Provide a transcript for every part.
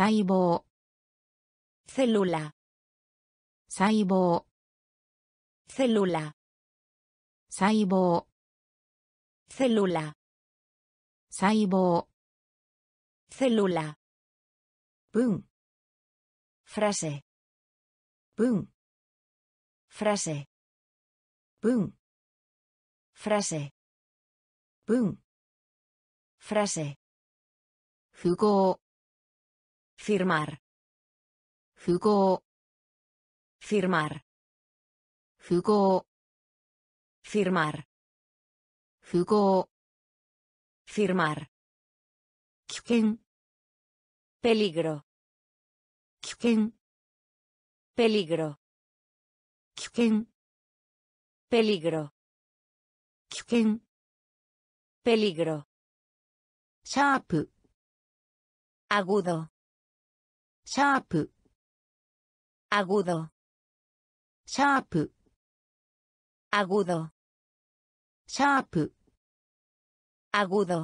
細胞。セルラ細胞。セルラ細胞。セルラ細胞。セルラ文。フラセ文。フラセ文。フラセ文。フラセ符号。firmar 符号 firmar 符号 firmar 符号 firmar 危険 peligro 危険 peligro 危険 peligro 危険 peligro シャープ agudo sharp agudo sharp agudo sharp agudo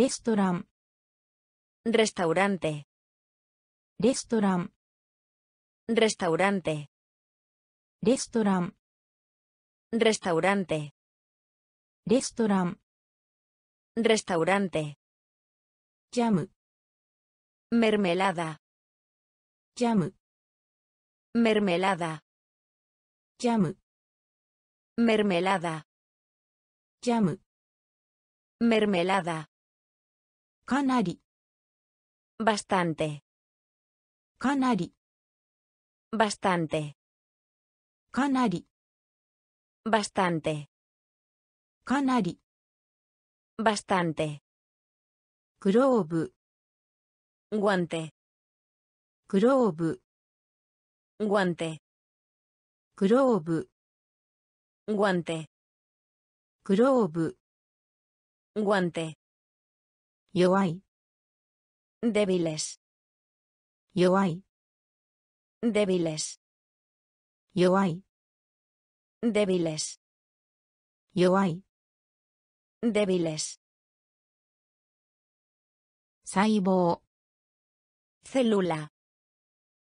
restaurant restaurante restaurant restaurante restaurant restaurante restaurant restaurante jam Mermelada. Jam. Mermelada. Jam. Mermelada. Jam. Mermelada. Canari. Bastante. Canari. Bastante. Canari. Bastante. Canari. Bastante. Globe guante, guante, guante, guante, yoai, débiles, yoai, débiles, yoai, débiles, débiles, Célula.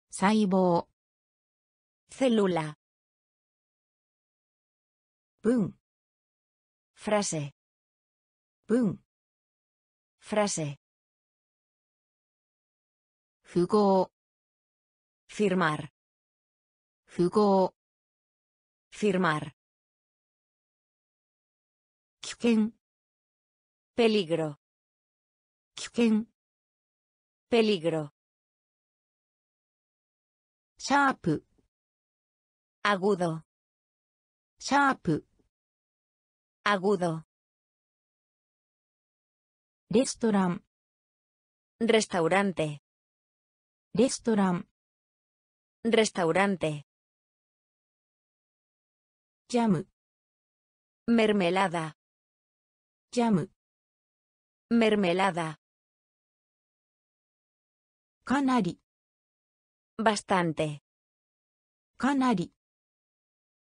Saibou. Célula. Frase. Bun. Frase. Fugo. Firmar. Fugo. Firmar. Kiken. Peligro. Kiken. Peligro sharp agudo sharp agudo. Restaurant restaurante. Restaurant. Restaurante. Jam. Mermelada. Jam. Mermelada. Canari Bastante. Canari.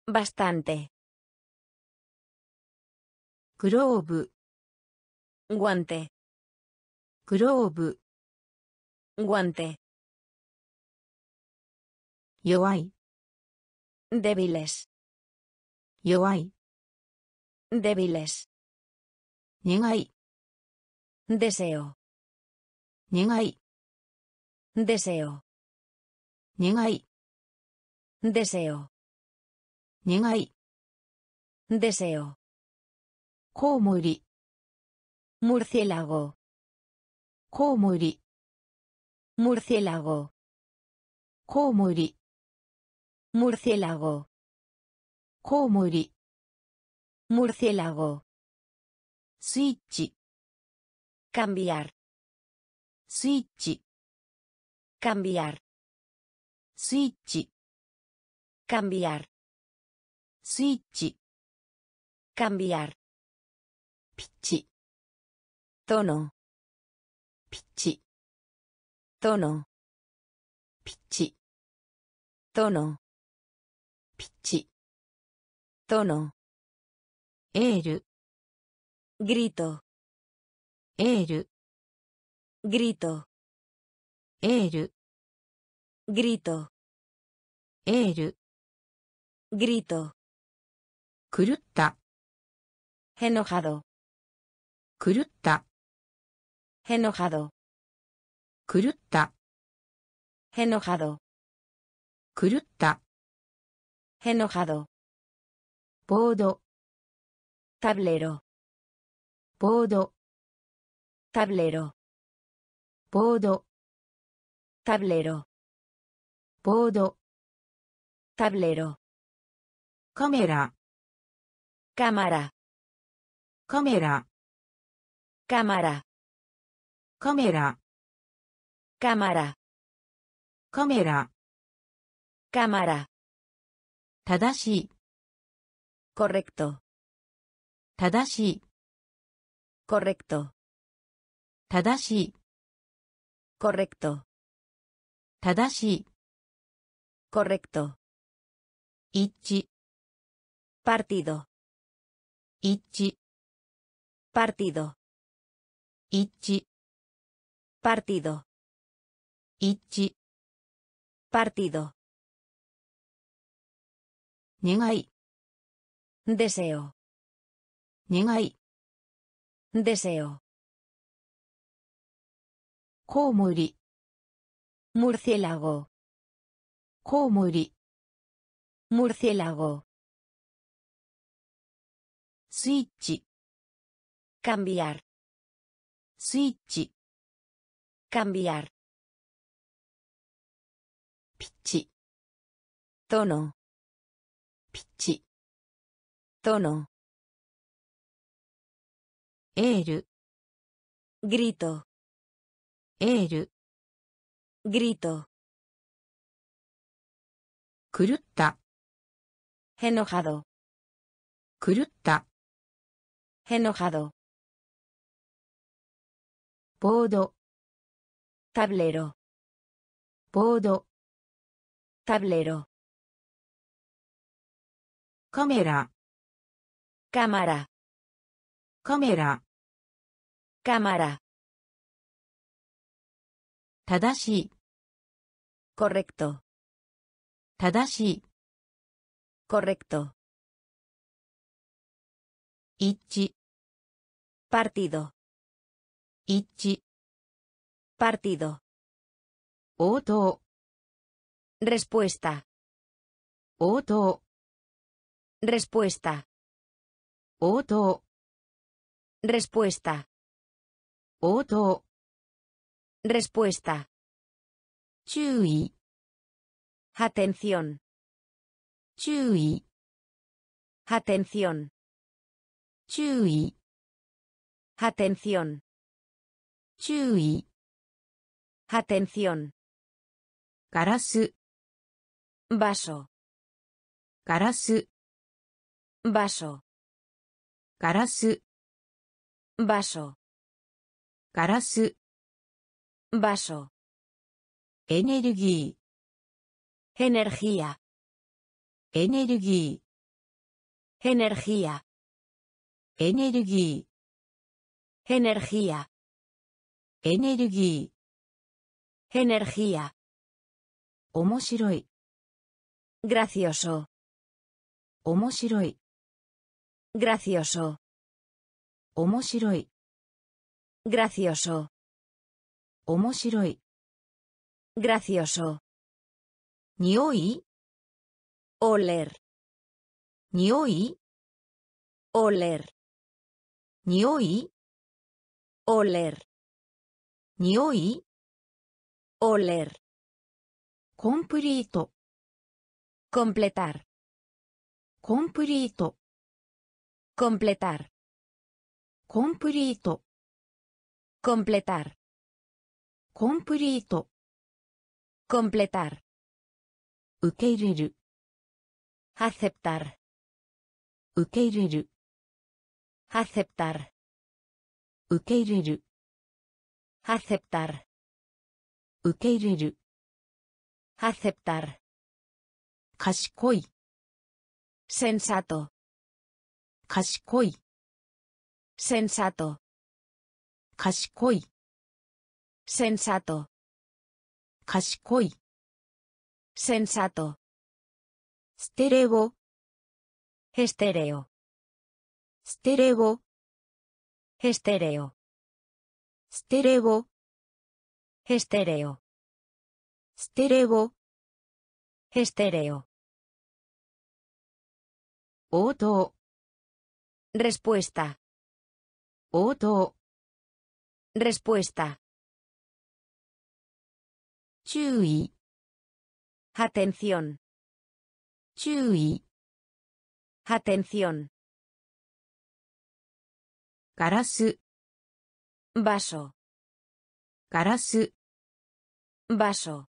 Bastante. Glove. Guante. Glove. Guante. Yoai. Débiles. Yoai. Débiles. Negai. Deseo. Negai. Deseo. Negai. Deseo. Negai. Deseo. Komori. Murciélago. Komori. Murciélago. Komori. Murciélago. Komori. Murciélago. Switch. Cambiar. Switch. Cambiar. スイッチ cambiar スイッチ cambiar ピッチ tono ピッチ tono ピッチ tono ピッチ tono エール grito エール grito エール grito, エール grito, 狂った enojado, 狂った enojado, 狂った enojado, 狂った enojado, ボード tablero, ボード tablero, ボード tablero, ボード、タブレロ、カメラ、カマラ、カメラ、カマラ、カメラ、カマラ、カメラ、正しい、コレクト、正しい、コレクト、正しい、コレクト、正しい、Correcto. Ichi. Partido. Ichi. Partido. Ichi. Partido. Ichi. Partido. Negai. Deseo. Negai. Deseo. Komori. Murciélago. コウモリ murciélago, スイッチ cambiar, スイッチ cambiar, ピッチ tono, ピッチ tono, エール grito, エール grito, 狂った enojado, 狂った enojado, ボード tablero, ボード tablero, カメラ cámara, カメラ cámara, 正しい correcto, 正しい correcto, 一致 partido, 一致 partido, 応答 respuesta, 応答 respuesta, 応答 respuesta, 応答 respuesta, 注意 Atención. Chui. Atención. Chui. Atención. Chui. Atención. Carasu. Vaso. Carasu. Vaso. Carasu. Vaso. Carasu. Vaso. エネルギ Energía. Energía. Energía. Energía. Energía. Energía. Energía. Gracioso. Omoshiroi. Gracioso. Omoshiroi. Gracioso. Omoshiroi. Gracioso. Nioi. Oler. Nioi. Oler. Nioi. Oler. Nioi. Oler. Completo. Completar. Completo. Completar. Completo. Completar. Completo. Completar. 受け入れる aceptar, 受け入れる aceptar, 受け入れる aceptar, 受け入れる aceptar, 賢い sensato, 賢い sensato, 賢い sensato, 賢い、Sensato. Stereo. Estereo. Stereo. Estereo. Stereo. Estereo. Stereo. Estereo. Oto. Respuesta. Oto. Respuesta. Chui. Atención. Chui. Atención. Garasu. Vaso. Garasu. Vaso.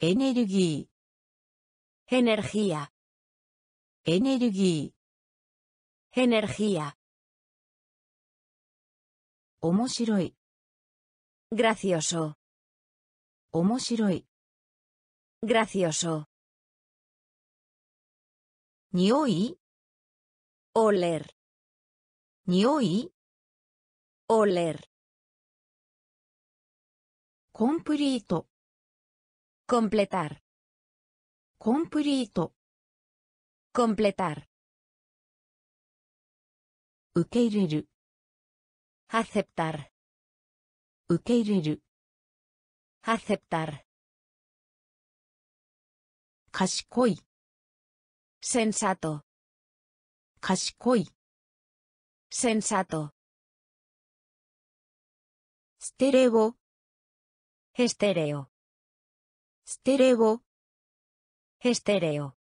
Energía. Energía. Energía. Energía. Omoshiroi. Gracioso. 面白い、 gracioso, 匂い、 oler, 匂い、 oler, コンプリート、 completar, コンプリート、 completar, 受け入れる、 aceptar, 受け入れる、 Aceptar. Kashikoi. Sensato. Kashikoi. Sensato. Estereo. Estereo. Estereo. Estereo.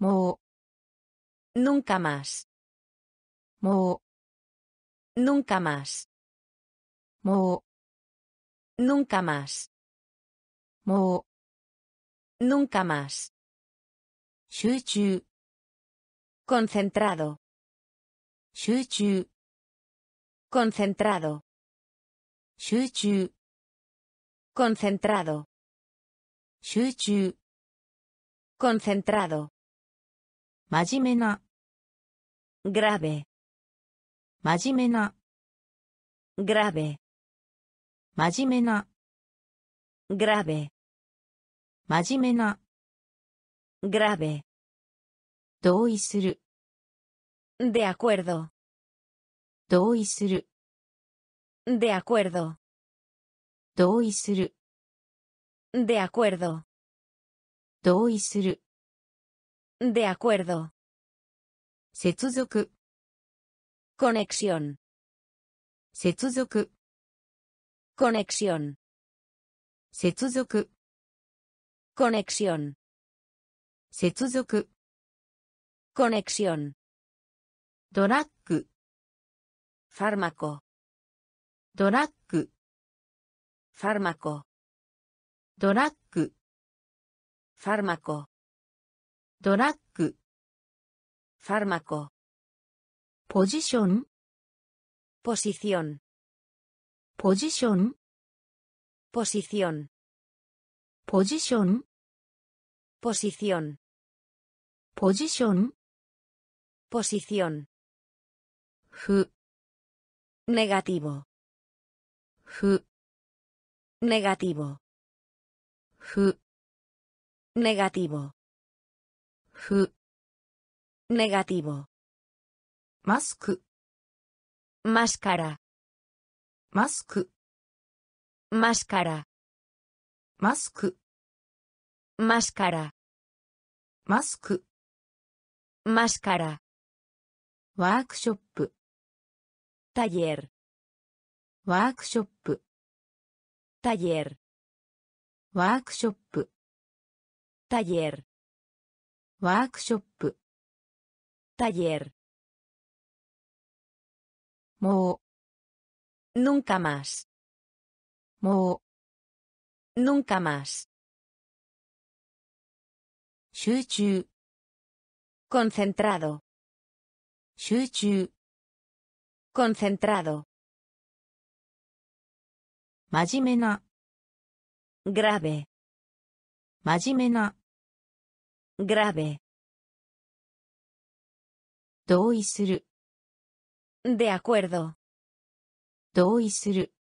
Mo. Nunca más. Mo. Nunca más. Mo. Nunca más. Mo. Nunca más. Shuchu. Concentrado. Shuchu. Concentrado. Shuchu. Concentrado. Shuchu. Concentrado. Majimena. Grave. Majimena. Grave. 真面目な、grave, 真面目な、grave, 同意する、de acuerdo, 同意する、de acuerdo, 同意する、de acuerdo, 同意する、de acuerdo, 接続、conexión, 接続、conexión. 接続。Conexión. 接続。Conexión. ドラッグ。ファーマコドラッグ。ファーマコドラッグ。ファーマコドラッグ。ファーマコポジションポジション Posición. Posición. Posición. Posición. Posición. Posición. F. Negativo. F. Negativo. F. Negativo. F. Negativo. Mask. Máscara. マスク。マスカラ。マスク。マスカラ。マスク。マスカラ。ワークショップ。タイヤ。ルワークショップ。タイヤ。ルワークショップ。タイヤ。ルワークショップ。タイルもう。nunca más, 集中、 concentrado, 集中、 concentrado, 真面目な、 grave, 真面目な、 grave, 同意する、 de acuerdo, 同意する、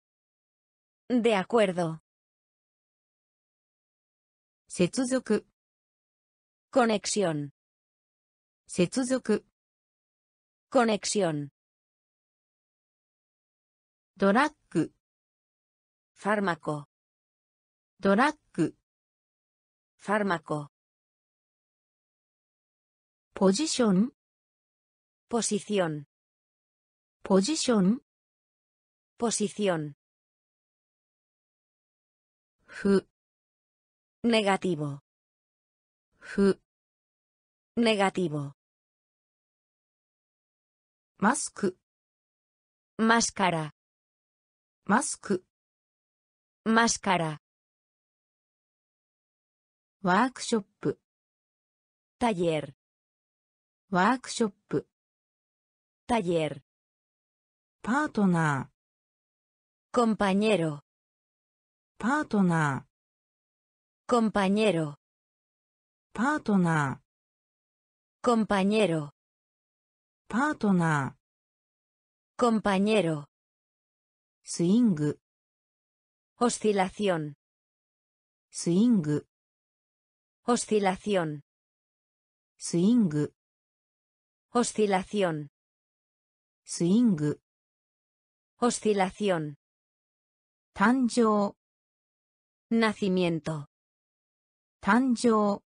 De acuerdo. 接続 Conexión. 接続 Conexión. ドラッグ Fármaco. ドラッグ Fármaco. ポジション Posición. ポジション Posición. 不 Negativo. 不 Negativo. マスク Máscara. マスク Máscara. ワークショップ Taller. ワークショップ Taller. パートナ Compañero. ーパートナ Compañero. ーパートナ Compañero. ーパートナー Compañero. スイング Oscilación. スイング Oscilación. スイング Oscilación. スイング Oscilación. 誕生 Nacimiento. 誕生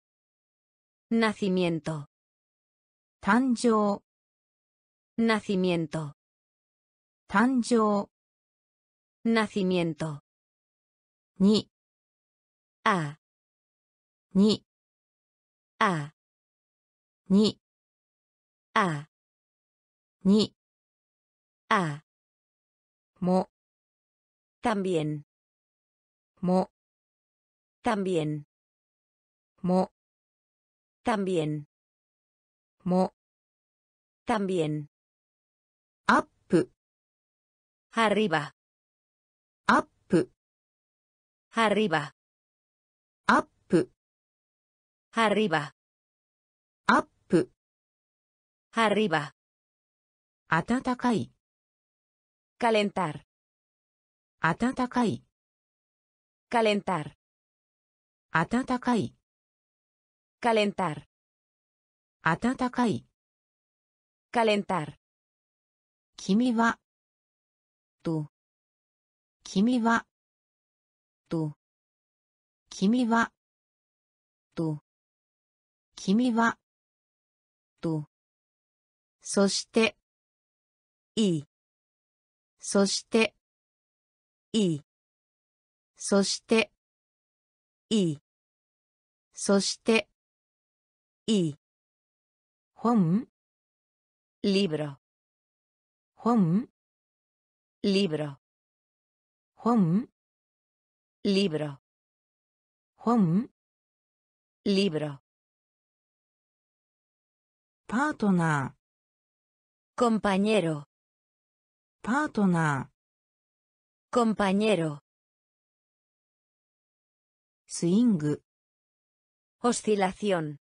Nacimiento. 誕生 Nacimiento. 誕生 Nacimiento. に A. に A. に A. に A. も También. Mo. También. Mo. También. Mo. También. Up. Arriba. Up. Arriba. Up. Arriba. Up. Arriba. Atatakay. Calentar. 暖かい Calentar. 暖かい Calentar. 暖かい Calentar. 君は Tú. 君は Tú. 君は Tú. 君は Tú. そして Y. そしてY. そして Y. そして Y. 本 Libro. 本 Libro. 本 Libro. 本 Libro. パートナ Compañero. ーパートナ Compañero. ースイング Oscilación.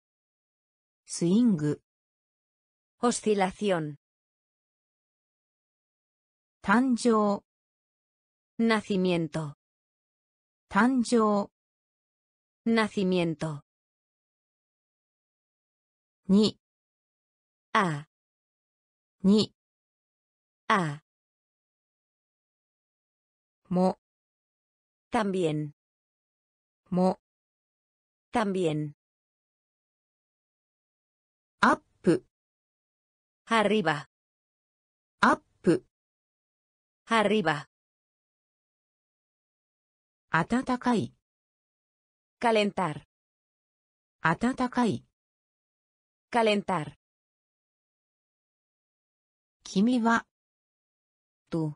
スイング Oscilación. 誕生 Nacimiento. 誕生 Nacimiento. に A. に A. も También. も También. アップ Arriba. アップ Arriba. 暖かい Calentar. 暖かい Calentar. 君は Tú.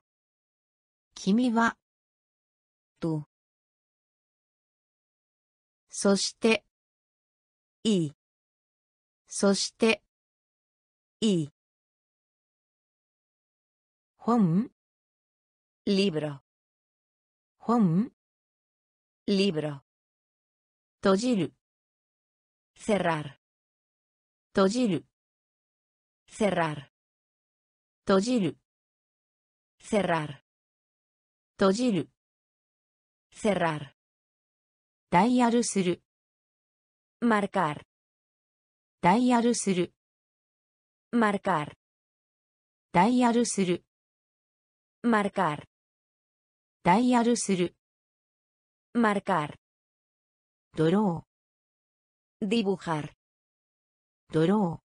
君は Tú. そして Y. そして Y. 本 Libro. 本 Libro. 閉じる Cerrar. 閉じる Cerrar. 閉じる Cerrar. 閉じる cerrar, ダイヤルする、 marcar, ダイヤルする、 marcar, ダイヤルする、 marcar, ダイヤルする、 marcar, ドロ dibujar, ー、ドロ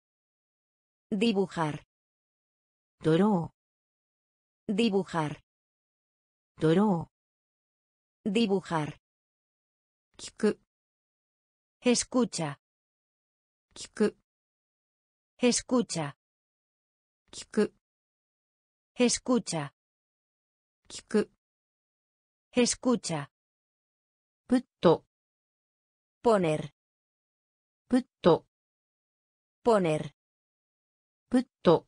dibujar, ー、ドロ dibujar, ー、ドロ Dibujar. Escucha. Kiku. Escucha. Kiku. Escucha. Kiku. Escucha. Putto. Poner. Putto. Poner. Putto.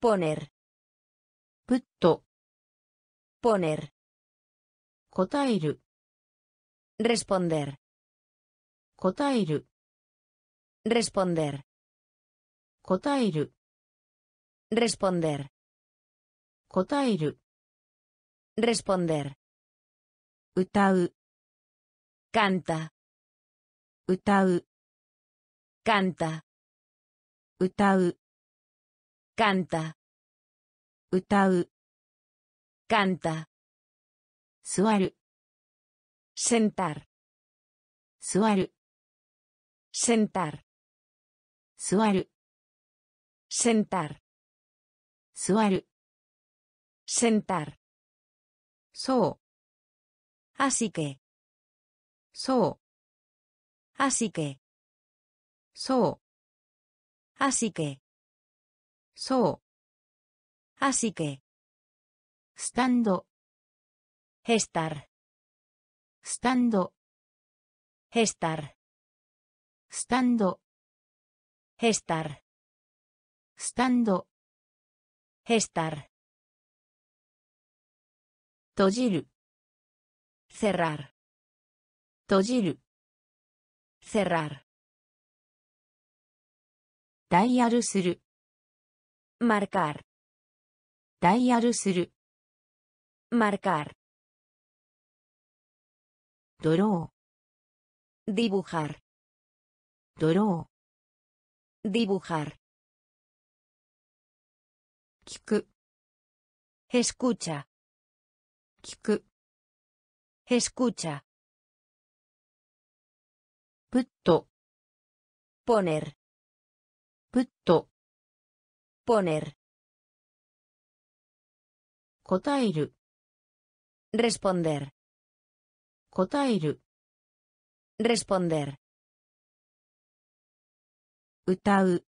Poner. Putto. Poner. 答える、responder, 答える、responder, 答える、responder, 答える、responder, 歌う、canta, 歌う、canta, 歌う、canta, 歌う、canta, 座る、 sentar, 座る、 sentar, 座る、 sentar, 座る、 sentar, そう、 así que, そう、 así que, そう、 así que, そう、 así que, スタンド、 Estar, スタンド、estar, スタンド、estar, スタンド、estar, 閉じる、cerrar, 閉じる、cerrar, ダイヤルする、marcar, ダイヤルする、marcar, Toro. Dibujar. Toro. Dibujar. Kiku. Escucha. Kiku. Escucha. Putto. Poner. Putto. Poner. Kotaeru. Responder. 答える、 responder, 歌う、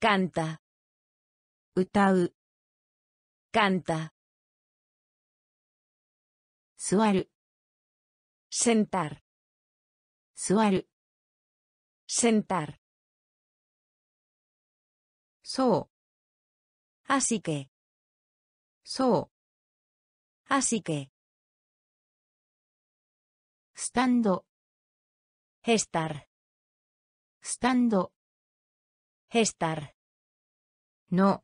canta, 歌う、 canta, 座る、 sentar, 座る、 sentar, そう、 así que, そう、 así que, Stando. Estar. Stando. Estar. No.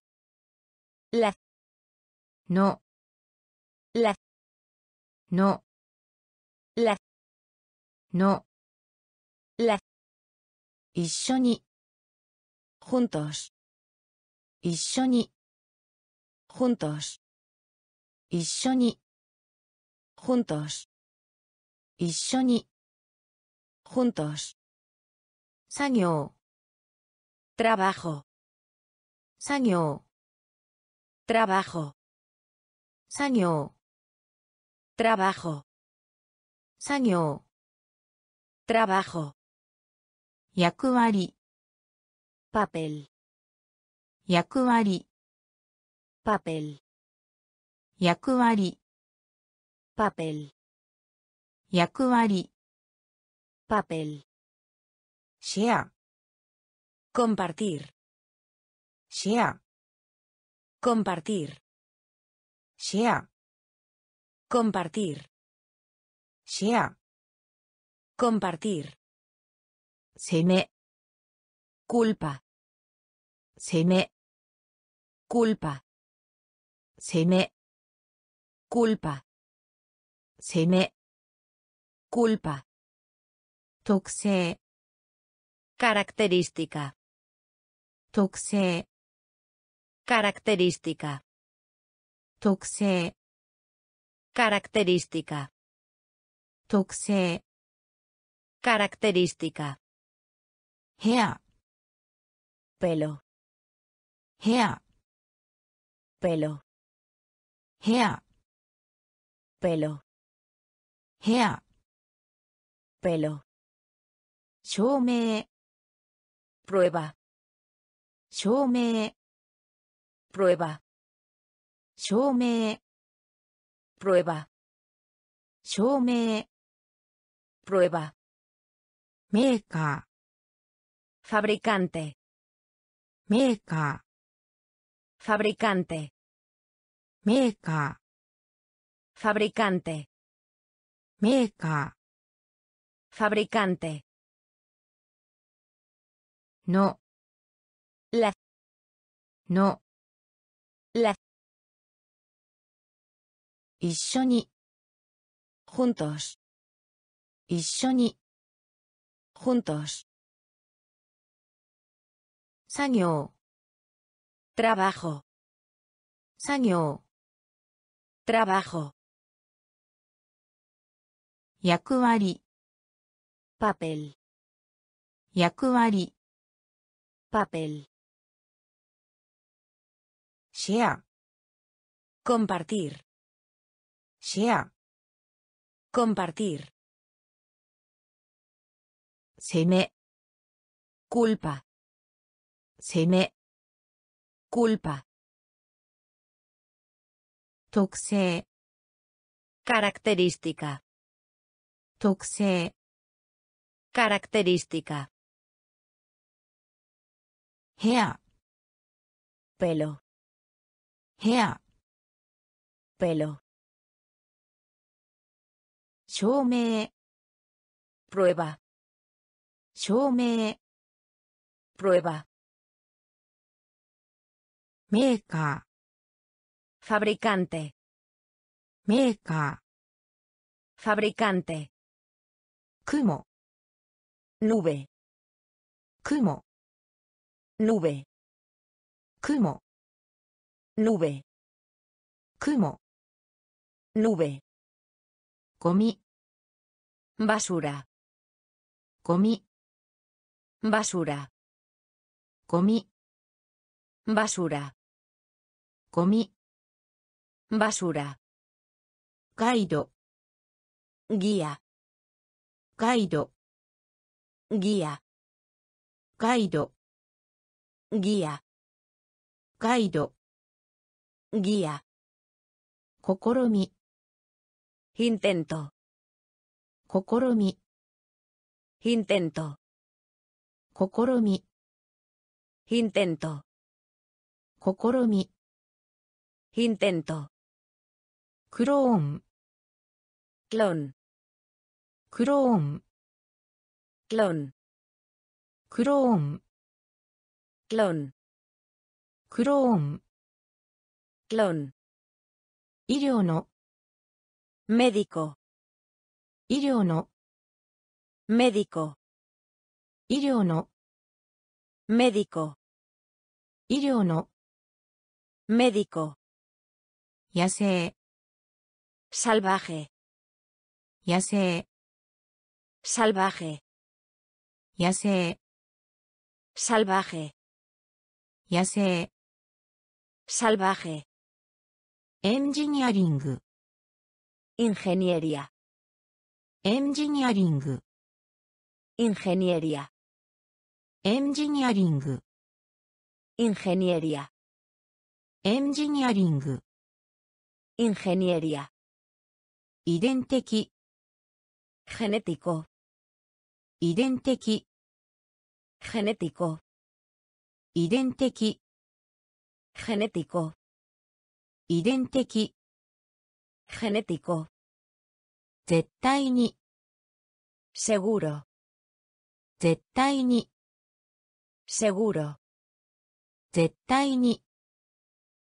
La. No. La. No. La. No. La. Ishoni. Juntos. Ishoni. Juntos. Ishoni. Juntos. 一緒に、 juntos, 作業、 trabajo, 作業、 trabajo, 作業、 trabajo, 作業、 trabajo, 役割、 papel, 役割、 papel, 役割、 papel, 役割。Papel. Share. Compartir. Share. Compartir. Share. Compartir. Share. Compartir. Seme. Culpa. Seme. Culpa. Seme. Culpa. Seme culpa 독세 característica 독세 característica 독세 característica 독세 característica hair pelo hair pelo hair pelo hair pelo, 証明 prueba, 証明 prueba, 証明 prueba, 証明 prueba, メーカ fabricante, ーメーカ fabricante, ーメーカ fabricante, ーメーカ fabricante, ーの la, の la, 一緒に juntos, 一緒に juntos, 作業 trabajo, 作業 trabajo, 役割 papel, 役割 papel, シェア compartir, シェア compartir, 攻め culpa, 攻め culpa, 特性 característica, 特性 característica, ヘア pelo, ヘア pelo, 証明 prueba, 証明 prueba, メーカ fabricante, ーメーカ fabricante, ー雲 nube, kumo, nube, kumo, nube, kumo, nube, comí, basura, comí, basura, comí, basura, comí, basura, Kaido. guía, Kaido. ギア。ガイド。ギア。ガイド。ギア。試みヒンテント。試みヒンテント。試みヒンテント。試みヒンテント。クローン。クローン。クローン。clon, 医療の médico, 医療の médico, 医療の médico, 医療の médico, 野生 salvaje, 野生 salvaje, 野生 salvaje, 野生 salvaje, エンジニアリング ingeniería, エンジニアリング ingeniería, エンジニアリング ingeniería, エンジニアリング ingeniería, 遺伝的 genético, 遺伝的 genético, 遺伝的 genético, 遺伝的 genético, 絶対に seguro, 絶対に seguro, 絶対に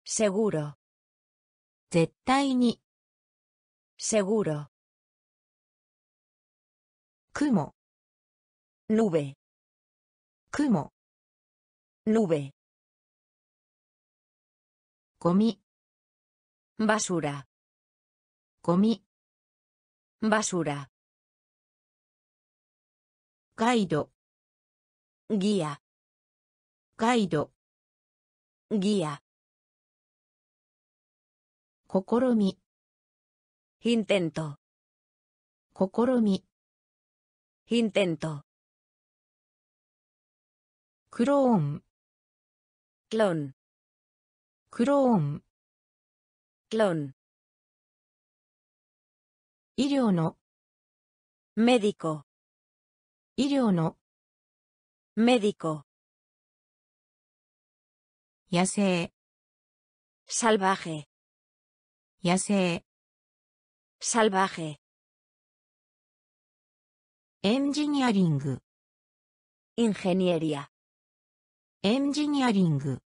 seguro, 絶対に seguro, 雲 nube, kumo, nube, comí, basura, comí, basura, Gaido. guía, Gaido. guía, 試み intento 試み intento クローン Clon. クローン Clon. 医療の Médico. 医療の Médico. 野生 Salvaje. 野生 Salvaje. エンジニアリング Ingeniería. エンジニアリング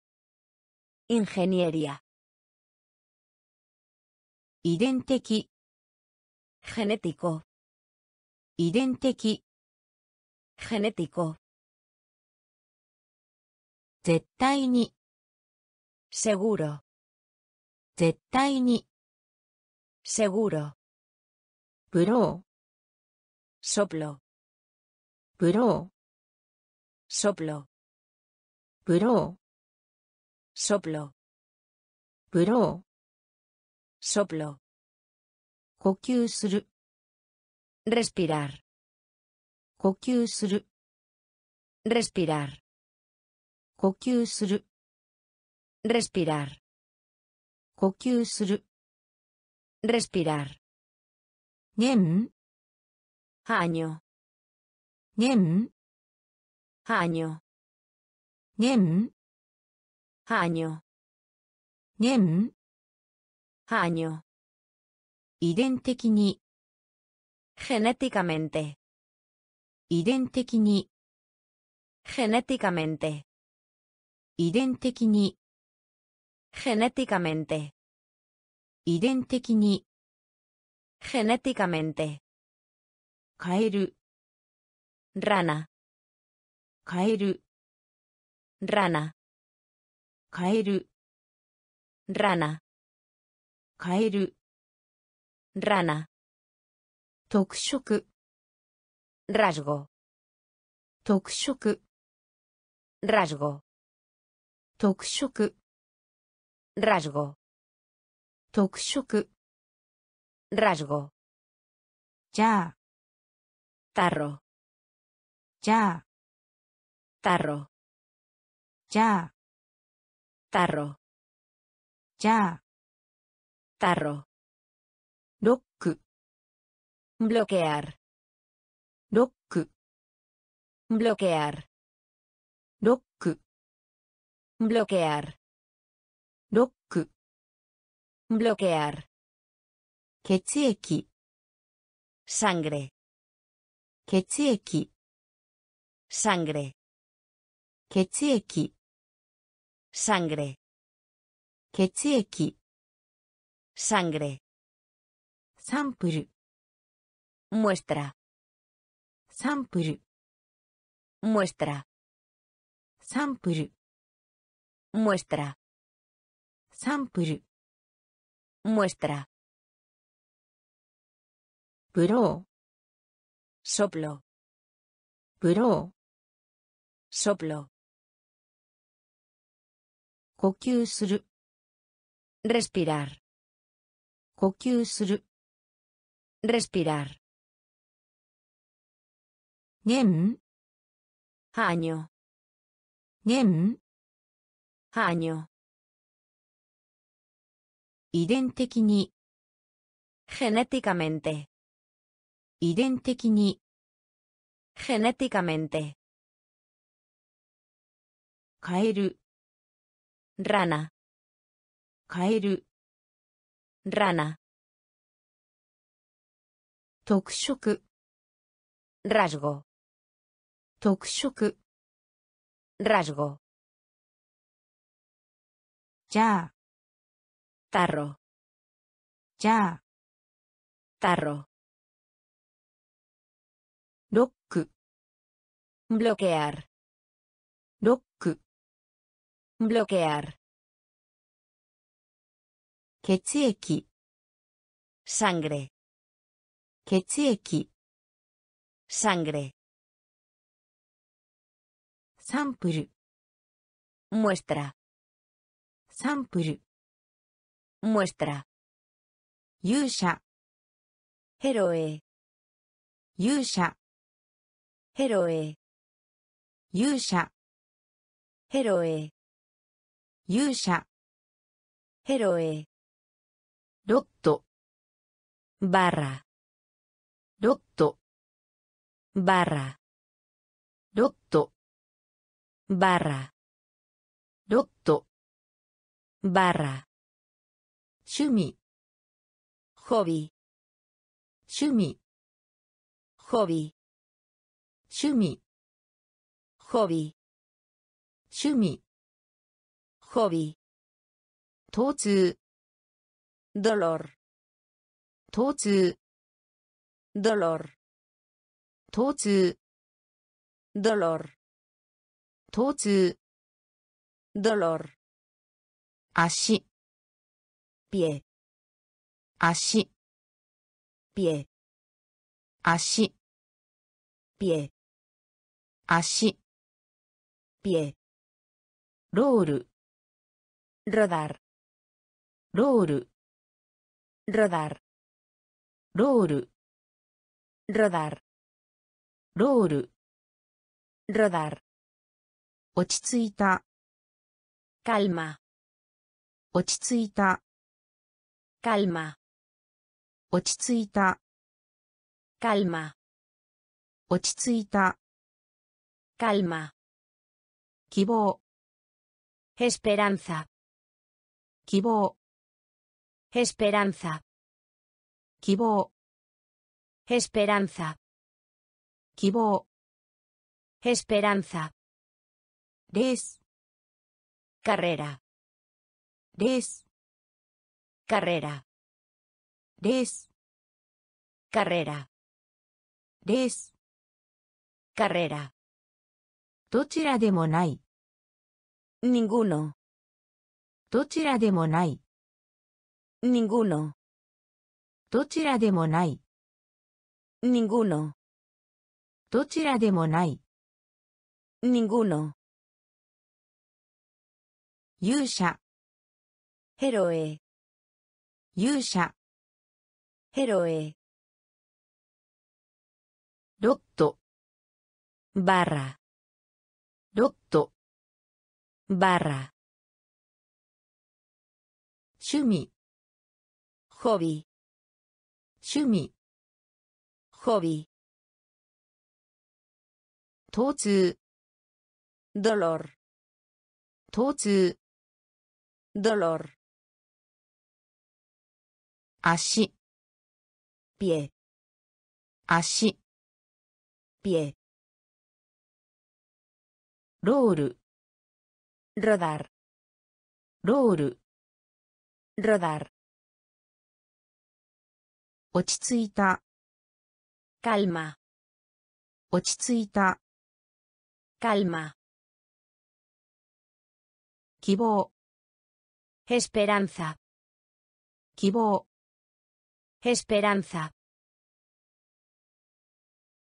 Ingeniería. 遺伝的 Genético. 遺伝的 Genético. 絶対に Seguro. 絶対に Seguro. ブロ Soplo. ーブロ Soplo. ーブロ Soplo. ーブロ Soplo. ー呼吸する Respirar. 呼吸する Respirar. 呼吸する Respirar. 呼吸する Respirar. 年 Año. 年 Año. 年 Año. 年 Año. 遺伝的に Genéticamente. 遺伝的に Genéticamente. 遺伝的に Genéticamente. 遺伝的に Genéticamente. カエル Rana. カエル Rana. カエル Rana. カエル Rana. 特色 Rasgo. 特色 Rasgo. 特色 Rasgo. 特色 Rasgo. じゃあ Tarro. じゃあ Tarro. Ya. Tarro. Ya. Tarro. Bloquear. Lock. Bloquear. Lock. Bloquear. Lock. Bloquear. 血液 sangre 血液 sangre 血液 Sangre. Ketsueki. Sangre. Sample. Muestra. Sample. Muestra. Sample. Muestra. Sample. Muestra. Pro. Soplo. Pro. Soplo. 呼吸する Respirar. 呼吸する Respirar. 年 Año. 年 Año. 遺伝的に Genéticamente. 遺伝的に Genéticamente. カエル Rana. カエル Rana. 特色 Rasgo. 特色 Rasgo. じゃあ Tarro. じゃあ Tarro. ロック bloquear Bloquear. Ketsueki. Sangre. Ketsueki. Sangre. Sample. Muestra. Sample. Muestra. Yusha. Héroe. Yusha. Héroe. Yusha. Héroe. 勇者。ヘロエロット。バラロット。バラロット。バラロット。バラ趣味。ホビー趣味。ホビー趣味。ホビー趣味。こび疼痛。ドロー疼痛。ドロー疼痛。ドロー疼痛。ドロー足。ピエ足。ピエ足。ピエ足。ピエロール。Rodar ロール rodar ロール rodar ロール rodar 落ち着いた calma 落ち着いた calma 落ち着いた calma 落ち着いた calma 希望 esperanza 希望 esperanza. 希望 esperanza. 希望 esperanza. Des. Carrera. Des. Carrera. Des. Carrera. Des. Carrera. どちらでもない ninguno. どちらでもない ninguno どちらでもない ninguno どちらでもない ninguno 勇者 héroe 勇者 héroe ロット barra ロット barra 趣味。ホビー趣味。ホビー疼痛。ドロー疼痛。ドロー足。ピエ足。ピエロール。ロダルロール。rodar 落ち着いた calma 落ち着いた calma 希望 esperanza 希望 esperanza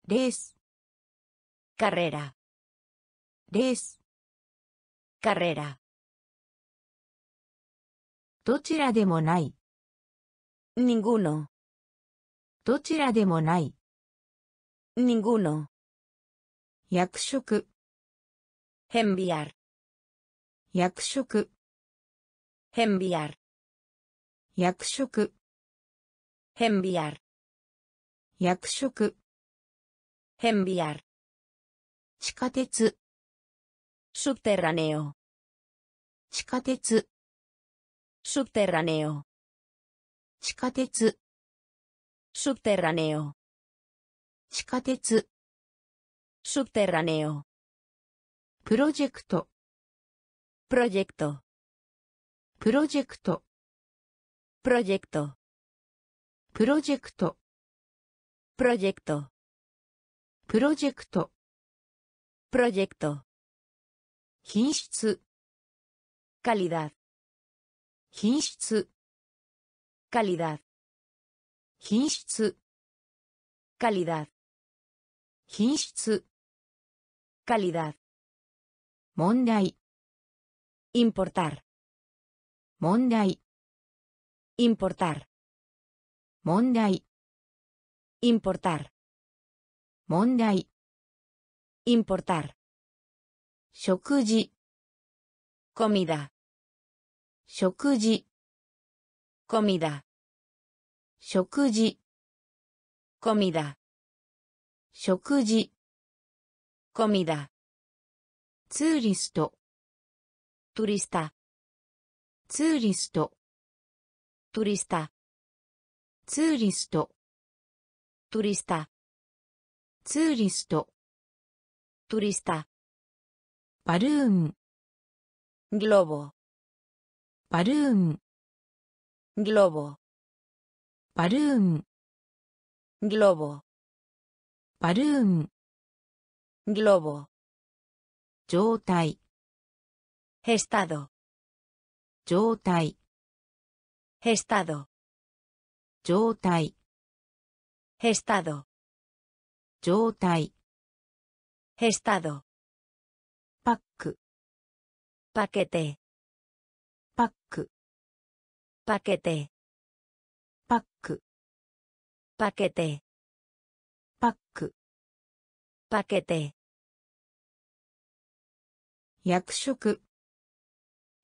レース carrera レース carrera どちらでもない ninguno どちらでもない ninguno 役職 enviar 役職 enviar 役職 enviar 役職 enviar 地下鉄 subterráneo 地下鉄 subterráneo 地下鉄 subterráneo 地下鉄 subterráneo プロジェクトプロジェクトプロジェクトプロジェクトプロジェクトプロジェクトプロジェクトプロジェクト品質 calidad. 品質 calidad, 品質 calidad, 品質 calidad, 問題 importar, 問題 importar, 問題 importar, 問題 importar, 食事 comida, 食事。コミダ食事。コミダ食事。コミダツーリストトゥリスタツーリストトゥリスタツーリストトゥリスタツーリストトゥリスタバルーングローボバルーン globo, バルーン globo, バルーン globo, 状態 estado, 状態 estado, 状態 estado, 状態 estado, パックパック paquete, パック paquete, パック paquete, 役職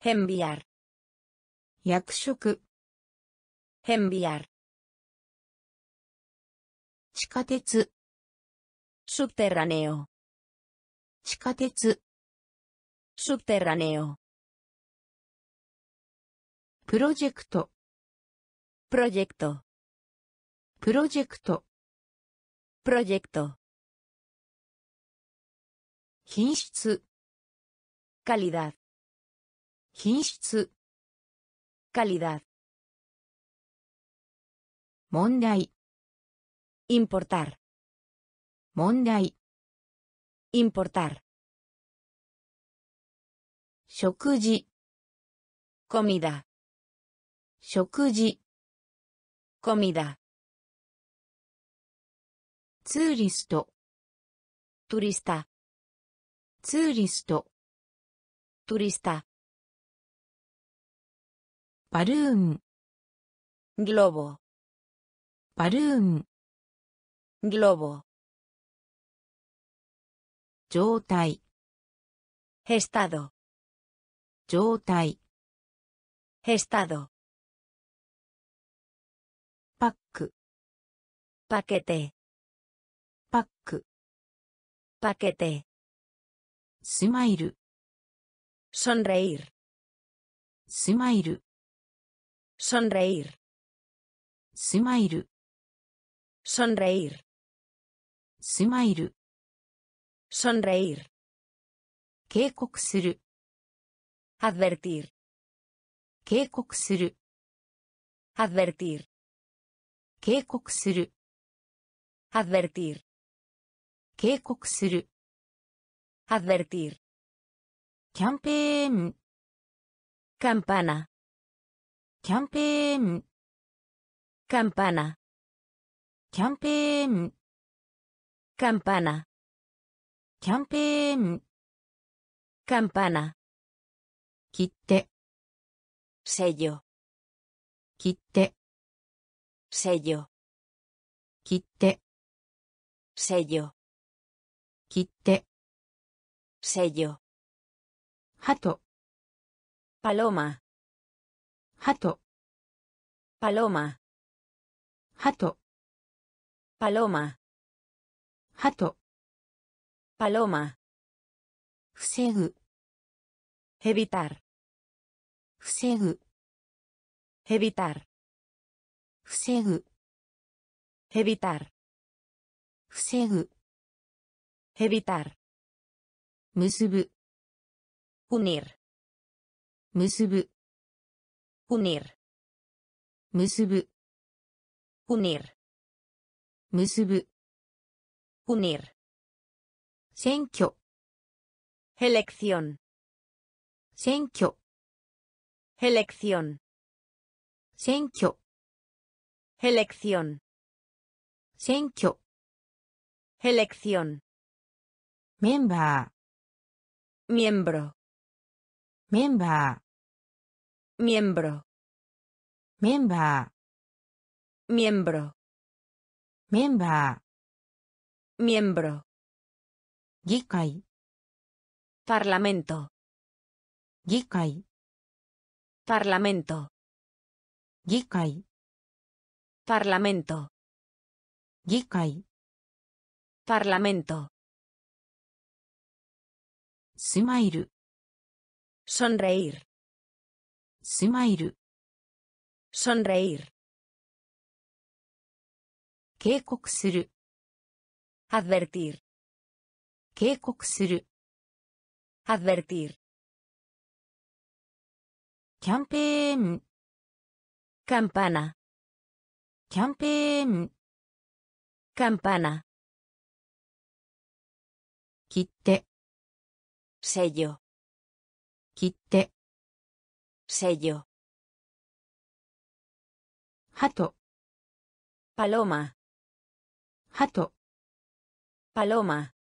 enviar, 役職 enviar, 地下鉄 subterráneo, 地下鉄 subterráneo, プロジェクト。プロジェクト。プロジェクト。プロジェクト。品質。カリダ品質。カリダ問題。インポッタル問題。インポッタル食事。コミダ食事。コミダツーリスト。トゥリスタツーリスト。トゥリスタバルーン。グロボバルーン。グロボ状態。ヘスタド状態。ヘスタド paquete, pack, paquete, smile, sonreír, smile, sonreír, smile, sonreír, smile, sonreír, 警告する advertir 警告する advertir 警告する advertir, 警告する advertir, キャンペーン campana, キャンペーン campana, キャンペーン campana, キャンペーン campana, 切手 sello, 切手 sello, 切手 sello. 切手 sello. Hato. Paloma. Hato. Paloma. Hato. Paloma. Hato. Paloma. Fusegu. Evitar. Fusegu. Evitar. Fusegu. Evitar. 防ぐ evitar, 結ぶ unir, 結ぶ unir, 結ぶ unir, 結ぶ unir, 選挙 Elección. 選挙 Elección. 選挙 Elección. 選挙 Elección. Miembro. Miembro. Miembro. Miembro. Miembro. Miembro. Miembro. Miembro. Gikai. Parlamento. Gikai. Parlamento. Gikai. Parlamento. Gikai. Parlamento. スマイル Sonreír. スマイル Sonreír. 警告する Advertir. 警告する Advertir. キャンペーン Campana. キャンペーン Campana. 切手 Sello. 切手 Sello. 鳩 Paloma. 鳩 Paloma.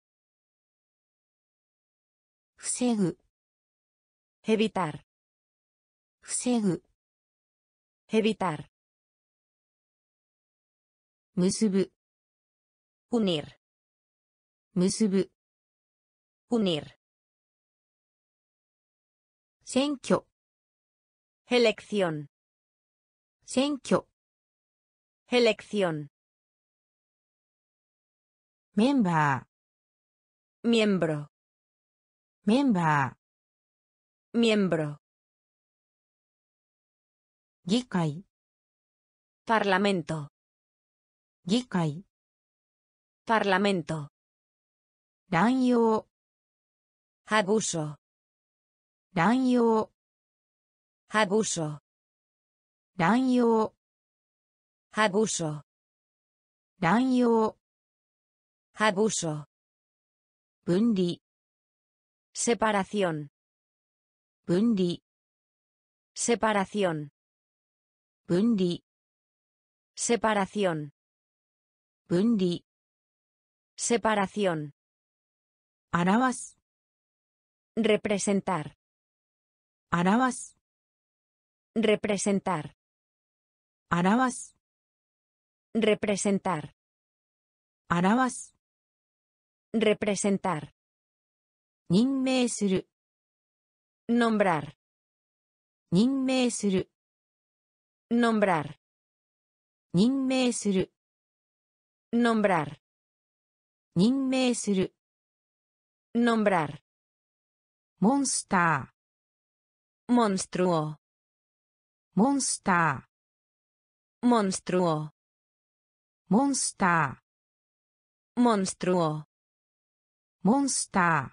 防ぐ Evitar. 防ぐ Evitar. 結ぶ Unir. 結ぶ Unir. Senkyo. Elección. Senkyo. Elección. Member. Miembro. Member. Miembro. Gikai. Parlamento. Gikai. Parlamento Abuso. 乱用 Abuso. 乱用 Abuso. 乱用 Abuso. 分離 Separación. 分離 Separación. 分離 Separación. 分離 Separación. 表す Representar. 表す Representar. 表す Representar. 表す Representar. 任命する Nombrar. 任命する Nombrar. 任命する Nombrar. 任命する Nombrar. Monster. Monstruo. Monster. Monstruo. Monster. Monstruo. Monster.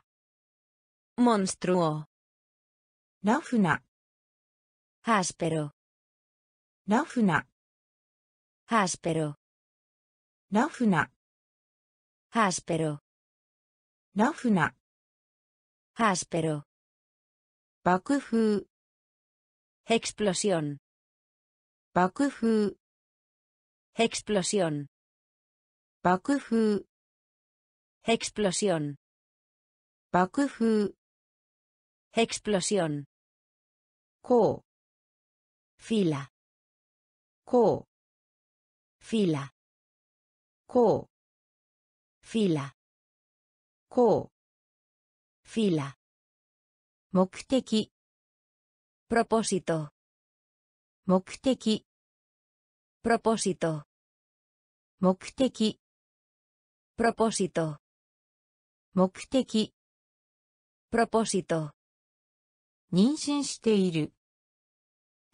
Monstruo. Raffuna. Aspero. Raffuna. Aspero. Raffuna. Aspero. Raffuna. Áspero. ラフな Áspero. ラフな Áspero. 爆風 Explosión. 爆風 Explosión. 爆風 Explosión. 爆風 Explosión. こう Fila. こう Fila. こう Fila. こう Fila. 目的 Propósito. 目的 Propósito. 目的 Propósito. 目的 Propósito. 妊娠している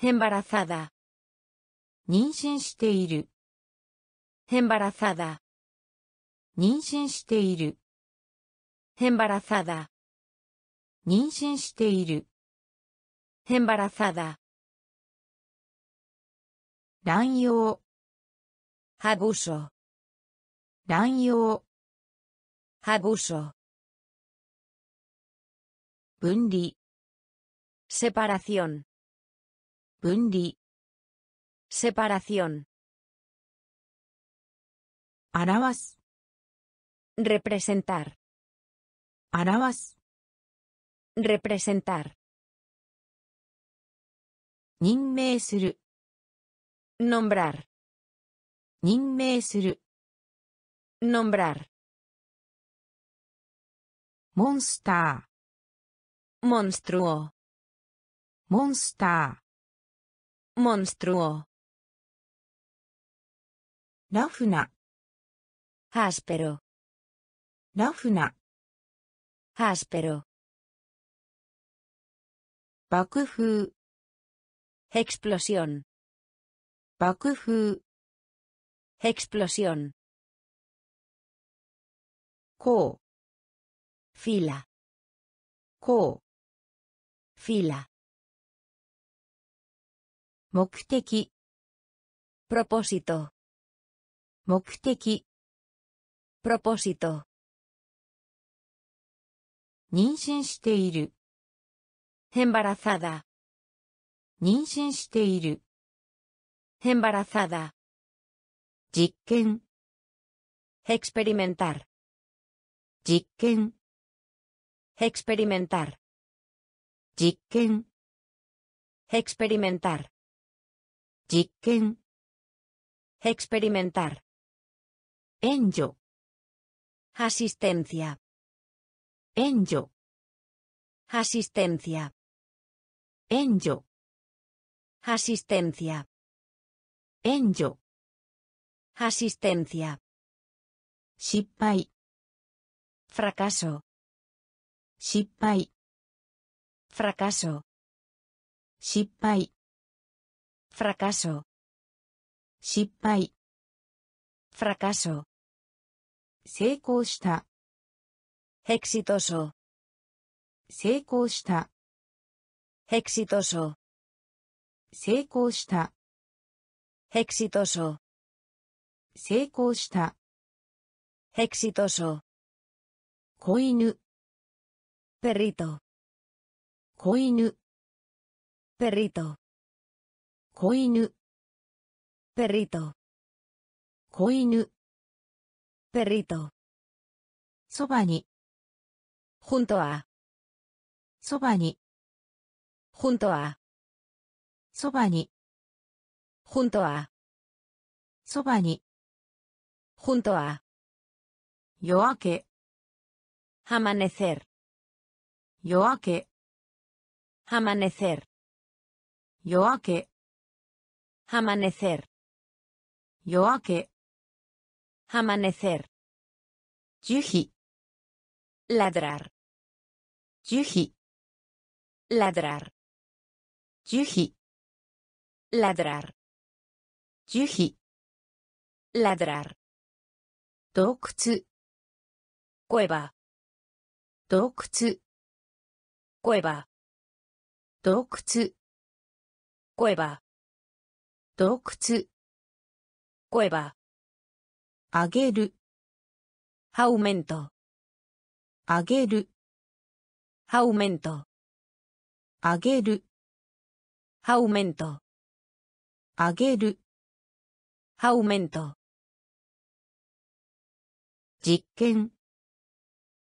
Embarazada. 妊娠している Embarazada. 妊娠している Embarazada. 妊娠している Embarazada. 乱用 Abuso. 乱用 Abuso. 分離 Separación. 分離 Separación. 表す Representar. 表す Representar. 任命する Nombrar. 任命する Nombrar. モンスタ Monstruo. ーモンスタ Monstruo. ーラフな Áspero. ラフな Áspero. 爆風 Explosión. 爆風 Explosión. こう Fila. こう Fila. 目的 Propósito. 目的 Propósito. 妊娠している Embarazada. 妊娠している Embarazada. 実験 Experimentar. 実験 Experimentar. 実験 Experimentar. 実験 Experimentar. 援助 Asistencia. 援助 Asistencia. Enjo. Asistencia. Enjo. Asistencia. Shippai. Fracaso. Shippai. Fracaso. Shippai. Fracaso. Shippai. Fracaso. 成功した。exitoso 成功した。Exitoso. 成功した Exitoso. 成功した Exitoso. 子犬 Perrito. 子犬 Perrito. 子犬 Perrito. 子犬 Perrito. そばに Junto a. そばに Junto a. そばに Junto a. そばに Junto a. 夜明け Amanecer. 夜明け Amanecer. 夜明け Amanecer. 夜明け Amanecer. 樹皮 Ladrar. 樹皮 Ladrar. 樹皮 Ladrar. 樹皮 Ladrar. 洞窟 Cueva. 洞窟 Cueva. 洞窟 Cueva. 洞窟 Cueva. 上げる Aumento. 上げる Aumento. 上げる Aumento. Ageru. Aumento. Jikken.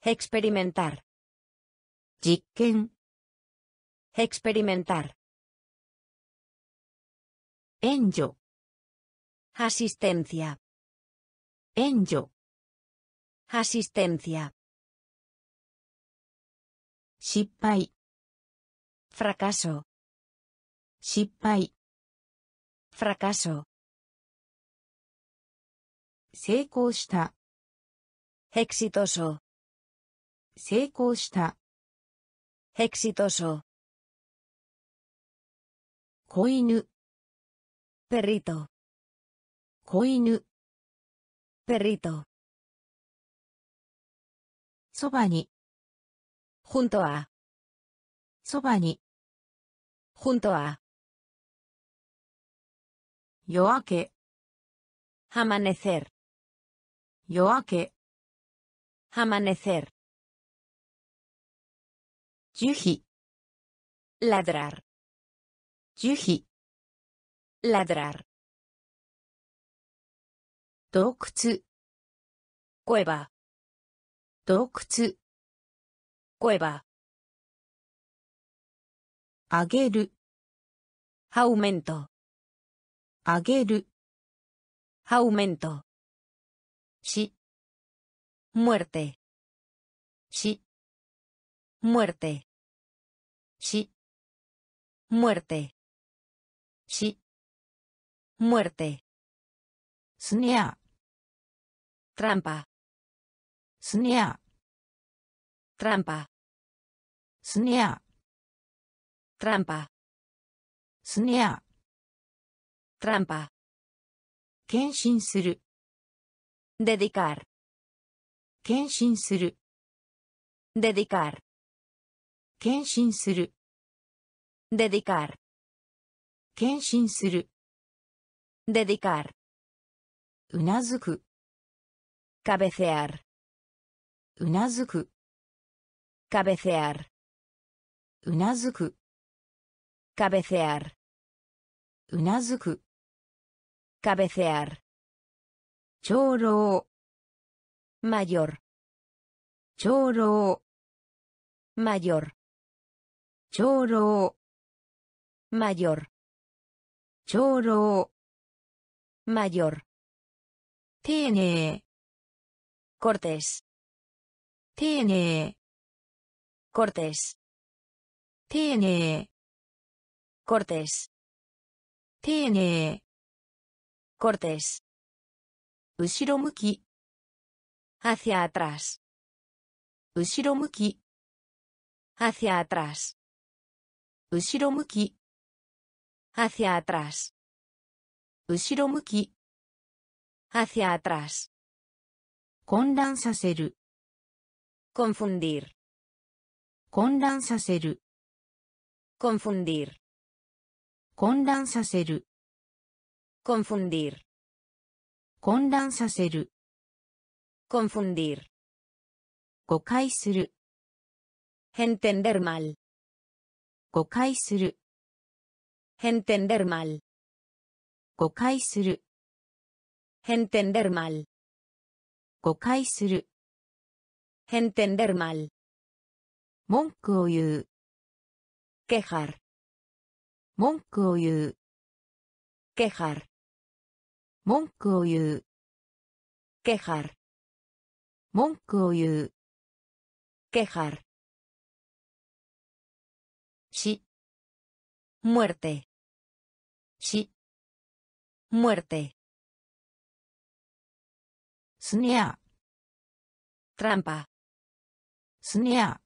Experimentar. Jikken. Experimentar. Enyo. Asistencia. Enyo. Asistencia. Shippai. Fracaso. 失敗 Fracaso. 成功した Exitoso. 成功した Exitoso. 子犬 Perrito. 子犬 Perrito. そばに Junto a. そばに Junto a. 夜明け Amanecer. 夜明け Amanecer. 樹皮 ladrar, 樹皮 ladrar, 洞窟 cueva, 洞窟 cueva, 上げる aumento, 上げる aumento, 死 muerte, 死 muerte, 死 muerte, 死 muerte, スネア trampa, スネア trampa, スネア trampa, スネア trampa, 献身する dedicar, 献身する dedicar, 献身する dedicar, 献身する dedicar, うなずく cabecear, うなずく cabecear, うなずく cabecear, うなずく Cabecear. Choro. Mayor. Choro. Mayor. Choro. Mayor. Choro. Mayor. Tiene. Cortes. Tiene. Cortes. Tiene. Cortes. Tiene 寧 cortés, 丁寧 cortés, 後ろ向き hacia atrás, 後ろ向き hacia atrás, 後ろ向き hacia atrás, 後ろ向き hacia atrás, 混乱させる confundir, 混乱させる confundir, 混乱させる Confundir, 混乱させる confundir, 誤解する entender mal, 誤解する entender mal, 誤解する entender mal, 誤解する entender mal, 文句を言う quejar, 文句を言う quejar, 文句を言う quejar, 文句を言う quejar, 死 muerte, 死 muerte, スネア trampa, スネア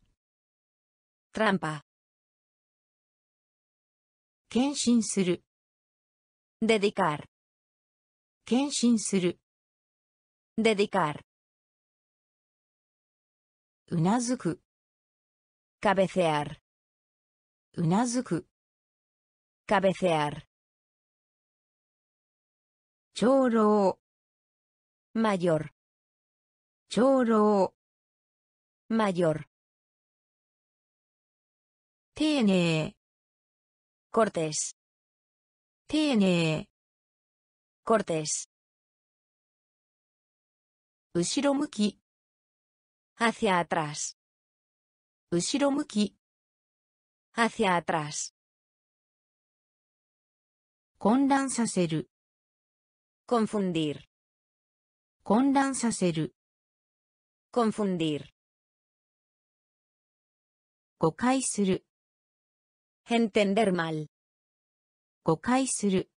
trampa, 献身する dedicar, 献身する dedicar, うなずく cabecear, うなずく cabecear, 長老 mayor, 長老 mayor, 丁寧 cortés, 丁寧 cortés, 後ろ向き hacia atrás, 後ろ向き hacia atrás, 混乱させる confundir, 混乱させる confundir, 誤解する entender mal, 誤解する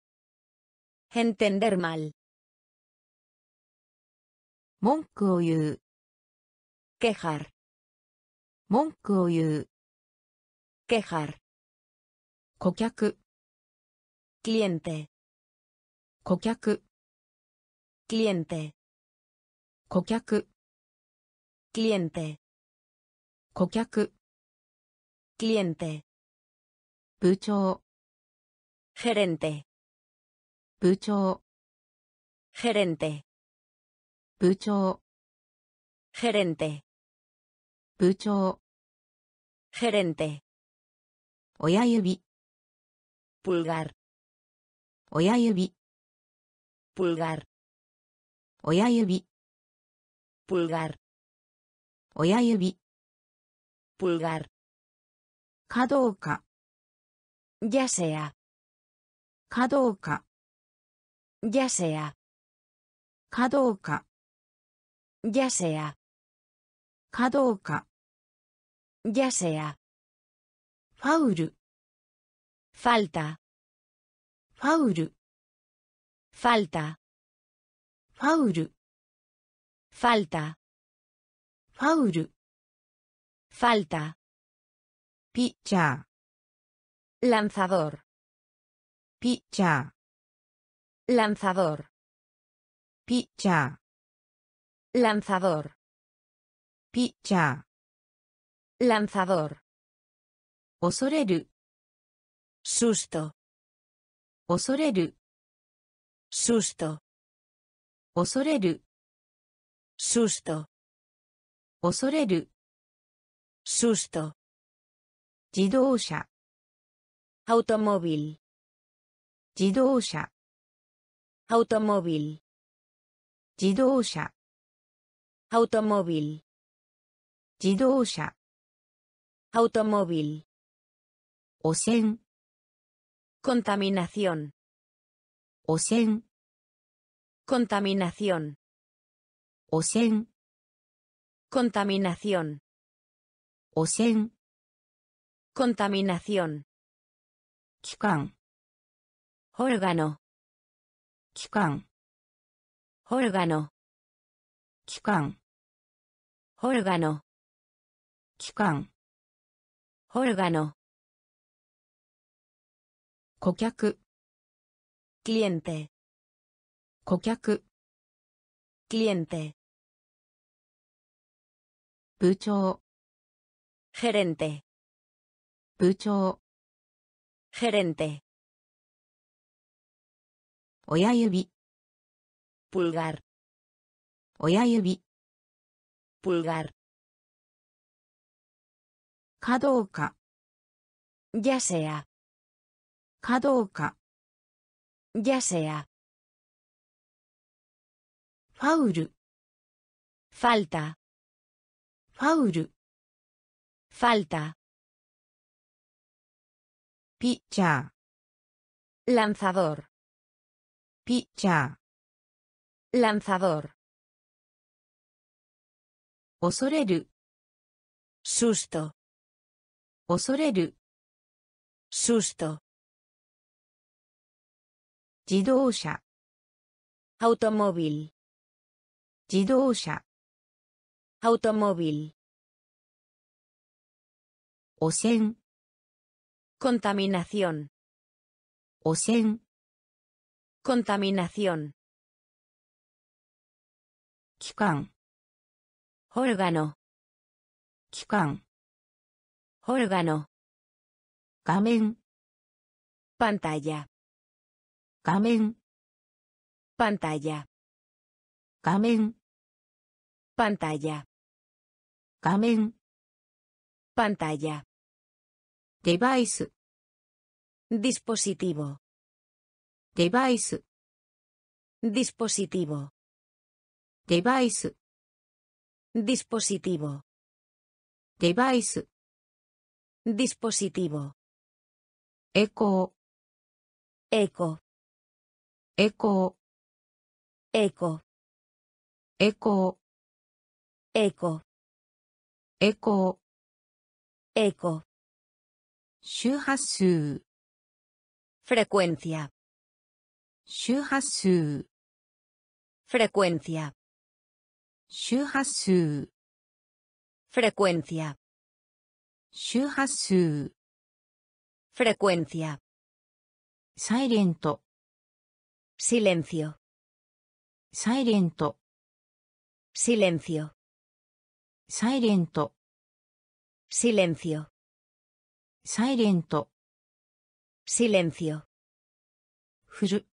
entender mal, 文句を言う quejar, 文句を言う quejar, 顧客 cliente, 顧客 cliente, 顧客 cliente, 顧客 cliente, 部長 gerente, 部長 gerente, 部長 gerente, 部長 Gerente. 親指 Pulgar. 親指 Pulgar. 親指 Pulgar. 親指 Pulgar. かどうか Ya sea. かどうか Ya sea. Kadouka. Ya sea. Kadouka. Ya sea. Faul. Falta. Faul. Falta. Faul. Falta. Faul. Falta. Picha. Lanzador. Picha. Lanzador. Picha. Lanzador. Picha. Lanzador. Osoreru. Susto. Osoreru. Susto. Osoreru. Susto. Osoreru. Susto. Jidosha. Automóvil. Jidosha Automóvil. 自動車 Automóvil. 自動車 Automóvil. 汚染 Contaminación. 汚染 Contaminación. 汚染 Contaminación. 汚染 Contaminación. 機関 Órgano. 機関。ホルガの機関。ホルガの期間ホルガの顧客。クリエンテ顧客。クリエンテ部長。ゲレンテ部長。ゲレンテ親指 Pulgar. 親指 Pulgar. かどうか Ya sea. かどうか Ya sea. ファウル Falta. ファウル Falta. ピッチャー Lanzador. ピッチャー Lanzador. 恐れる Susto. 恐れる Susto. 自動車 Automóvil. 自動車 Automóvil. 汚染 Contaminación. 汚染 Contaminación. Kikan. Órgano. Kikan. Órgano. Pantalla. Kamen. Pantalla. Kamen. Pantalla. Kamen. Pantalla. Device. Dispositivo. Device. Dispositivo. Device. Dispositivo. Device. Dispositivo. Eco. Eco. Eco. Eco. Eco. Eco. Eco. Eco. Frecuencia 周波数 Frecuencia. 周波数 Frecuencia. 周波数 Frecuencia. サイレント Silencio. サイレント Silencio. サイレント Silencio. サイレント Silencio. 振る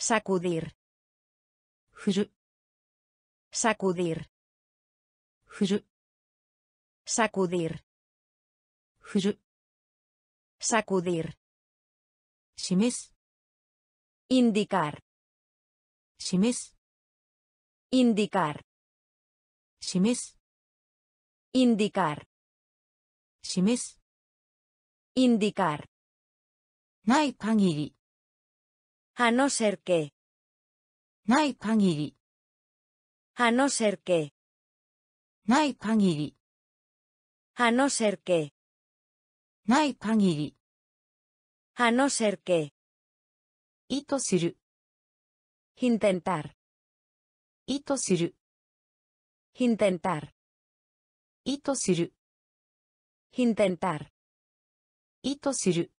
Sacudir. 振る Sacudir. 振る Sacudir. 振る sacudir, 示す indicar, 示す indicar, 示す indicar, 示す indicar, ない限り A no ser que, ない限り a no ser que, ない限り a no ser que, ない限り a no ser que, 意図する intentar, 意図する intentar, 意図する intentar, 意図する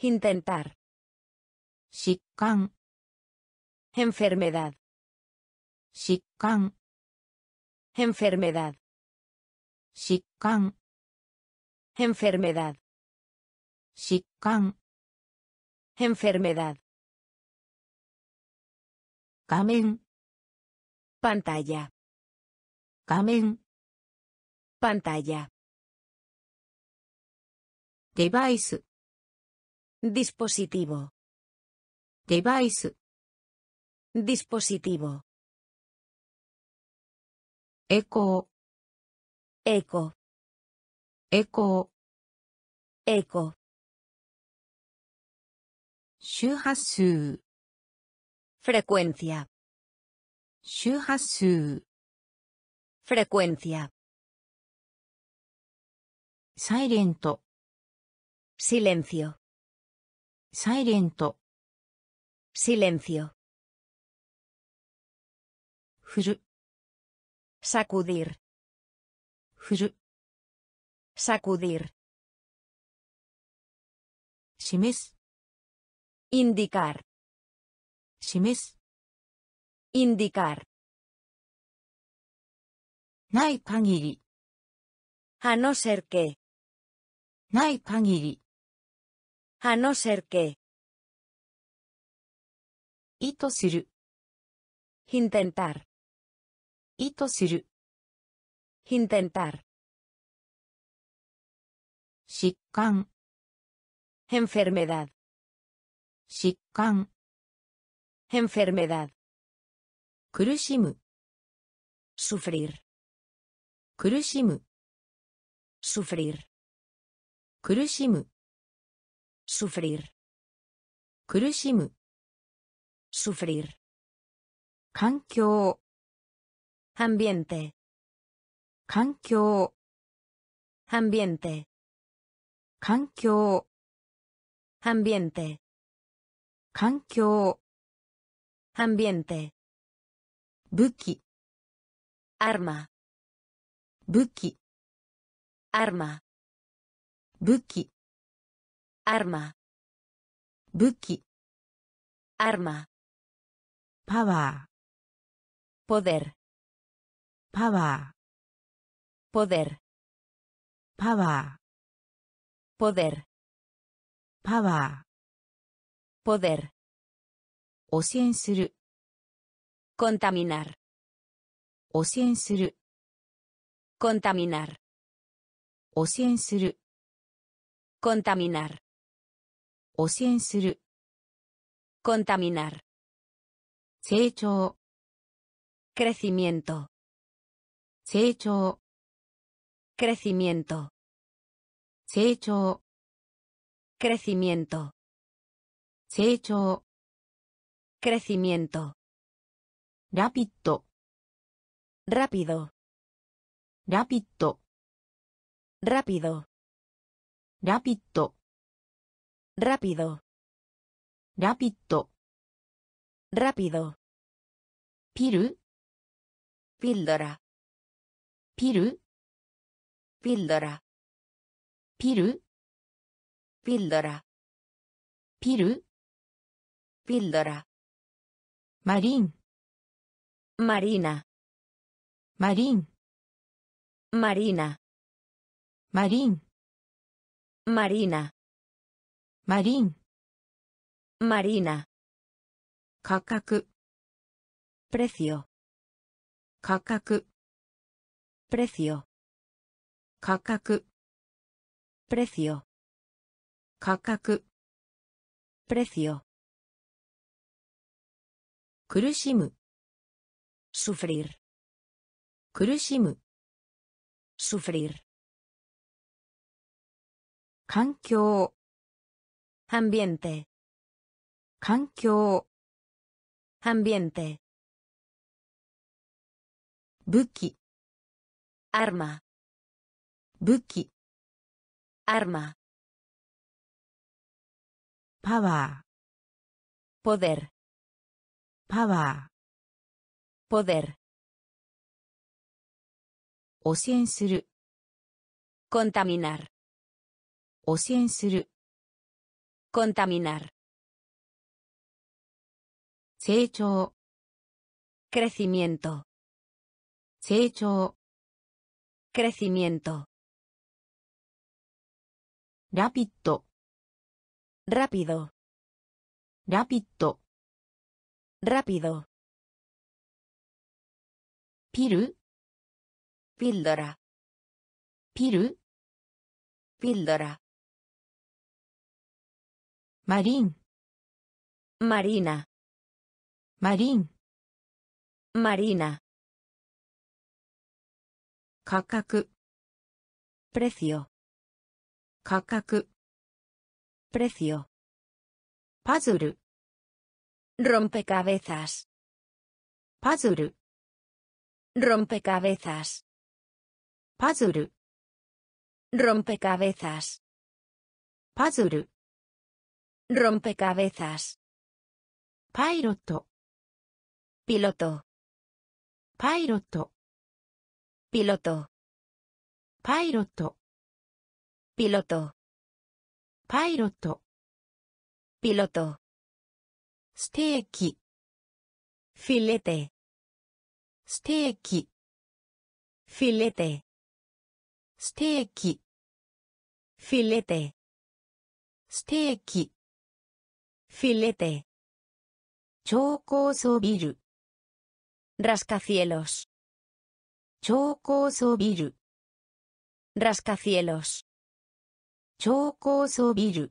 intentar, Shikkan. Enfermedad. Shikkan. Enfermedad. Shikkan. Enfermedad. Shikkan. Enfermedad. Kamen. Pantalla. Kamen. Pantalla. Device. Dispositivo. デバイス dispositivo, エコー eco, エコー eco, 周波数 frecuencia, 周波数 frecuencia, サイレント silencio, サイレント Silencio. Furu. Sacudir. Furu. Sacudir. Shimes. Indicar. Shimes. Indicar. Nai kagiri. A no ser que. Nai kagiri. A no ser que. 意図する intentar, 意図する intentar, 疾患 enfermedad, 疾患 enfermedad, 苦しむ sufrir, 苦しむ sufrir, 苦しむ sufrir, 苦しむ sufrir, 環境 ambiente, 環境 ambiente, 環境 ambiente, 環境 ambiente, 武器 arma, 武器 arma, 武器 arma, 武器 arma, Power. Poder. Power. Poder. Power. Poder. Power. Poder. 汚染する contaminar 汚染する contaminar 汚染する contaminar 汚染する contaminar 成長 crecimiento, 成長 crecimiento, 成長 crecimiento, 成長 crecimiento, ラピッド rápido, ラピッド rápido, ラピッド rápido, ラピッド rápido. Pill píldora. Pill píldora. Pill píldora. Pill píldora. Marín. Marina. Marín. Marina. Marín. Marina. Marín. Marina. 価格 precio, 価格 precio, 価格 Precio. 価格 Precio. 苦しむ Sufrir. 苦しむ Sufrir. 環境 Ambiente. 環境 Ambiente. 武器 Arma. 武器 Arma. パワ Poder. ーパワ Poder. ー汚染する Contaminar. 汚染する Contaminar. 成長 Crecimiento. 成長 Crecimiento. ラピッド Rápido. ラピッド Rápido. ピル Píldora. ピル Píldora. マリン Marina. Marín. Marina. Kakaku. Precio. Kakaku. Precio. Puzzle. Rompecabezas. Puzzle. Rompecabezas. Puzzle. Rompecabezas. Puzzle. Rompecabezas. Pilot. ピロトパイロットピロトパイロットピロトパイロットピロトステーキフィレテステーキフィレテステーキフィレテステーキフィレテ超高層ビル Rascacielos. Chocosobiru. Rascacielos. Chocosobiru.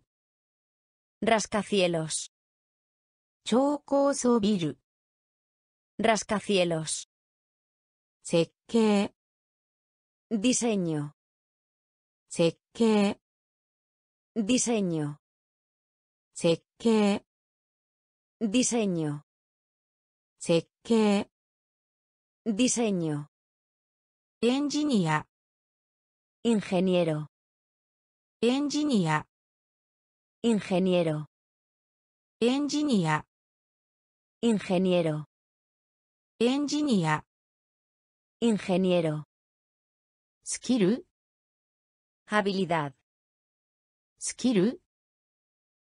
Rascacielos. Chocosobiru. Rascacielos. Seque. Diseño. Seque. Diseño. Seque. Diseño. Seque. Diseño. Engineer. Ingeniero. Engineer. Ingeniero. Engineer. Ingeniero. Engineer. Ingeniero. Skill. Habilidad. Skill.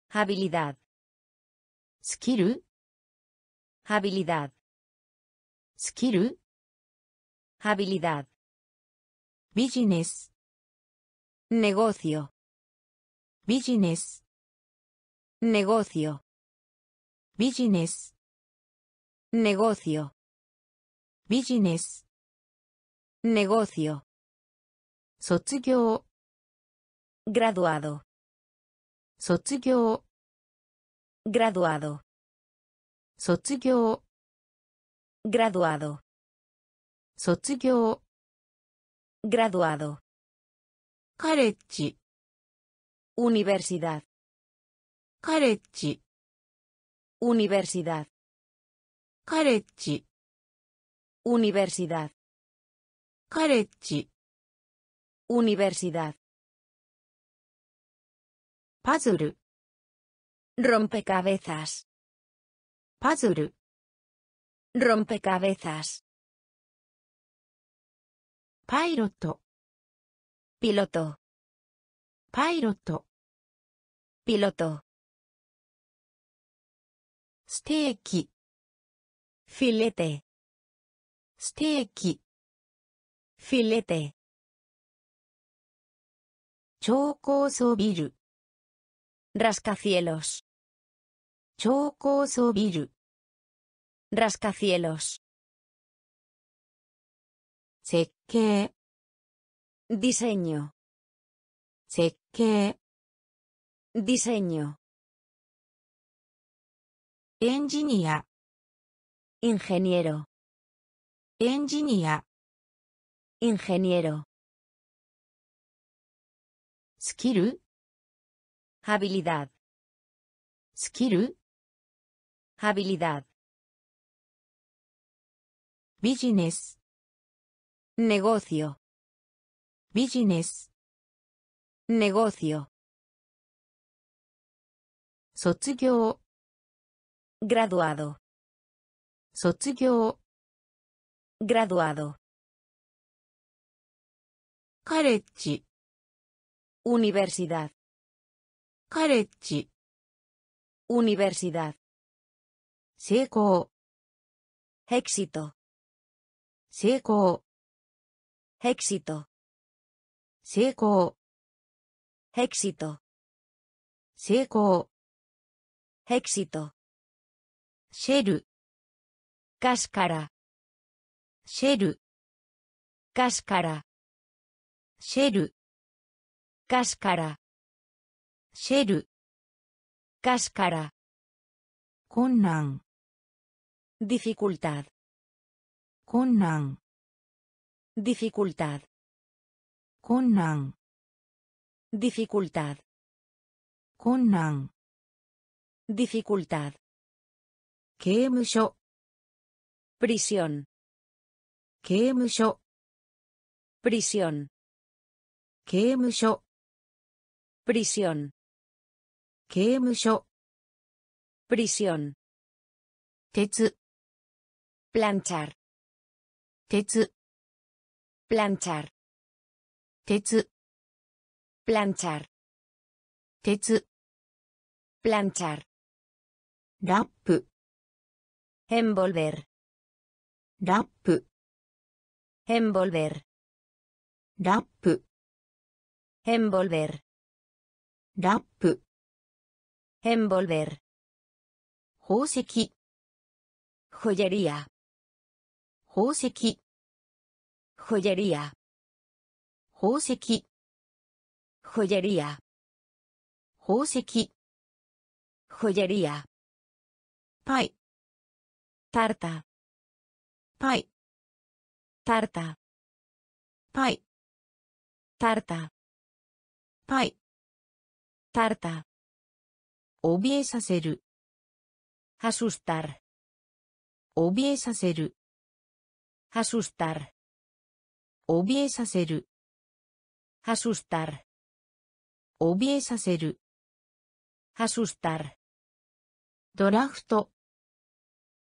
Habilidad. Skill. Habilidad. Skill. Habilidad. Business. Negocio. Business. Negocio. Business. Negocio. Business. Negocio. Sotsugyo. Graduado. Sotsugyo. Graduado. Sotsugyo. Graduado. 卒業 Graduado. カレッジ Universidad. カレッジ Universidad. カレッジ Universidad. カレッジ Universidad. パズル Rompecabezas. パズル Rompecabezas. パイロット Piloto. パイロット Piloto. ステーキ Filete. ステーキ Filete. 超高層ビル Rascacielos. 超高層ビル Rascacielos. 設計 Diseño. 設計 Diseño. エンジニア Ingeniero. エンジニア Ingeniero. スキル Habilidad. スキル Habilidad. ビジネス Negocio. ビジネス Negocio. 卒業 Graduado. 卒業 Graduado. カレッジ Universidad. カレッジ Universidad. 成功 Éxito. 成功 Éxito. 成功 Éxito. 成功 Éxito. シェル Cáscara. シェル Cáscara. シェル Cáscara. シェル Cáscara. 困難 Dificultad. 困難 Dificultad. Kunnan. Dificultad. Kunnan. Dificultad. Kemusho. Prisión. Kemusho. Prisión. Kemusho. Prisión. Kemusho. Prisión. Tetsu. Planchar. Tetsu. Planchar. 鉄 Planchar. 鉄 Planchar. ラップ Envolver. ラップ Envolver. ラップ Envolver. ラップ Envolver. 宝石 Joyería. 宝石 Joyería. 宝石 Joyería. 宝石 Joyería. パイ Tarta. パイ Tarta. パイ Tarta. パイ Tarta. 怯えさせる Asustar. 怯えさせる Asustar. 怯えさせる Asustar. 怯えさせる Asustar. ドラフト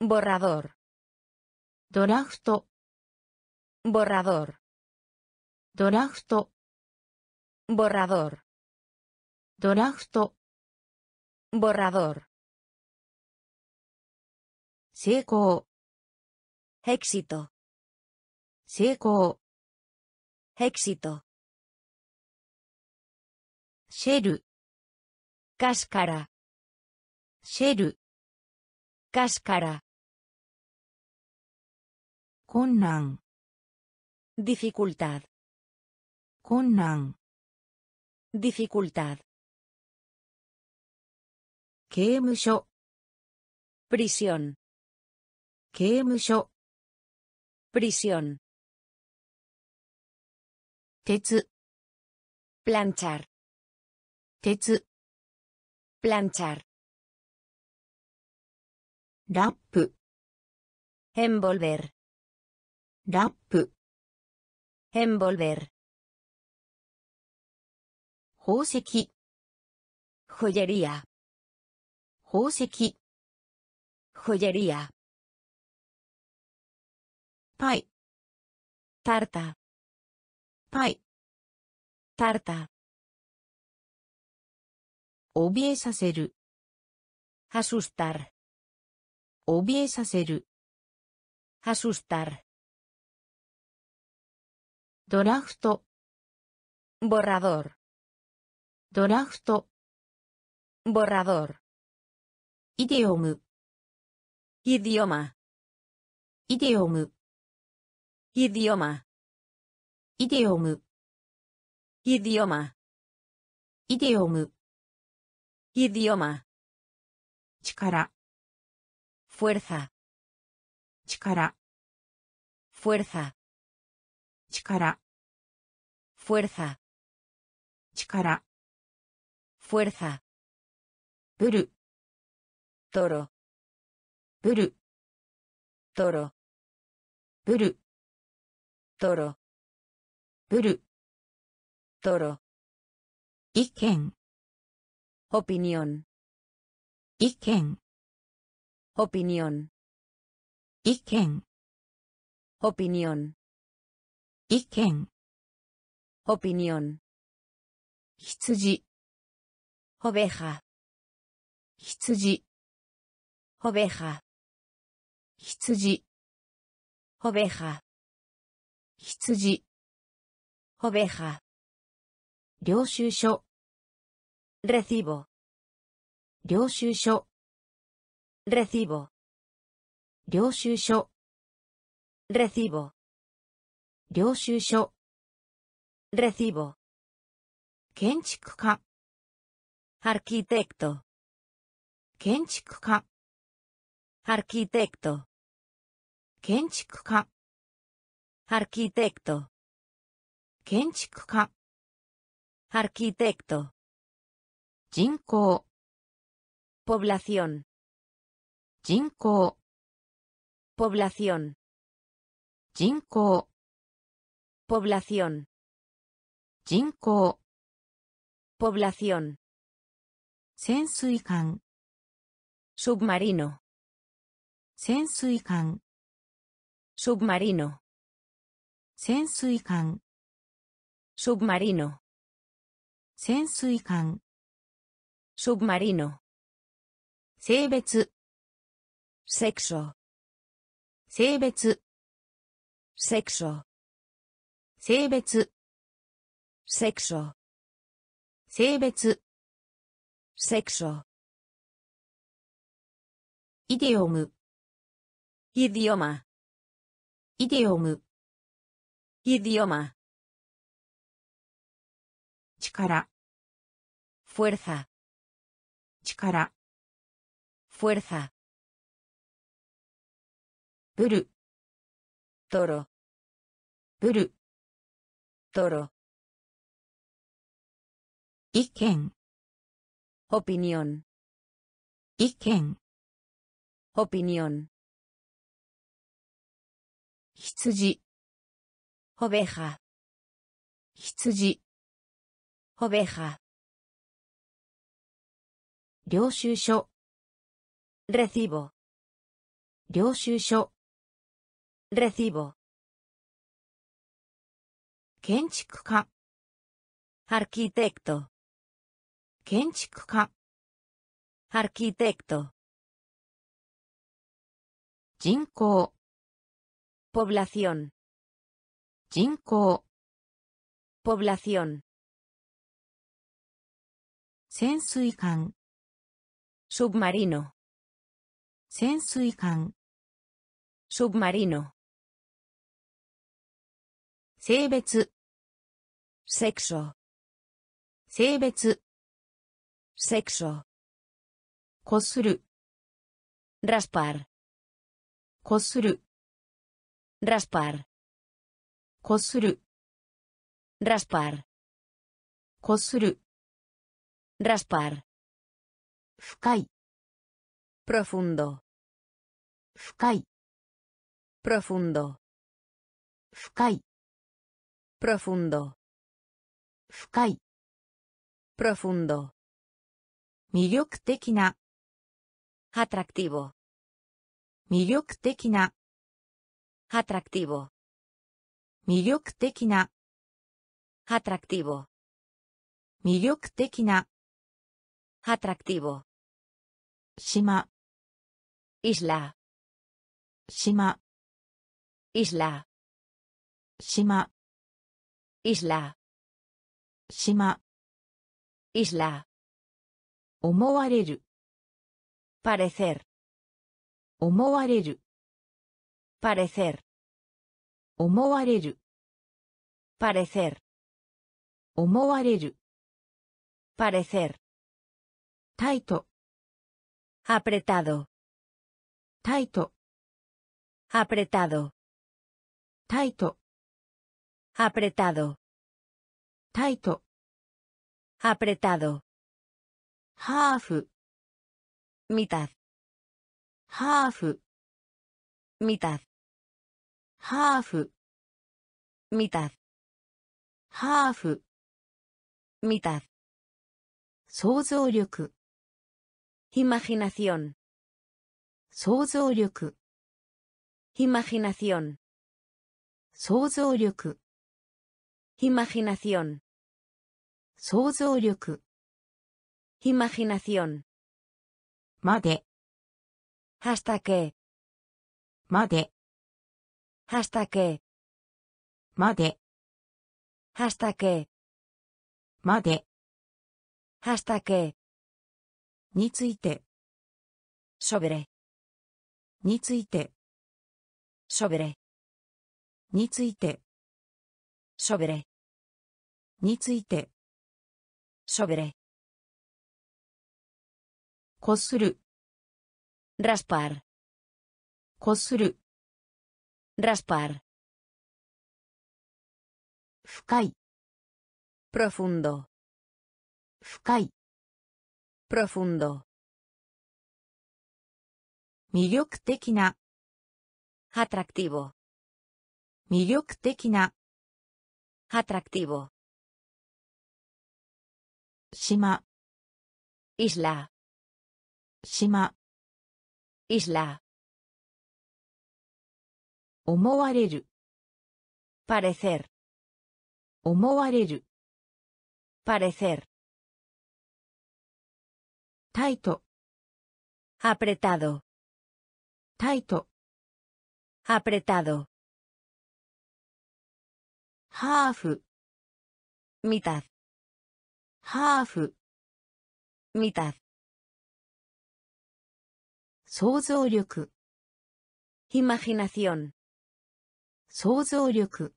Borrador. ドラフト Borrador. ドラフト Borrador. ドラフト Borrador. 成功 Éxito. 成功 Éxito. シェル Cáscara. シェル Cáscara. 困難 Dificultad. 困難 Dificultad. 刑務所 Prisión. 刑務所 Prisión. 鉄 Planchar. 鉄 Planchar. ラップ Envolver. ラップ Envolver. 宝石 Joyería. 宝石 Joyería. パイ Tarta. Tarta. Obie saseru. Asustar. Obie saseru. Asustar. Dorafto. Borrador. Dorafto. Borrador. Idioma. Idioma. Idioma. Idioma. イデオム Idioma. イデオム Idioma. イデオム.イデオム idioma, 力 fuerza, 力 fuerza, 力 fuerza, 力 fuerza, ブル toro, ブル toro, ブル toro, ブル。トロ。意見。オピニオン。意見。オピニオン。意見。オピニオン。意見。オピニオン。羊。オベハ。羊。オベハ。羊。オベハ。羊。Oveja, 領収書 recibo, 領収書 recibo, 領収書 recibo, 領収書 recibo, 建築家 arquitecto, 建築家 arquitecto, 建築家 arquitecto, 建築家 arquitecto, 人口 población, 人口 población, 人口 población, 人口 población, 潜水艦 submarino, 潜水艦 submarino, 潜水艦 Submarino, 潜水艦 submarino, 性別 sexo, 性別 sexo, 性別 sexo, 性別 sexo, イデオム idioma, イデオム idioma, 力 fuerza, 力 fuerza, ブル toro, ブル toro, 意見 opinión, 意見 opinión, 羊 oveja, 羊 Oveja. Ryōshūshō. Recibo. Ryōshūshō. Recibo. Kenchikuka. Arquitecto. Kenchikuka. Arquitecto. Jinko. Población. Jinko. Población. 潜水艦 submarino, 潜水艦 submarino, 性別 sexo, 性別 sexo, こする raspar, こする raspar, こする raspar, こする raspar, 深い profundo, 深い profundo, 深い profundo, 深い profundo, 魅力的な atractivo, 魅力的な atractivo, 魅力的な atractivo, 魅力的な Atractivo. Shima. Isla. Shima. Isla. Shima. Isla. Shima. Isla. Omowareru. Parecer. Omowareru. Parecer. Omowareru. Parecer. Omowareru. Parecer. タイト Apretado. タイト Apretado. タイト Apretado. タイト Apretado. ハーフ Mitad. ハーフ Mitad. ハーフ Mitad. ハーフ Mitad. 想像力 Imaginación. 想像力 Imaginación. 想像力 Imaginación. 想像力 Imaginación. まで Hasta que. まで Hasta que. まで Hasta que. まで Hasta que. について Sobre. について Sobre. について Sobre. について Sobre. こする Raspar. こする Raspar. 深い Profundo. 深い Profundo. 魅力的な Atractivo. 魅力的な Atractivo. 島 Isla. 島 Isla. 思われる Parecer. 思われる Parecer. Taito. Apretado. Taito. Apretado. Half. Mitad. Half. Mitad. 想像力 imaginación 想像力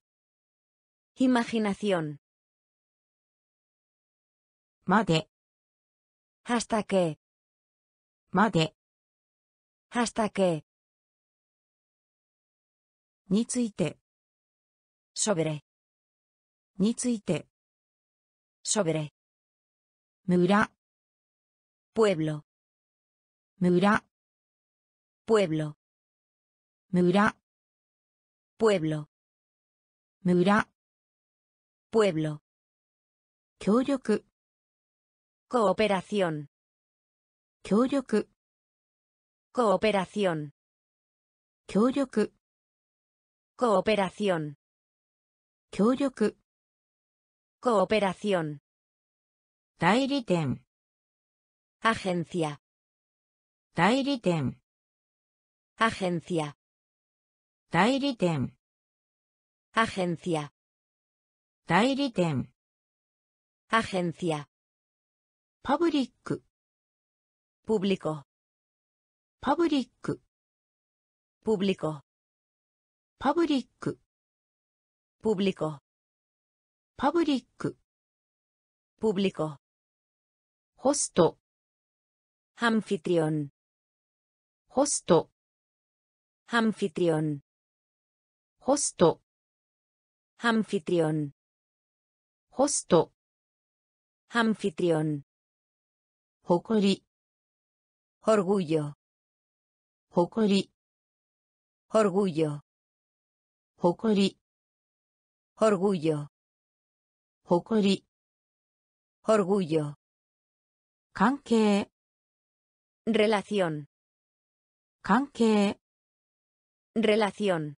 imaginación まで Hasta que. まで Hasta que. について Sobre. について Sobre. 村 Pueblo. 村 Pueblo. 村 Pueblo. 村 Pueblo. 協力 Cooperación. 協力 Cooperación. 協力 Cooperación. 協力 Cooperación. 代理店 Agencia. 代理店 Agencia. 代理店 Agencia. 代理店 Agencia. パブリックパブリコパブリックパブリコパブリックパブリコパブリックパブリコホストハンフィトリオンホストハンフィトリオンホストハンフィトリオンホストハンフィトリオン Hokori. Orgullo. Hokori. Orgullo. Hokori. Orgullo. Hokori. Orgullo. Kanke. Relación. Kanke. Relación.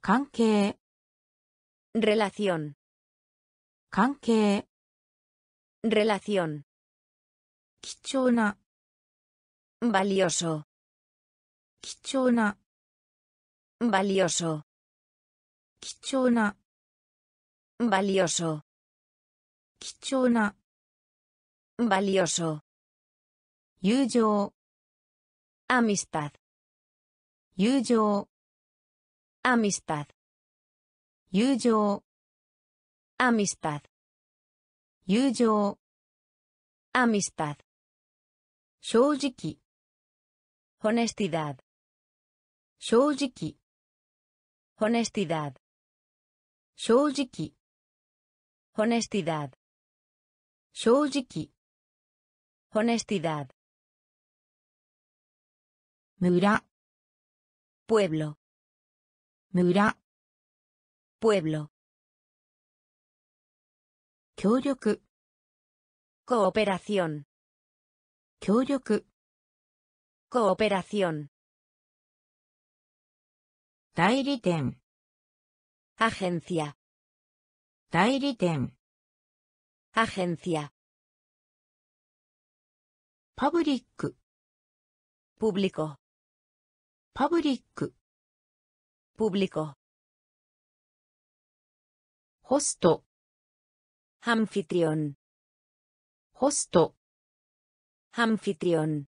Kanke. Relación. Kanke. Relación. Kichona. Valioso. Kichona. Valioso. Kichona. Valioso. Kichona. Valioso. Yuyo. Amistad. Yuyo. Amistad. Yuyo. Amistad. Yuyo. Amistad 正直 Honestidad. 正直 Honestidad. 正直 Honestidad. 正直 Honestidad. 村 Pueblo. 村 Pueblo. 協力 Cooperación. 協力 Cooperación. 代理店 Agencia. 代理店 Agencia. パブリック Público. パブリック Público. ホスト Anfitrión. ホスト Anfitrión.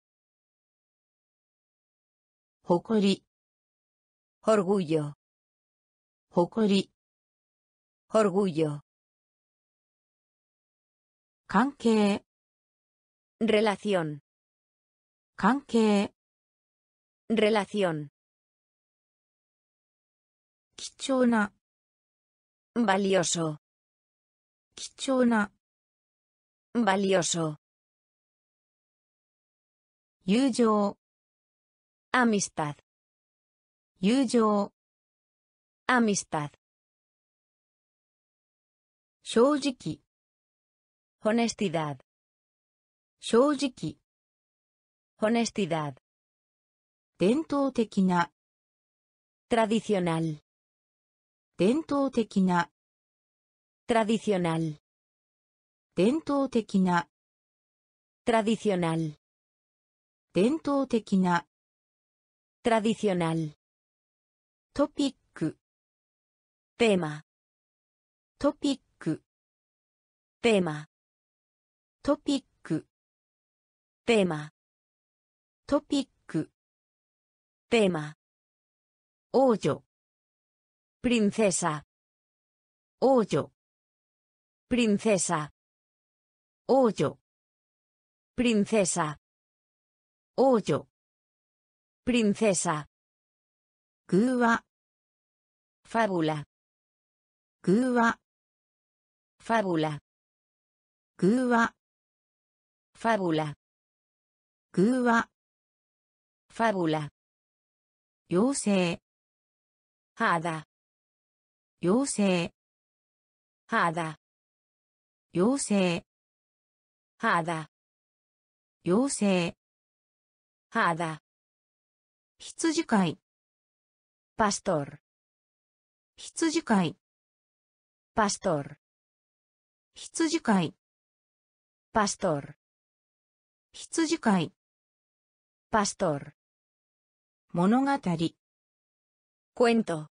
Hokori. Orgullo. Hokori. Orgullo. Kanke. Relación. Kanke. Relación. Kichona. Valioso. Kichona. Valioso. 友情 Amistad. 友情 Amistad. 正直 Honestidad. 正直 Honestidad. 伝統的な Tradicional. 伝統的な Tradicional. 伝統的な Tradicional. 伝統的な Tradicional. トピック Tema. トピック Tema. トピック Tema. トピック Tema. 王女 Princesa. 王女 Princesa. 王女 Princesa. 王女 Princesa. 偶話 Fábula. 偶話 Fábula. 偶話 Fábula. 偶話 Fábula. 妖精 Hada. 妖精 Hada. 妖精 Hada. 妖精 肌羊飼い。パストル羊飼い。パストル羊飼い。パストー羊飼い。パストル物語。コエント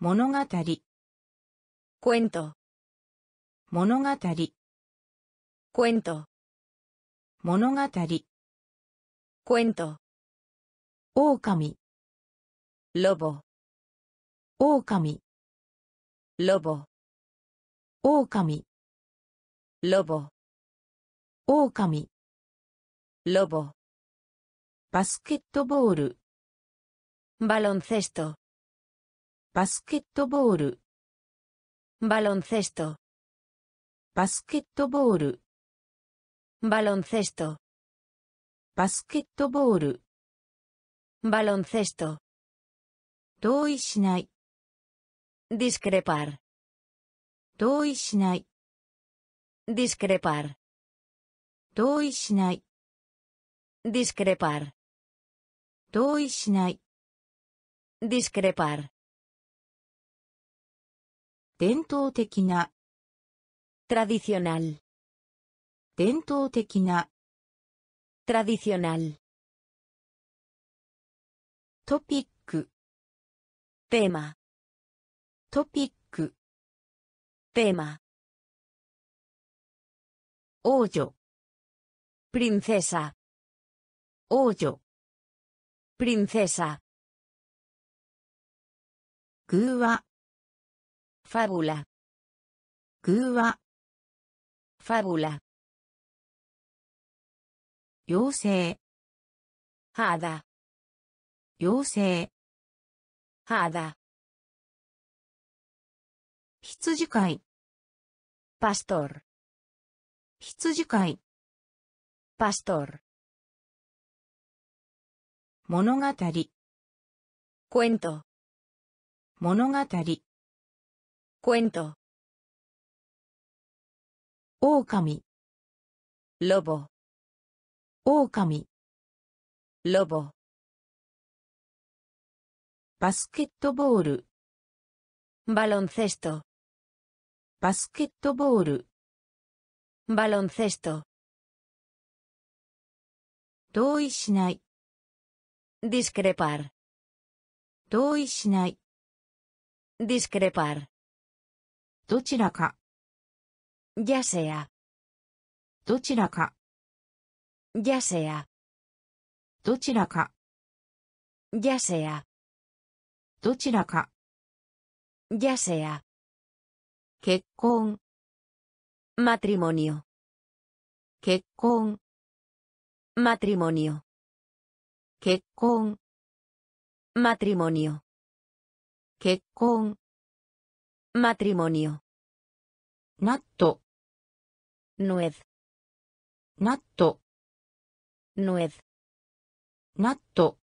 物語。コエント物語。コエント物語。Cuento. ocami Lobo. ocami Lobo. ocami Lobo. ocami Lobo. Basketball. Baloncesto. Basketball. Baloncesto. Basketball. Baloncesto. バスケットボール Baloncesto. 同意しない Discrepar. 同意しない Discrepar. 同意しない Discrepar. 同意しない Discrepar. 伝統的な Tradicional. 伝統的な Tradicional. Topic. Tema. Topic. Tema. Hoyo. Princesa. Hoyo. Princesa. Cuba. Fábula. Cuba. Fábula. 妖精。肌妖精。肌羊飼い。パストル羊飼い。パストル物語。コント物語。コント狼。ロボオオカミロボバスケットボールバロンセストバスケットボールバロンセスト同意しない。ディスクレパー同意しない。ディスクレパーどちらか。やせやどちらか。ya sea, どちらか ya sea, どちらか ya sea, 結婚 matrimonio, 結婚 matrimonio, 結婚 matrimonio, 結婚 matrimonio, ナット nuez, ナット nuez. Natto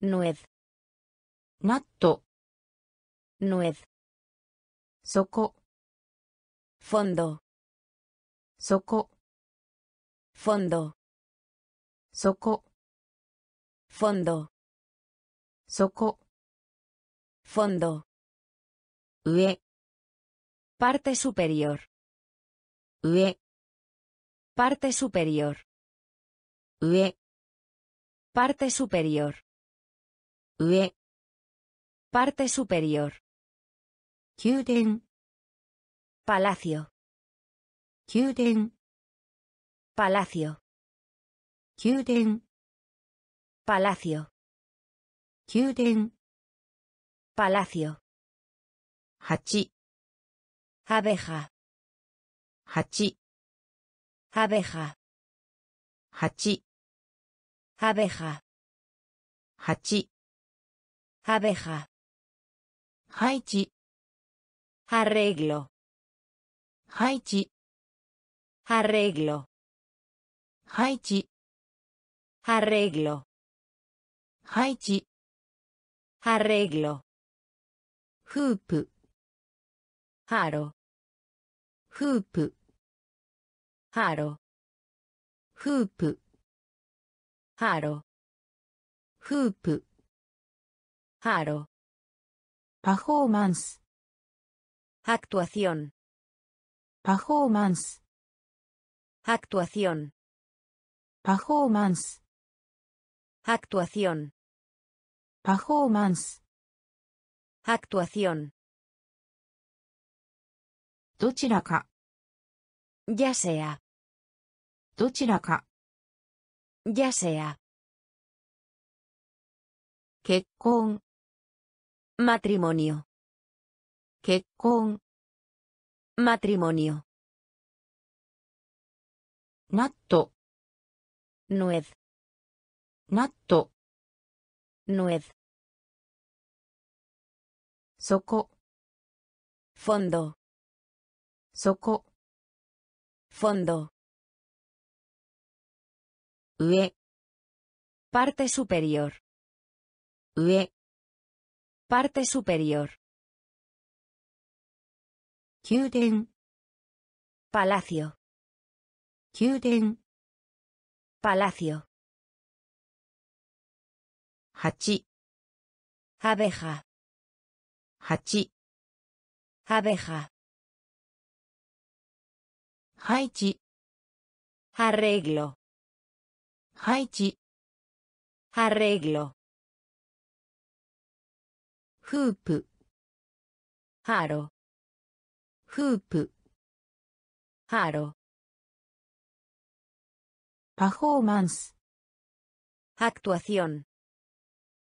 nuez. Natto nuez. Soco fondo. Soco fondo. Soco fondo. Soco fondo. Ue. Parte superior. Ue. Parte superior. Parte superior. Ue. Parte superior. Kyuden. Palacio. Kyuden. Palacio. Palacio. Palacio. Hachi. Abeja. Hachi. Abeja. Hachi. Abeja, 蜂 abeja, 配置 arreglo, 配置 arreglo, 配置 arreglo, 配置 arreglo, フープ aro, フープ aro, フープaro, フープ aro, パフォーマンス actuación, パフォーマンス actuación, パフォーマンス actuación, パフォーマンス actuación, どちらか ya sea, どちらか ya sea. Que con. Matrimonio. Que con. Matrimonio. Natto. Nuez. Natto. Nuez. Soco. Fondo. Soco. Fondo. Ue. Parte superior. Ue. Parte superior. Kyuden. Palacio. Kyuden. Palacio. Hachi. Abeja. Hachi. Abeja. Haichi. Arreglo. 配置 arreglo, フープ aro, フープ aro, パフォーマンス actuación,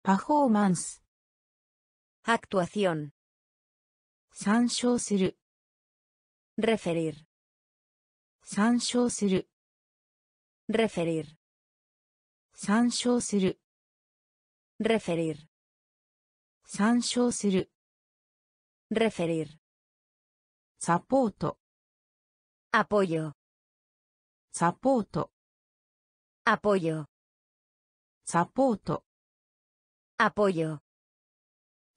パフォーマンス actuación, 参照する referir, 参照する Referir. 参照する Referir. 参照する Referir. サポート Apoyo. サポート Apoyo. サポート Apoyo.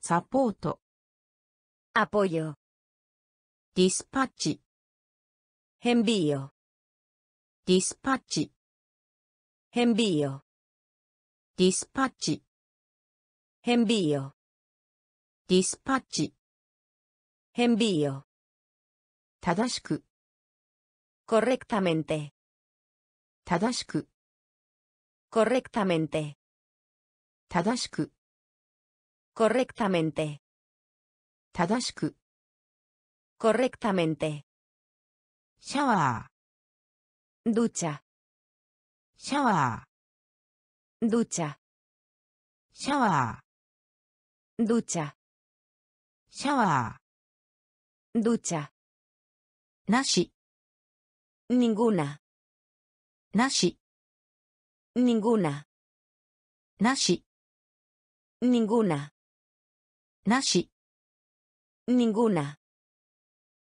サポート Apoyo. ディスパッチ Envío. ディスパッチ Envío. ディスパッチ Envío. ディスパッチ Envío. 正しく Correctamente. 正しく Correctamente. 正しく Correctamente. 正しく Correctamente. シャワ Ducha. ーシャワ Ducha. ーシャワ Ducha. ー Ducha. Shower. Ducha. Shower. Ducha. Nashi. Ninguna. Nashi. Ninguna. Nashi. Ninguna. Nashi. Ninguna.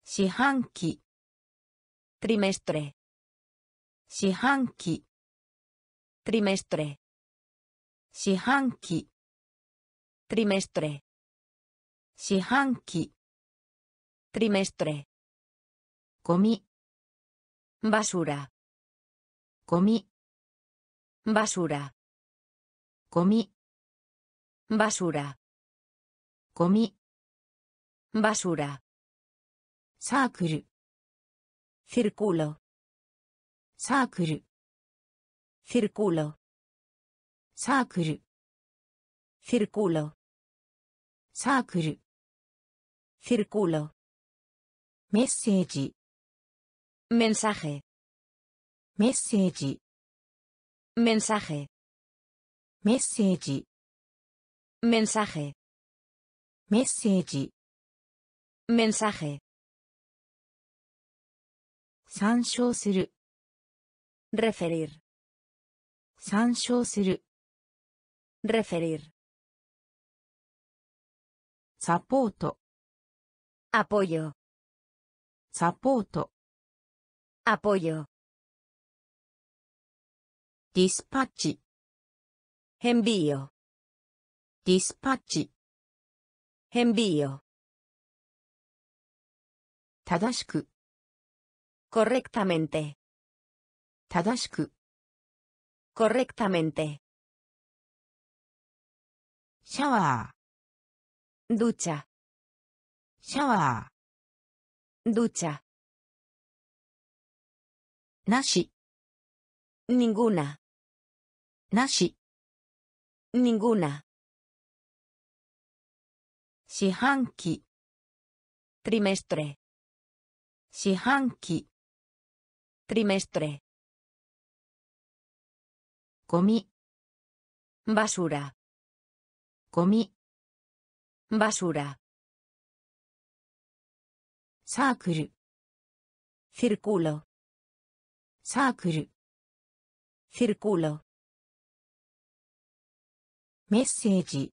Shihanki. Trimestre. Shihanki. Trimestre. 四半期 Trimestre. 四半期 Trimestre. ゴミ Basura. ゴミ Basura. ゴミ Basura. ゴミ Basura. サークル Círculo. サークル Círculo. サークル Círculo. サークル Círculo. メッセージ Mensaje. メッセージ Mensaje. メッセージ Mensaje. メッセージ Mensaje. 参照する Referir. 参照する Referir. Sapoto. Apoyo. Sapoto. Apoyo. Dispatch. Envío. Dispatch. Envío. Tadashiku. Correctamente. Tadashiku. Correctamente シャワ Ducha. ーシャワ Ducha. ーなし Ninguna. なし Ninguna. 四半期 Trimestre. 四半期 Trimestre. ゴミ Basura. Gomi. Basura. Círculo. Círculo. Círculo. Message.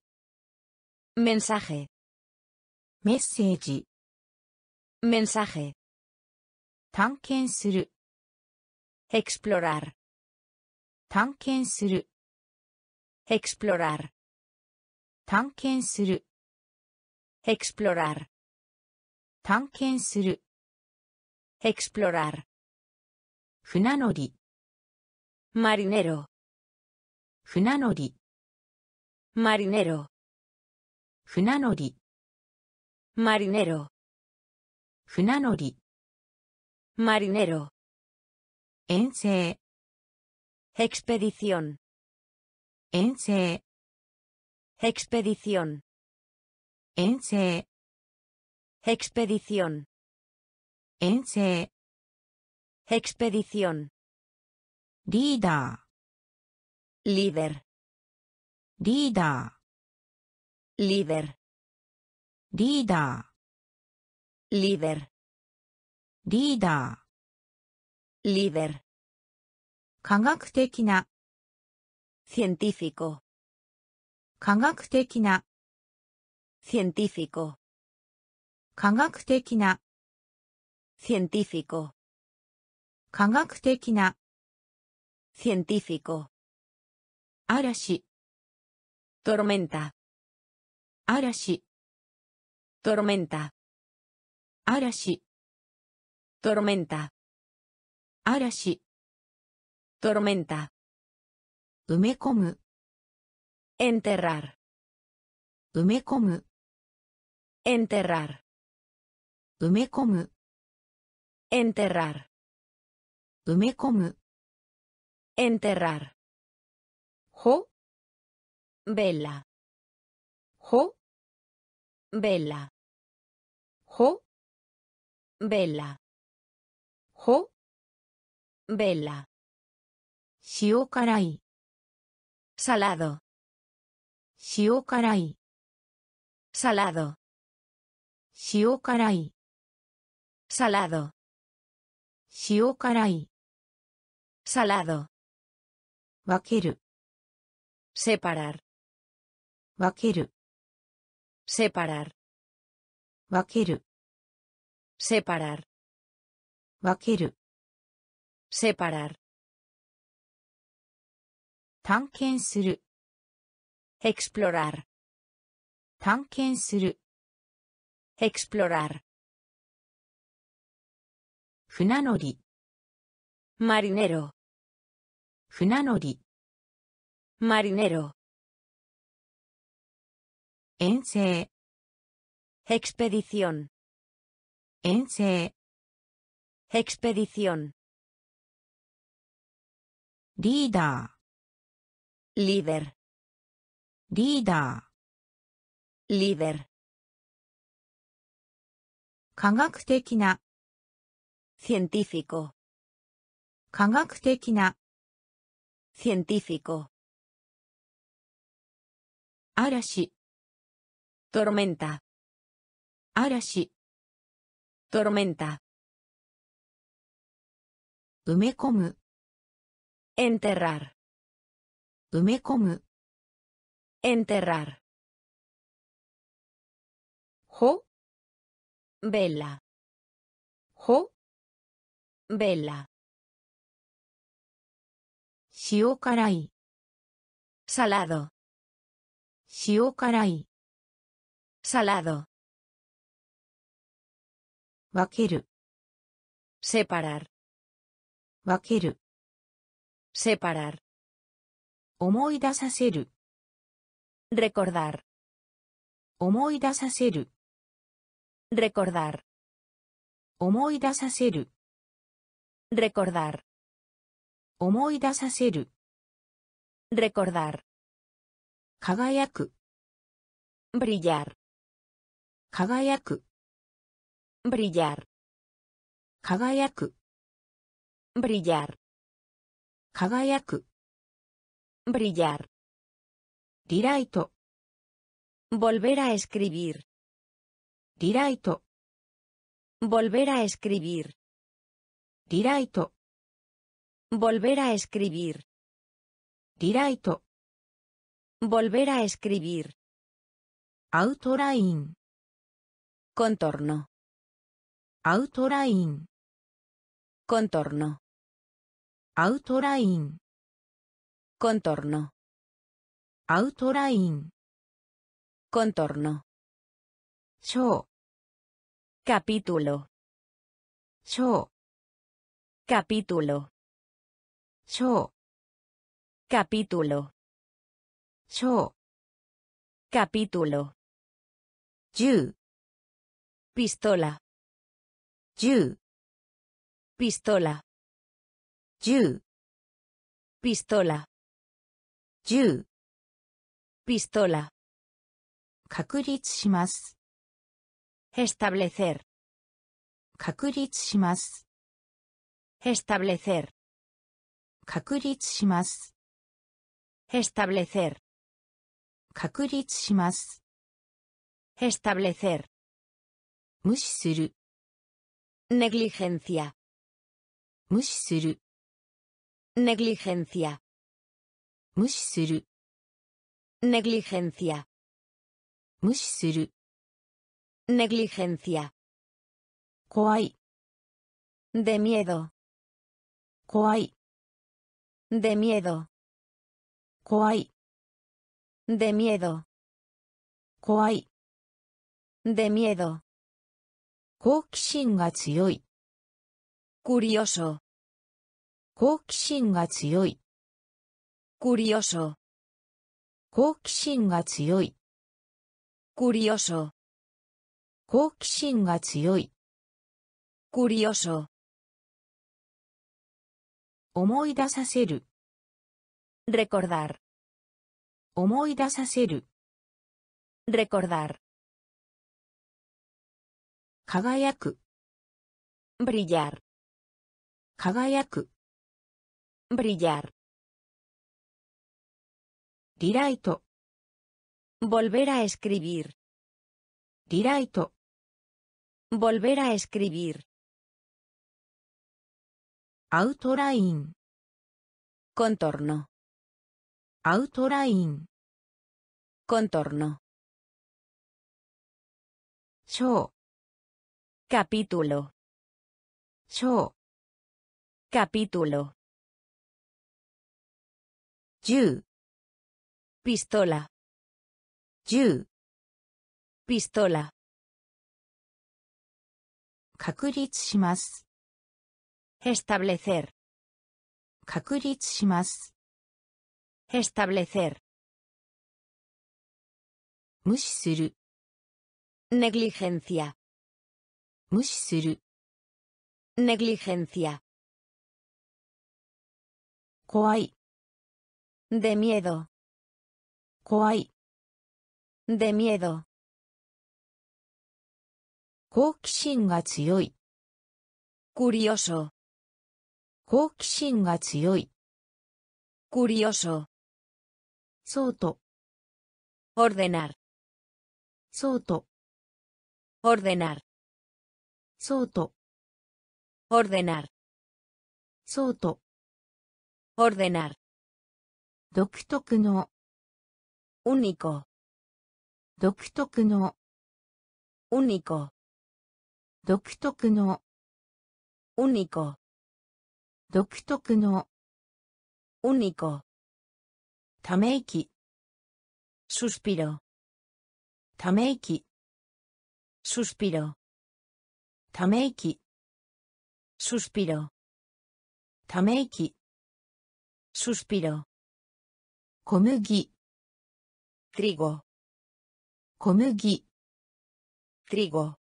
Mensaje. Message. Mensaje. 探検する explorar 探検する explorar 探検する Explorar. 探検する Explorar. 船乗り Marinero. 船乗り Marinero. 船乗り Marinero. 船乗り Marinero. 遠征 Expedición. 遠征 Expedición. 遠征 Expedición. 遠征 Expedición. リーダ Líder. ーリーダ Líder. ーリーダ Líder. ーリーダ Líder. 科学的な científico, 科学的な científico, 科学的な científico, 科学的な científico, 嵐 tormenta, 嵐 tormenta, 嵐 tormenta, 嵐 tormenta, 埋め込む enterrar, 埋め込む enterrar, 埋め込む enterrar, 埋め込む enterrar, ほ vela, ほ vela, ほ vela, ほ vela, 塩辛い salado, 塩辛い salado, 塩辛い salado, 塩辛い salado, 分ける separar, 分ける separar, 分ける separar, 分ける separar, 探検する explorar, 探検する explorar, 船乗り marinero, 船乗り marinero, 遠征 expedición, 遠征 expedición, リーダ líder, ー リーダー líder, 科学的な científico, 科学的な científico, 嵐 tormenta, 嵐 tormenta, 埋め込む enterrar, 埋め込む enterrar, ほ vela, ほ vela, 塩辛い salado, 塩辛い salado, 分ける separar, 分ける separar, 思い出させる recordar, 思い出させる recordar, 思い出させる recordar, 思い出させる recordar, 輝く brillar, 輝く brillar, 輝く brillar, 輝く brillar, Tiraito. Volver a escribir. Tiraito. Volver a escribir. Tiraito. Volver a escribir. Tiraito. Volver a escribir. Outline. Contorno. Outline. Contorno. Outline. Contorno. Outline. Contorno. Show. Capítulo. Show. Capítulo. Show. Capítulo. Show. Capítulo. Yu. Pistola. Yu. Pistola. Yu. Pistola. Yu. Pistola, 確立します。establecer, 確立します。establecer, 確立します。establecer, 確立します。establecer, 無視する。negligencia, 無視する。Negligencia. 無視する Negligencia. 無視する Negligencia. 怖い De miedo. 怖い De miedo. 怖い De miedo. 怖い De miedo. 好奇心が強い Curioso. 好奇心が強い Curioso. 好奇心が強い Curioso. 好奇心が強い Curioso. 思い出させる Recordar. 思い出させる Recordar. 輝く Brillar. 輝く Brillar. Tiraito. Volver a escribir. Tiraito. Volver a escribir. Outline. Contorno. Outline. Contorno. Show. Capítulo. Show. Capítulo. Yu Pistola. 銃 Pistola. 確立します Establecer. 確立します Establecer. 無視する Negligencia. 無視する Negligencia. 怖い De miedo. 怖い De miedo. 好奇心が強い Curioso. 好奇心が強い Curioso. そうと Ordenar. そうと Ordenar. そうと Ordenar. そうと Ordenar. 独特の Único. 独特の Único. 独特の Único. 独特の Único. ため息 Suspiro. ため息 Suspiro. ため息 Suspiro. ため息 Suspiro. 小麦 Trigo. 小麦 Trigo.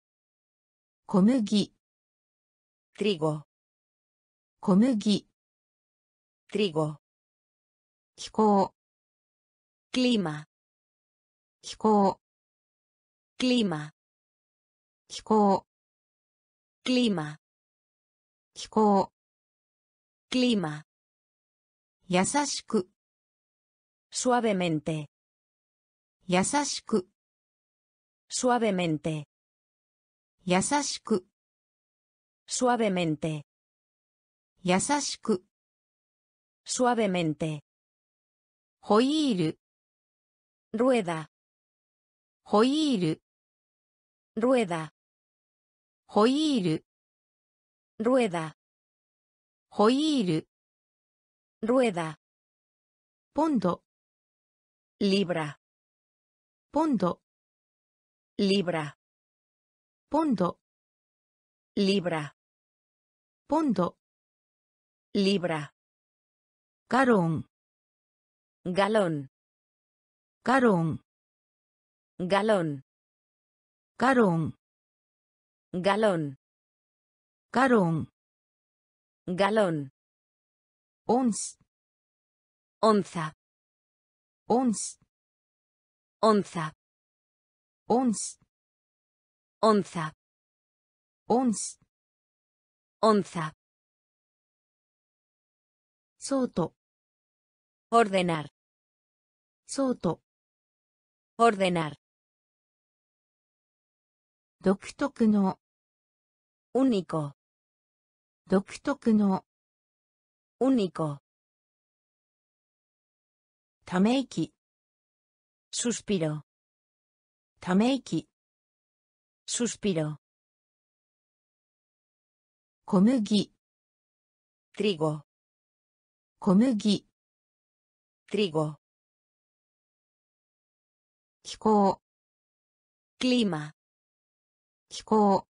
小麦 Trigo. 小麦 Trigo. 気候 Clima. 気候 Clima. 気候 Clima. 気候 Clima. 優しく Suavemente. 優しく Suavemente. 優しく Suavemente. 優しく Suavemente. ホイール Rueda. ホイール Rueda. ホイール Rueda. ホイール Rueda. ポンド Libra. Punto. Libra. Punto. Libra. Punto. Libra. Carón. Galón. Carón. Galón. Carón. Galón. Carón. Galón. Ons. Onza. Ons. Onza. Ons. Onza. Ons. Onza. Soto. Ordenar. Soto. Ordenar. 独特の único 独特の único ため息 Suspiro. ため息 Suspiro. 小麦 Trigo. 小麦 Trigo. 気候 Clima. 気候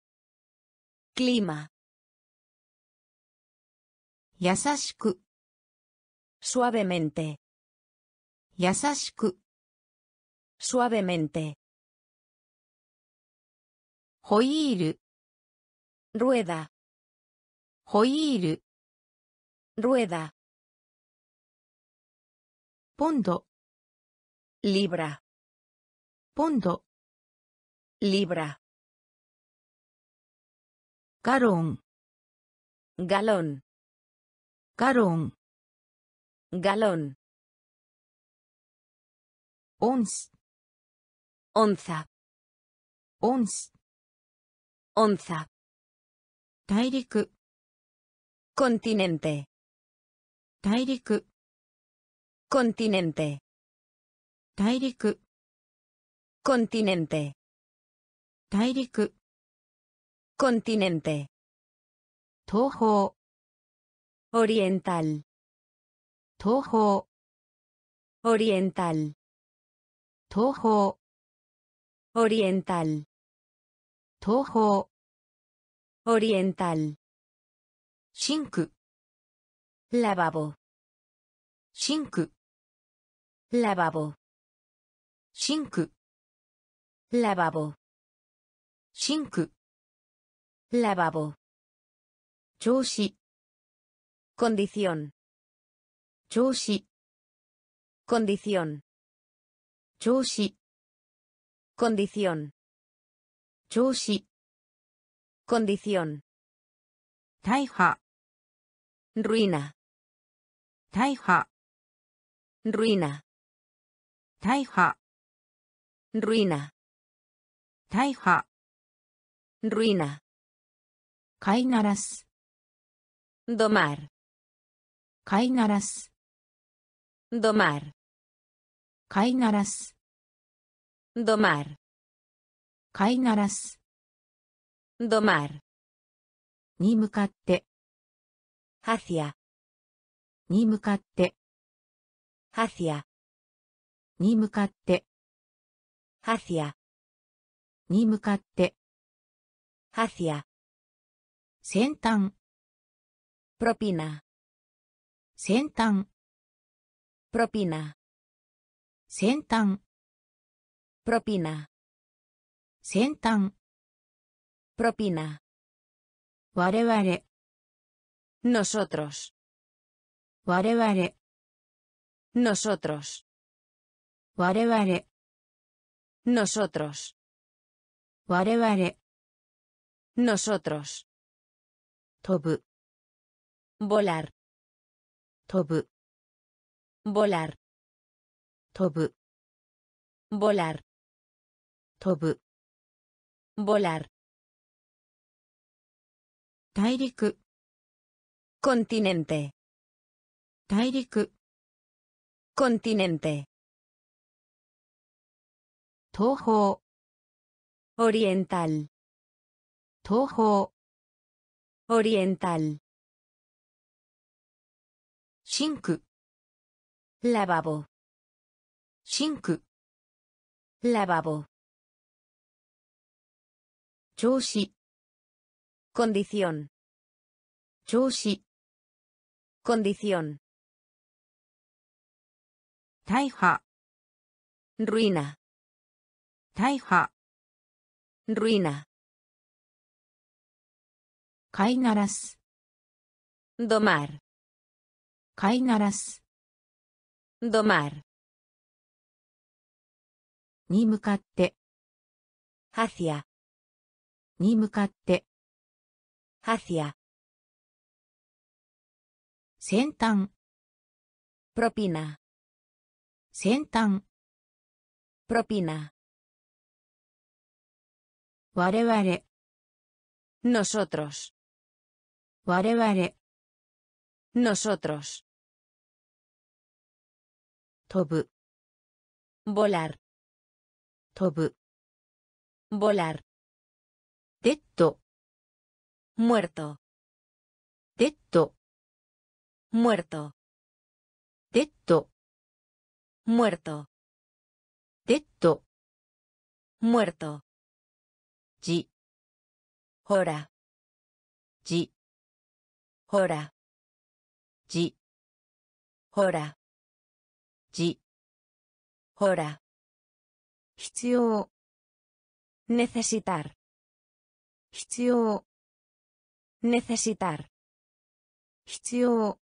Clima. 優しく Suavemente. 優しく Suavemente. Hoiru. Rueda. Hoiru. Rueda. Punto. Libra. Punto. Libra. Carón. Galón. Carón. Galón. Ons. Onza. オンス Onza. 大陸 Continente. 大陸 Continente. 大陸 Continente. 大陸 Continente. 東方 Oriental. 東方 Oriental. 東方 Oriental. Toho. Oriental. Shinku. Lavabo. Shinku. Lavabo. Shinku. Lavabo. Shinku. Lavabo. Choshi. Condición. Choshi. Condición. Choshi. Condición. Choshi. Condición. Taiha. Ruina. Taiha. Ruina. Taiha. Ruina. Taiha. Ruina. Kainaras. Domar. Kainaras. Domar. Kainaras. Domar. 飼いならす Domar. に向かって Hacia. に向かって Hacia. に向かって Hacia. に向かって Hacia. 先端 Propina. 先端 Propina. 先端 Propina. Sentan. Propina. Ware. Nosotros. Ware. Nosotros. Ware. Nosotros. Ware ware. Nosotros. Tobu. Volar. Tobu. Volar. Tobu. Volar. 飛ぶ Volar. 大陸 Continente. 大陸 Continente. 東方 Oriental. 東方 Oriental. シンク Lavabo. シンク Lavabo. 調子 Condición. 調子 Condición. 大破 Ruina. 大破 Ruina. 飼いならす Domar. 飼いならす Domar. に向かって Hacia. に向かって Hacia. 先端 Propina. 先端 Propina. 我々 Nosotros. 我々 Nosotros. 飛ぶ volar, 飛ぶ volar, Detto. Muerto. Detto. Muerto. Detto. Muerto. Detto. Muerto. Ji. Hora. Ji. Hora. Ji. Hora. Ji. Hora. necesitar 必要 necesitar, 必要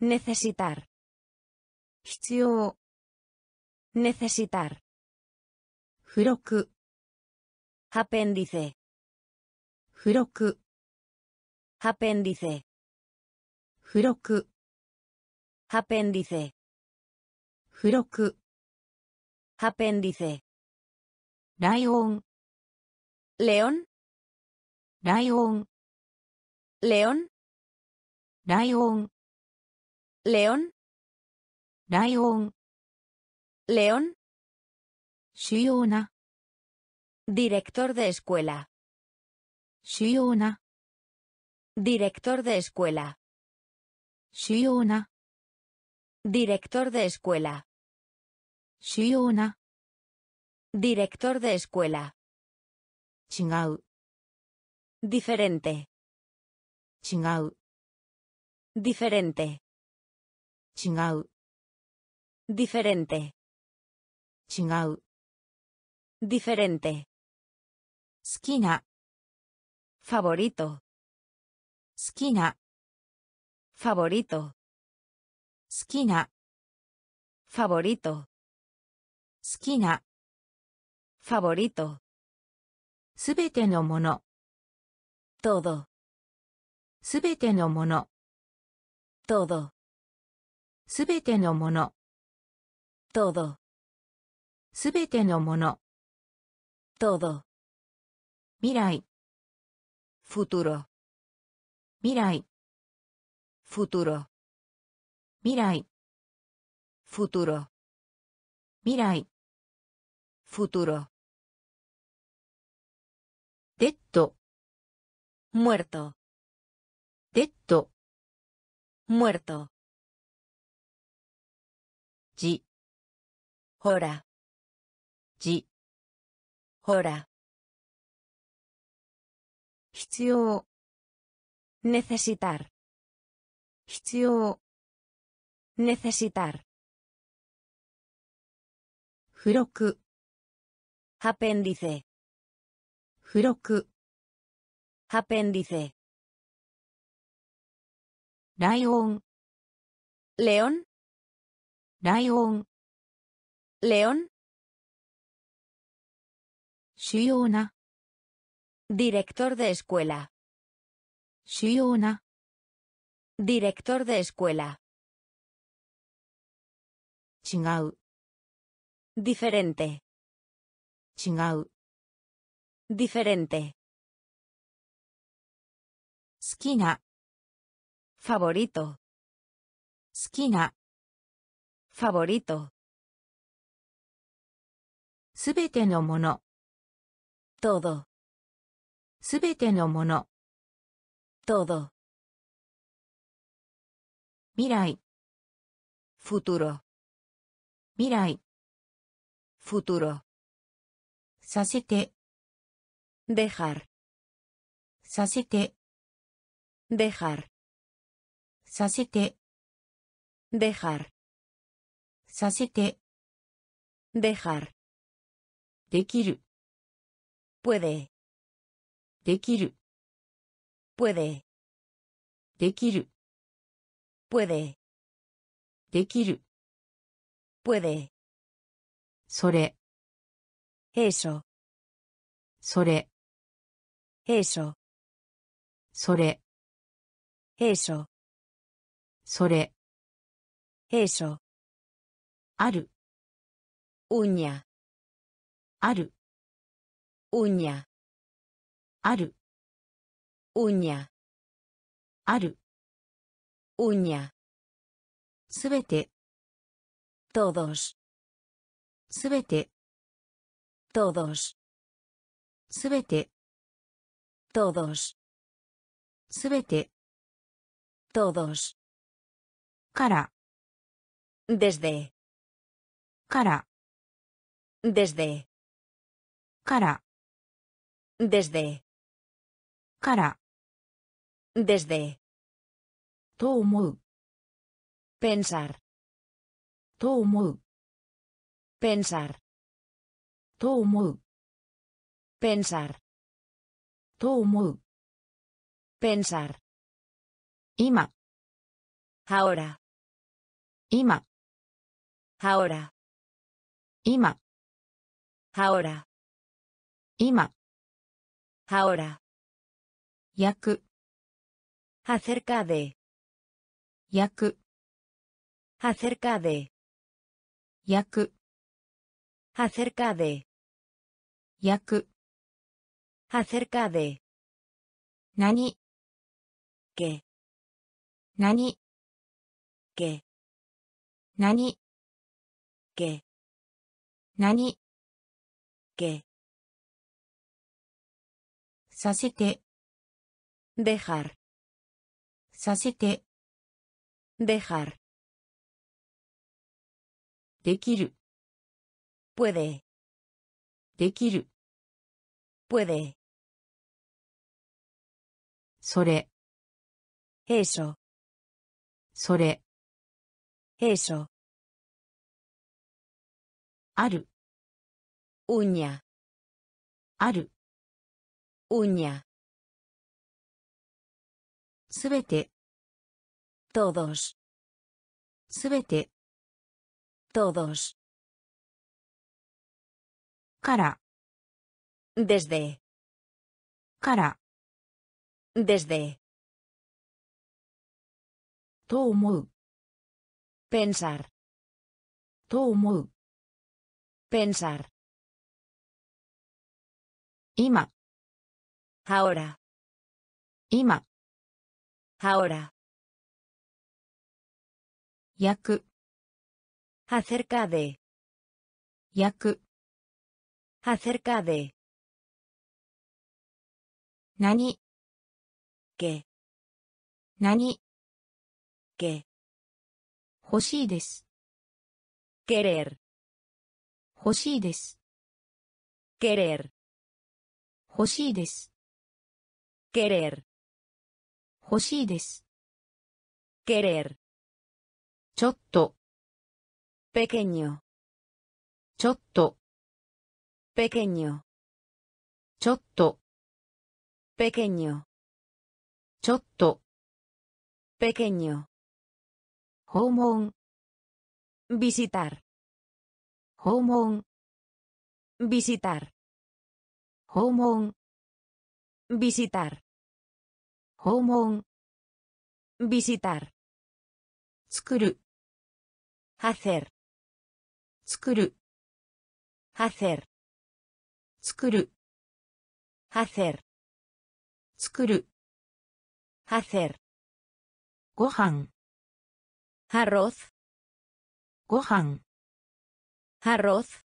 necesitar, 必要 necesitar, 付録 apéndice, 付録 apéndice, 付録 apéndice, 付録 apéndice, ライオン león, ライオン león, ライオン león, ライオン león, 主要な director de escuela, 主要な director de escuela, 主要な director de escuela, 主要な director de escuela, 違う diferente, 違う diferente, 違う diferente, 違う diferente, 好きな favorito, 好きな favorito, 好きな favorito, 好きな favorito, すべてのもの Todo, すべてのもの todo, すべてのもの todo, すべてのもの todo, 未来 futuro, 未来 futuro, 未来 futuro, 未来 futuro, デッド muerto, デッド muerto, じ hora, じ hora, 必要 necesitar, 必要 necesitar, 付録 apéndice, 付録 Apéndice. Lion. León. León. Shiona. Director de escuela. Shiona. Director de escuela. Chingau. Diferente. Chingau. Diferente. 好きな favorito, 好きな favorito, すべてのもの todo, すべてのもの todo, 未来 futuro, 未来 futuro, させて dejar, させて dejar. Sasete. Dejar. Sasete. Dejar. Dekiru. Puede. Dekiru. Puede. Dekiru. Puede. Dekiru. Puede. Sore. Eso. Sore. Eso. Sore. Eso, それ eso, ある uña, ある uña, ある uña, ある uña, すべて Todos. すべて Todos. すべて Todos. すべて Todos. Cara. Desde. Cara. Desde. Cara. Desde. Cara. Desde. Tomu. Pensar. Tomu. Pensar. Tomu. Pensar. Tomu. Pensar. 今、Ahora. 今、Ahora. 今、Ahora. 今、Ahora. 焼く、Acerca de. 焼く、Acerca de. 焼く、Acerca de. 焼く、Acerca de. 何、¿Qué? 何、¿Qué? 何、¿Qué? 何、¿Qué? させて、Dejar. させて、Dejar. できる、Puede. できる、Puede. それ、Eso. それ、 Eso. ある、 Uña. ある、 Uña. すべて、 Todos. すべて、 Todos. から、 Desde. から、 Desde. と思う、 Pensar. と思う、 Pensar. 今、 Ahora. 今、 Ahora. 焼く、 Acerca de. 焼く、 Acerca de. 何、 ¿Qué? 何、 ¿Qué? 欲しいです、Querer. 欲しいです、Querer. 欲しいです、Querer. 欲しいです、Querer. ちょっと、Pequeño. ちょっと、Pequeño. ちょっと、Pequeño. ちょっと、Pequeño. 訪問、Visitar. 訪問、Visitar. 訪問、Visitar. 訪問、Visitar. 作る、Hacer. 作る、Hacer. 作る、Hacer. 作る、Hacer. ご飯、Arroz. ご飯、Arroz.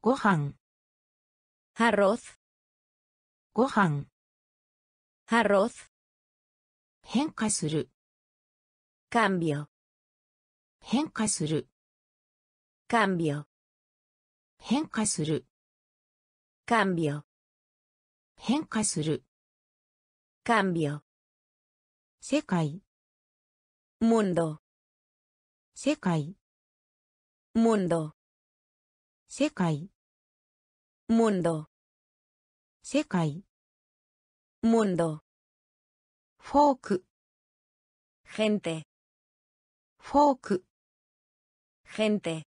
ご飯、Arroz. ご飯、Arroz. 変化する、Cambio. 変化する、Cambio. 変化する、Cambio. 変化する、Cambio. 世界、Mundo. 世界、Mundo. 世界、Mundo. 世界、Mundo. フォーク、Gente. フォーク、Gente.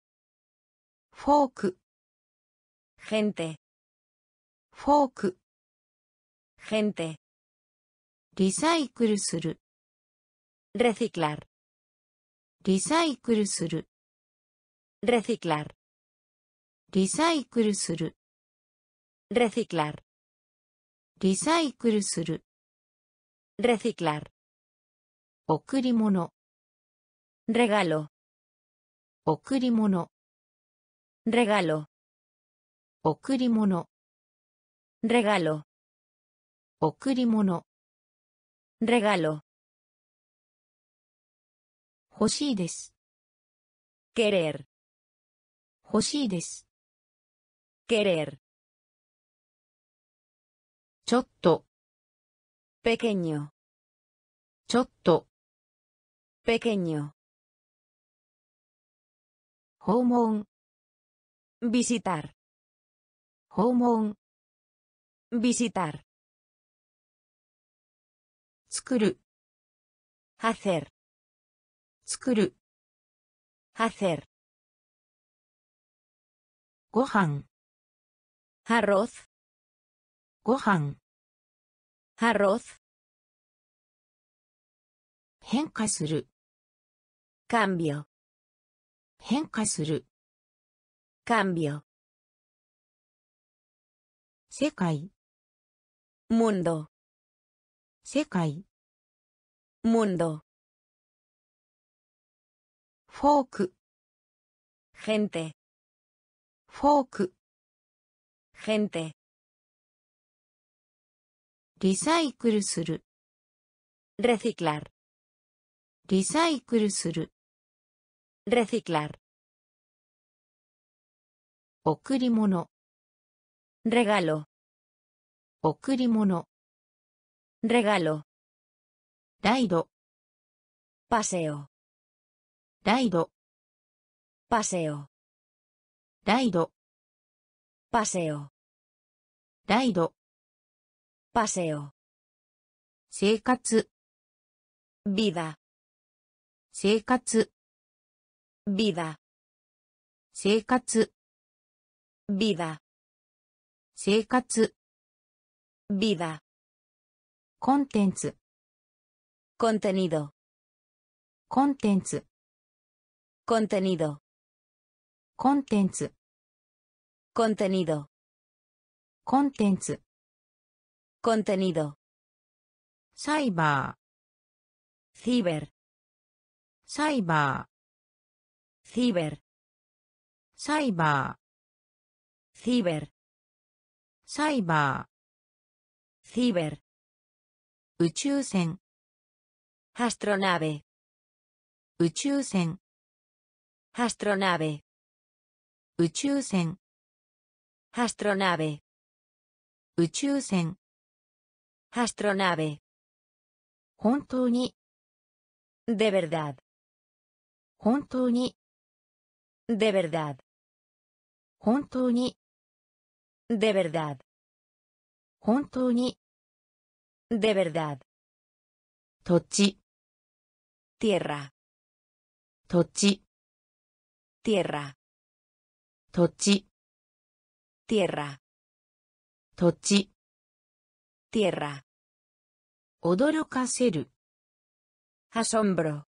フォーク、Gente. フォーク、Gente. リサイクルする、Reciclar. リサイクルする、 Reciclar. リサイクルする、 Reciclar. リサイクルする、 Reciclar. 贈り物、 Regalo. 贈り物 regalo, 贈り物 regalo, 贈り物 regalo, 欲しいです。querer, 欲しいです。querer, ちょっと、pequeño, ちょっと、pequeño, 訪問、visitar, 訪問、visitar, 作る、hacer, 作る、hacer, ご飯、arroz, ご飯、arroz, 変化する、cambio, 変化する、cambio, 世界、mundo, 世界、mundo, フォーク、gente, フォーク、gente, リサイクルする、reciclar, リサイクルする、reciclar, 贈り物、regalo, 贈り物、regalo, ライド、paseo, ライド。パセオ。ライド。パセオ。ライド。パセオ。生活。ビダ。生活。ビダ。生活。ビダ。生活。ビダ。コンテンツ。コンテニド。コンテンツ。Contenido. Contents. Contenido. Contents. Contenido. Cyber. Ciber. Cyber. Ciber. Cyber. Ciber. Cyber. Ciber. 宇宙船 astronave 宇宙船 astronave, 宇宙船、astronave, 宇宙船、astronave, 本当に、de verdad, 本当に、de verdad, 本当に、de verdad, 本当に、de verdad, 土地、tierra, 土地、tierra, 土地、tierra, 土地、tierra, 驚かせる、asombro,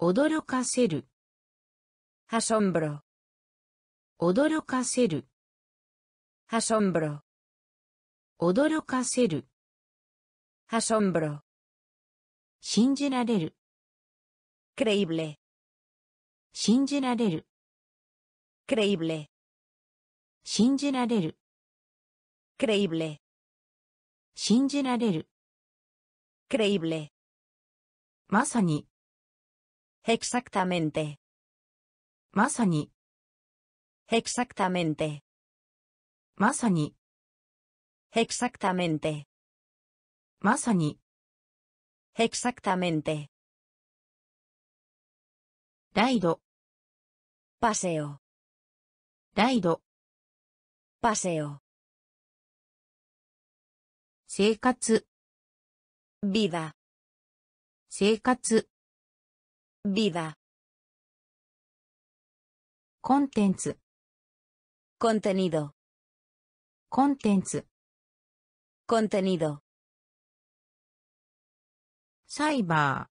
驚かせる、asombro, 驚かせる、asombro, 驚かせる、asombro, 信じられる、creíble, 信じられる、creíble, 信じられる、creíble, 信じられる、creíble, まさに、exactamente, まさに、exactamente, まさに、exactamente, まさに、exactamente, ライド。パセオ。ライド。パセオ。生活。ビダ。生活。ビダ。コンテンツ。コンテニド。コンテンツ。コンテニド。サイバ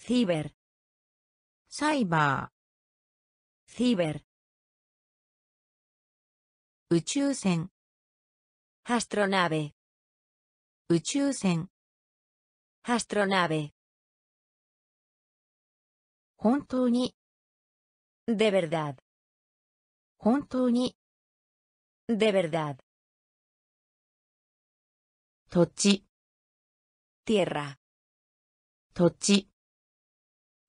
ー。フィーバル。サイバ ciber, ー、宇宙船、 astronave, 宇宙船、 astronave, 本当に、 De verdad. 本当に、 De verdad. 土地、 Tierra. 土地、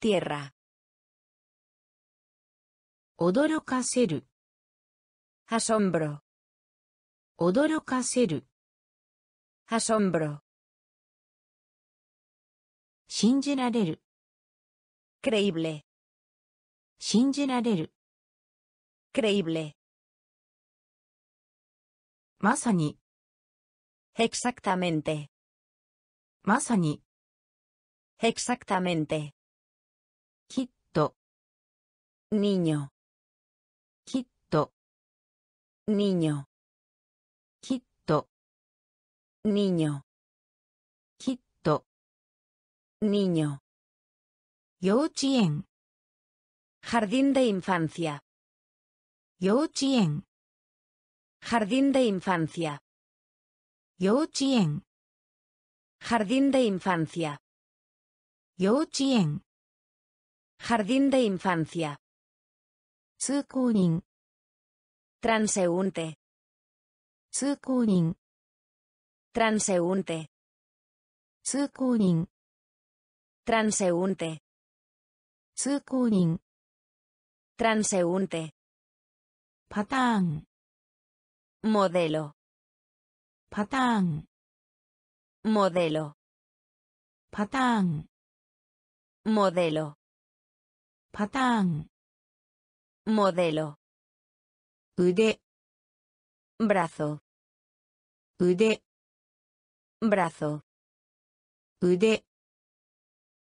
Tierra. 驚かせる、Asombro. 驚かせる、Asombro. 信じられる、Creíble. 信じられる、Creíble. まさに、Exactamente. まさに、Exactamente. きっと、Niño. きっと、 Niño. きっと、 Niño. きっと、 Niño. 幼稚園、 Jardín de infancia. 幼稚園、 Jardín de infancia. 幼稚園、 Jardín de infancia. 幼稚園、 Jardín de infancia. 通行人、 Transeúnte. 通行人、 Transeúnte. 通行人、 Transeúnte. 通行人、 Transeúnte. パターン、 Modelo. パターン、 Modelo. パターン、 Modelo. パターン、 Modelo. Ude. Brazo. Ude. Brazo. Ude.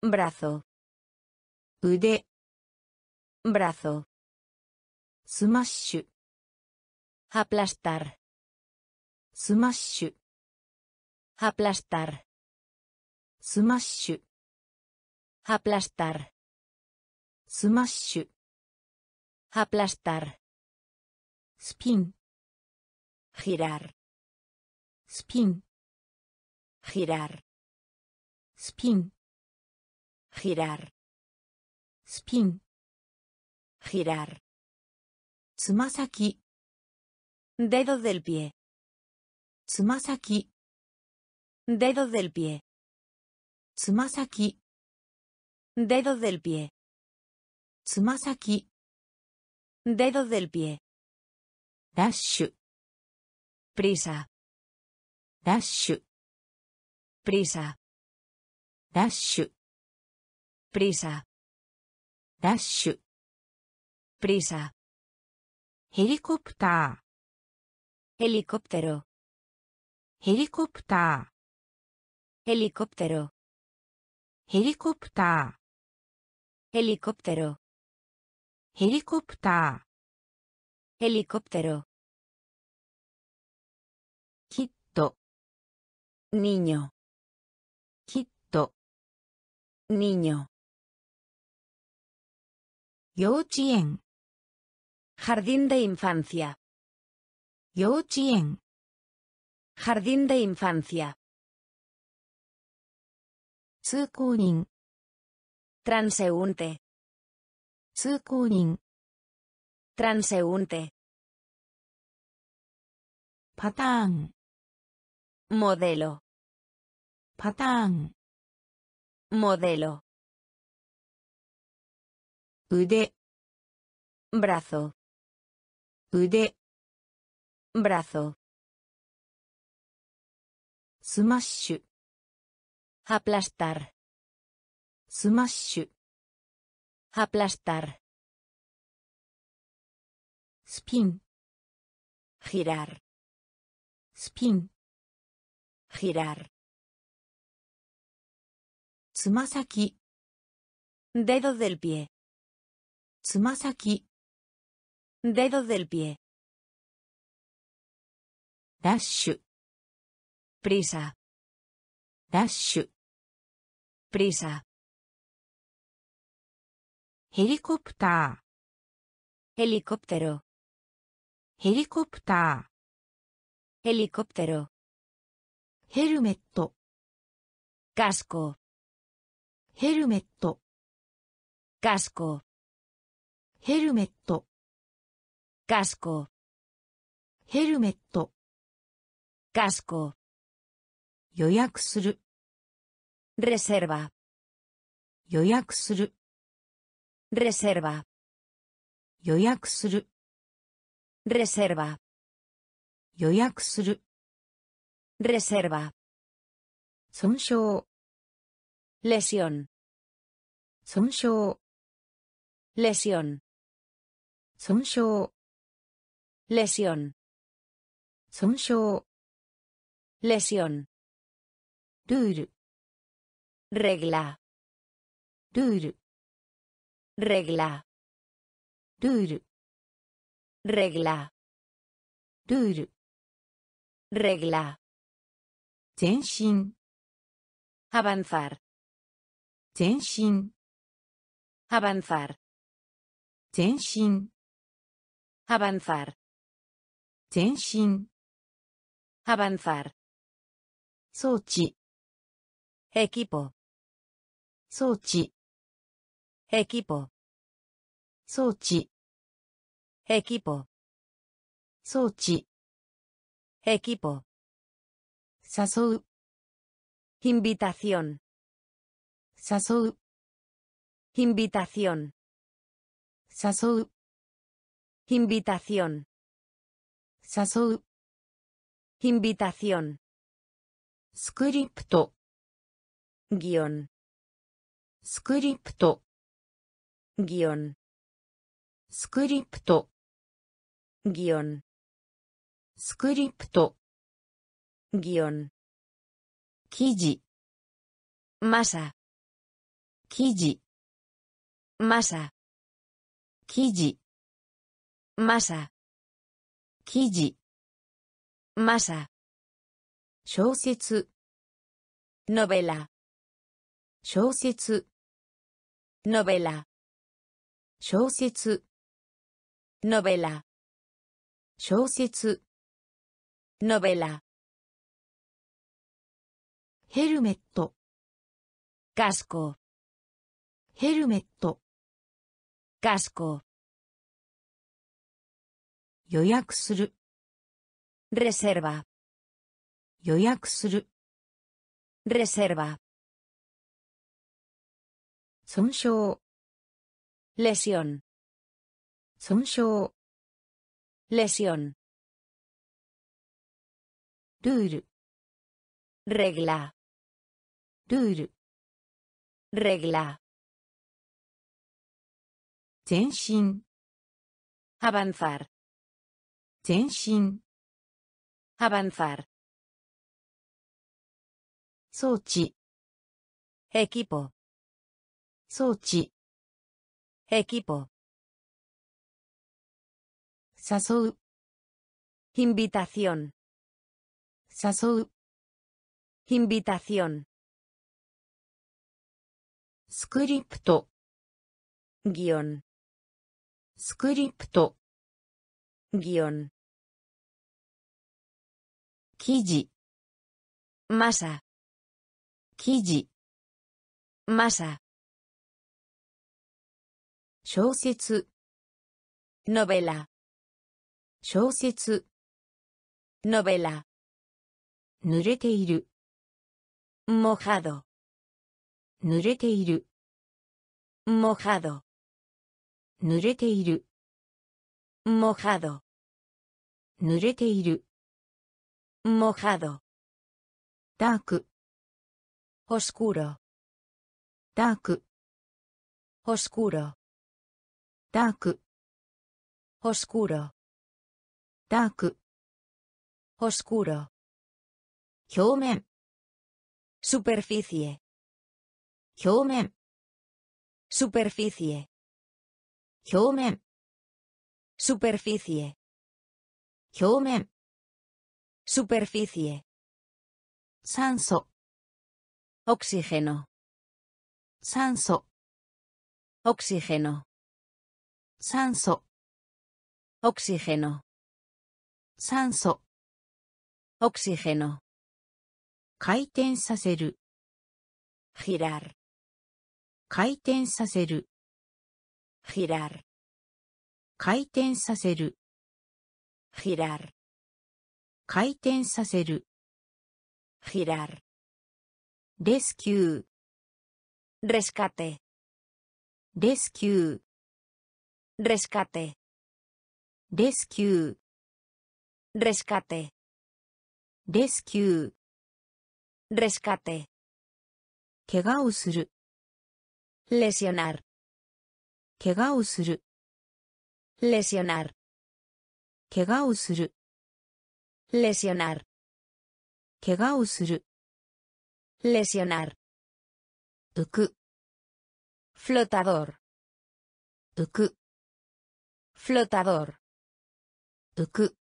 Brazo. Ude. Brazo. Smash. Aplastar. Smash. Aplastar. Smash. Aplastar. Smash. Aplastar スピン、 Girar. スピン、 Girar. スピン、 Girar. スピン、 Girar. つま先、 Dedo del pie. つま先、 Dedo del pie. つま先、 Dedo del pie. つま先、 Dedo del pie. ラッシュ、 Prisa. ラッシュ、 Prisa. ラッシュ、 Prisa. ラッシュ、 Prisa. ヘリコプタ Helicóptero. ー、ヘリコプタ Helicóptero. ー、ヘリコプタ Helicóptero. ー、ヘリコプタ Helicóptero. ー、きっと、 Niño. き Helicóptero. Quito. Niño. Quito. Niño. Yochien. Jardín de infancia. Yochien. Jardín de infancia. Tsukunin. Transeúnte. Tsukunin transeúnte patán. modelo patán. modelo ude. brazo ude. brazo smash aplastar smash aplastar スピン、 Girar. スピン、 Girar. つま先、 Dedo del pie. つま先、 Dedo del pie. ラッシュ、 Prisa. ラッシュ、 Prisa. ヘリコプタ Helicóptero. ヘリコプター。ヘリコプテロ。ヘルメット。ガスコ。ヘルメット。ガスコ。ヘルメット。ガスコ。ヘルメット。ガスコ。予約する。レセーバ。予約する。レセーバ。予約する。Reserva. Yoyakusuru. Reserva. Sonshou. Lesión. Sonshou. Lesión. Sonshou. Lesión. Sonshou. Lesión. Rule. Regla. Rule. Regla. Rule regla. Rule. Regla. Tenshin. Avanzar. Tenshin. Avanzar. Tenshin. Avanzar. Tenshin. Avanzar. Sochi. Equipo. Sochi. Equipo. Sochi. equipo, 装置 equipo, 誘う invitación, 誘う invitación, 誘う invitación, 誘う invitación, スクリプト guión, スクリプト guión, スクリプト Guión, スクリプト guión, 記事 masa, 記事 masa, 記事 masa, 記事 masa, 小説 novela, 小説 novela, 小説 novela, 小説 novela, ヘルメット casco, ヘルメット casco, 予約する reserva, 予約する reserva, 損傷 lesión, 損傷 Lesión. Regla. Regla. Tenshin. Avanzar. Tenshin. Avanzar. Sochi. Equipo. Sochi. Equipo. 誘う invitación, 誘う invitación, スクリプト guión, スクリプト guión, 記事 masa, 記事 masa, 小説 novela, 小説。ノベラ。濡れている。モハド。濡れている。モハド。濡れている。モハド。濡れている。モハド。ダーク。オスクロ。ダーク。オスクロ。ダーク。オスクロ。ダーク oscuro, 表面 superficie, 表面 superficie, 表面 superficie, 表面 superficie, 酸素 oxígeno, 酸素 oxígeno, 酸素 oxígeno, 酸素。オクセフェノ回転させる。フィラル回転させる。フィラル回転させる。フィラル回転させる。フィラルレスキューレスカテレスキューレスカテレスキュー rescate, レスキュー rescate, 怪我をする lesionar, 怪我をする lesionar, 怪我をする lesionar, 怪我をする lesionar, 浮く flotador, 浮く flotador, 浮く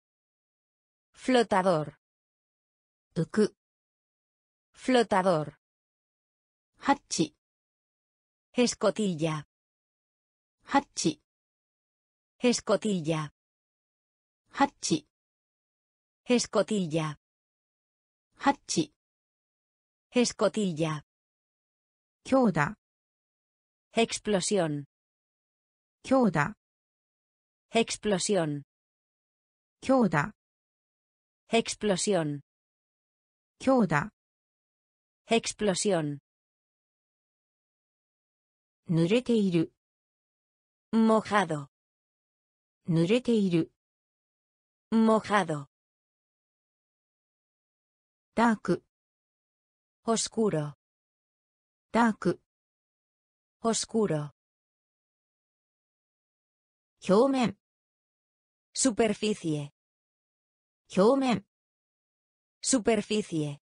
flotador, flotador, hachi, escotilla, hachi, escotilla, hachi, escotilla, hachi, escotilla, kyoda, explosión, kyoda, explosión, kyoda. Explosión. Kyoda. Explosión. Nureteiru. Mojado. Nureteiru. Mojado. Dark. Oscuro. Dark. Oscuro. 表面 superficie 表面 superficie,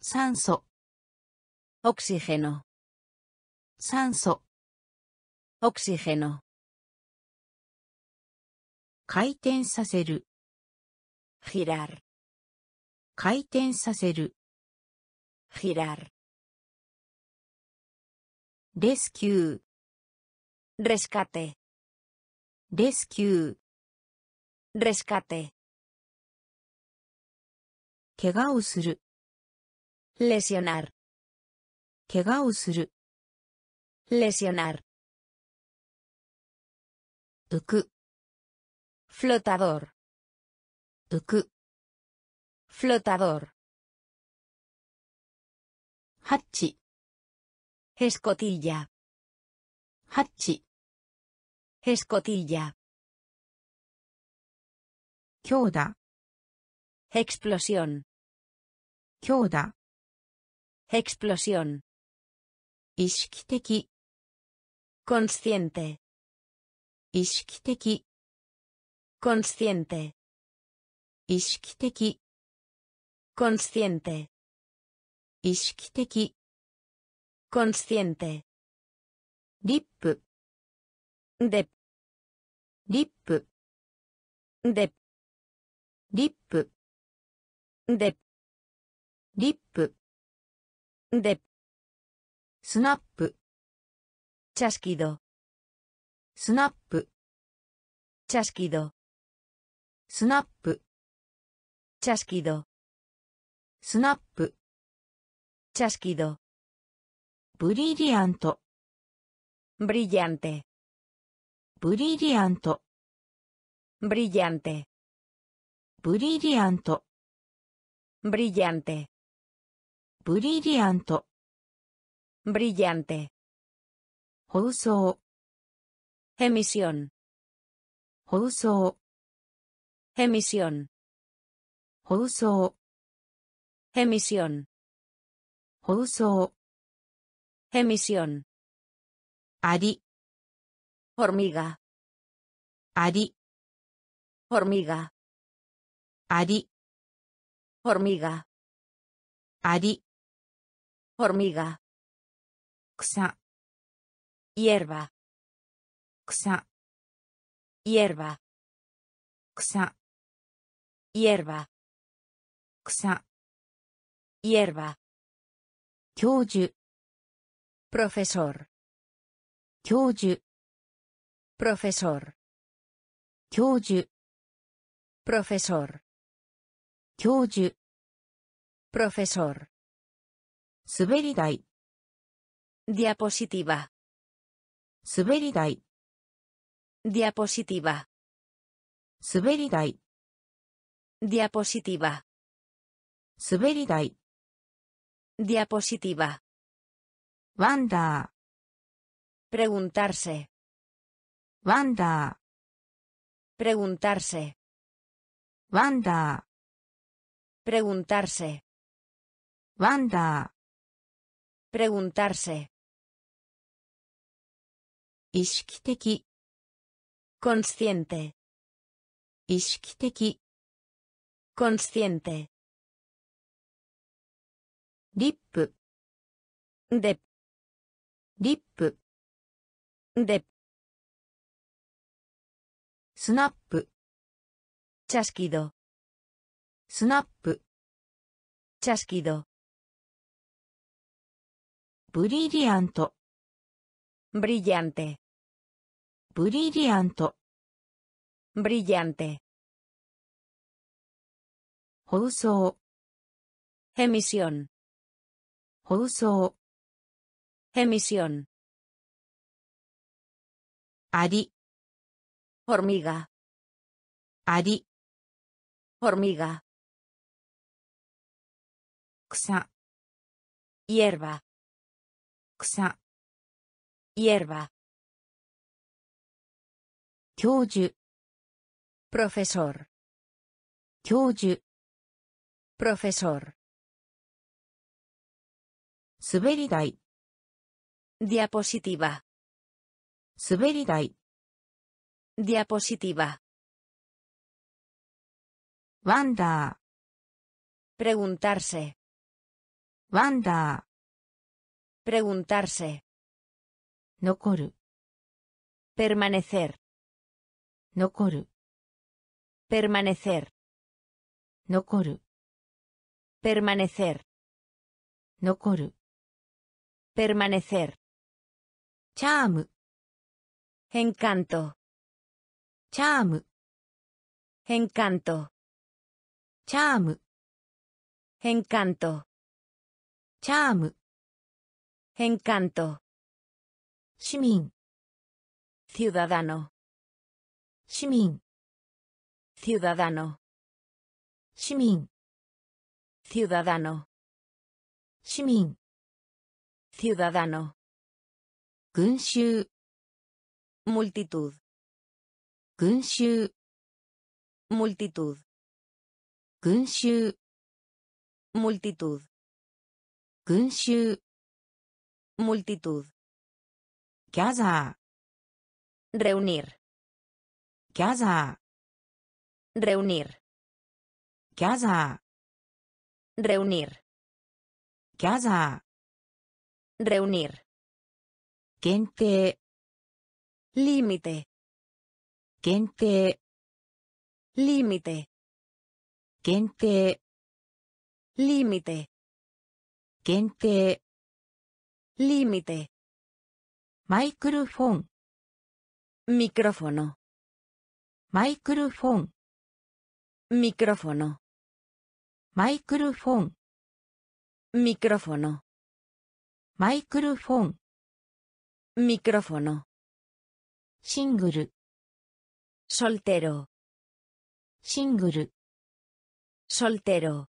酸素 oxígeno, 酸素 oxígeno, 回転させる girar, 回転させる girar, レスキュー rescate, レスキュー rescate, 怪我をする lesionar, 怪我をする lesionar, 浮く flotador, 浮く flotador, ハッチ escotilla, ハッチ escotilla, 強打 explosión, 強打 explosión, 意識的 consciente, 意識的 consciente, 意識的 consciente, 意識的 consciente, リップ de, リップ de, リップ。でリップ。でスナップ。チャスキド。スナップ。チャスキド。スナップ。チャスキド。スナップ。チャスキド。ブリリアント。ブリリアントブリリアント。ブリリアント Brillante. Brillante. Brillante. Brillante. Emisión. Houso. Emisión. Houso. Emisión. Houso. Emisión. Ari. Hormiga. Ari. Hormiga. あり hormiga, あり hormiga, 草 hierba, 草 hierba, 草 hierba, 草 hierba, 教授 profesor, 教授 profesor, 教授 profesor, 教授 profesor, 滑り台 diapositiva, 滑り台 Diapositiva. 滑り台 Diapositiva. 滑り台 Diapositiva. ワンダ Preguntarse. ーワンダ Preguntarse. Wanda. Preguntarse. Ishikiteki. Consciente. Ishikiteki. Consciente. Lip. Dep. Lip. Dep. Snap. Chasquido 意識的 Consciente. リップ De. リップ De. スナップ Chasquido. スナップ Chasquido. ブリリアント Brillante. ブリリアント Brillante. 放送 Emisión. 放送 Emisión. アリ Hormiga. アリ Hormiga. 草 Hierba. 草 Hierba. 教授 Profesor. 教授 Profesor. 滑り台 Diapositiva. 滑り台 Diapositiva. ワンダ Preguntarse. ーワ Wanda. Preguntarse. Nokoru. Permanecer. No Nokoru. Permanecer. No Nokoru. Permanecer. No Nokoru. Permanecer. Charm. Encanto. Charm. Encanto. Charm. Encanto. チャーム Encanto. チャーム Encanto. 市民 Ciudadano. 市民 Ciudadano. 市民 Ciudadano. 市民 Ciudadano. 群衆 Multitud. 群衆 Multitud. 群衆 Multitud. multitud. Gather reunir. Gather reunir. Gather reunir. Gather reunir. Gente. Límite. Gente. Límite. Gente. Límite. 限定 Límite. マイクロフォン Micrófono. マイクロフォン Micrófono. マイクロフォン Micrófono. マイクロフォン Micrófono. シングル Soltero. シングル Soltero.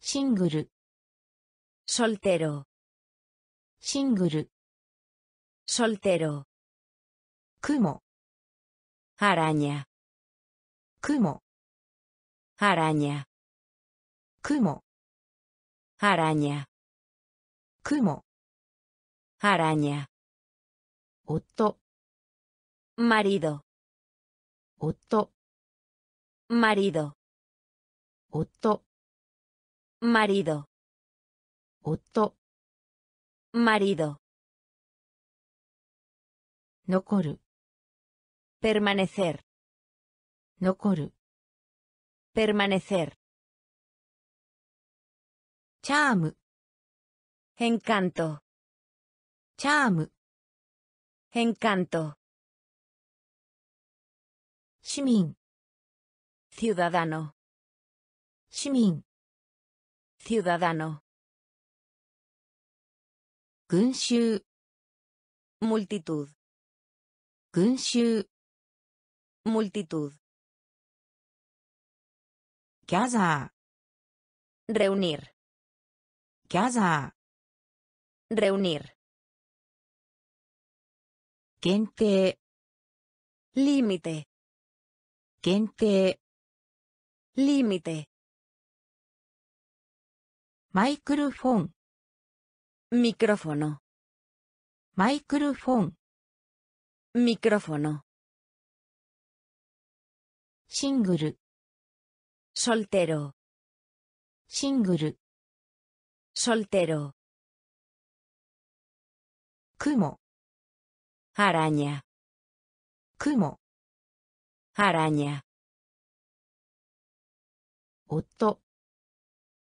シングル Soltero. シングル Soltero. 雲 Araña. 雲 Araña. 雲 Araña. 雲 Araña. 夫 Marido. 夫 Marido. 夫 Marido. 夫 Marido. 残る Permanecer. 残る Permanecer. チャーム Encanto. チャーム Encanto. 市民 Ciudadano. 市民 Ciudadano. 群衆 Multitud. 群衆 Multitud. gather, Reunir. gather, Reunir. 限定、 Límite. 限定、 Límite. マイクロフォン、 Micrófono. マイクロフォン、Micrófono. シングル、Soltero. シングル、Soltero. 雲、Araña. 雲、Araña. 夫、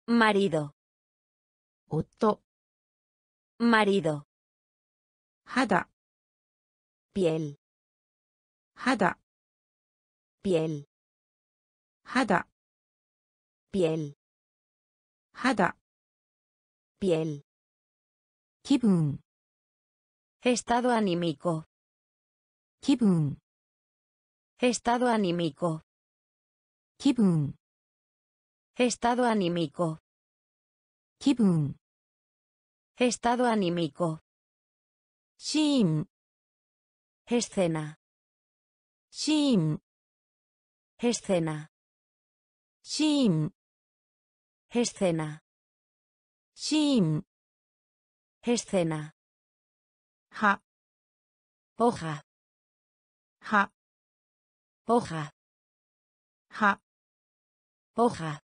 Marido. 夫、marido. Hada. Piel. Hada. Piel. Hada. Piel. Hada. Piel. 기분 estado anímico. 기분 estado anímico. 기분 estado anímico. 기분 Estado anímico. Shin. Escena. Shin. Escena. Shin. Escena. Shin. Escena. Ja. Hoja. Ja. Hoja. Ja. Hoja.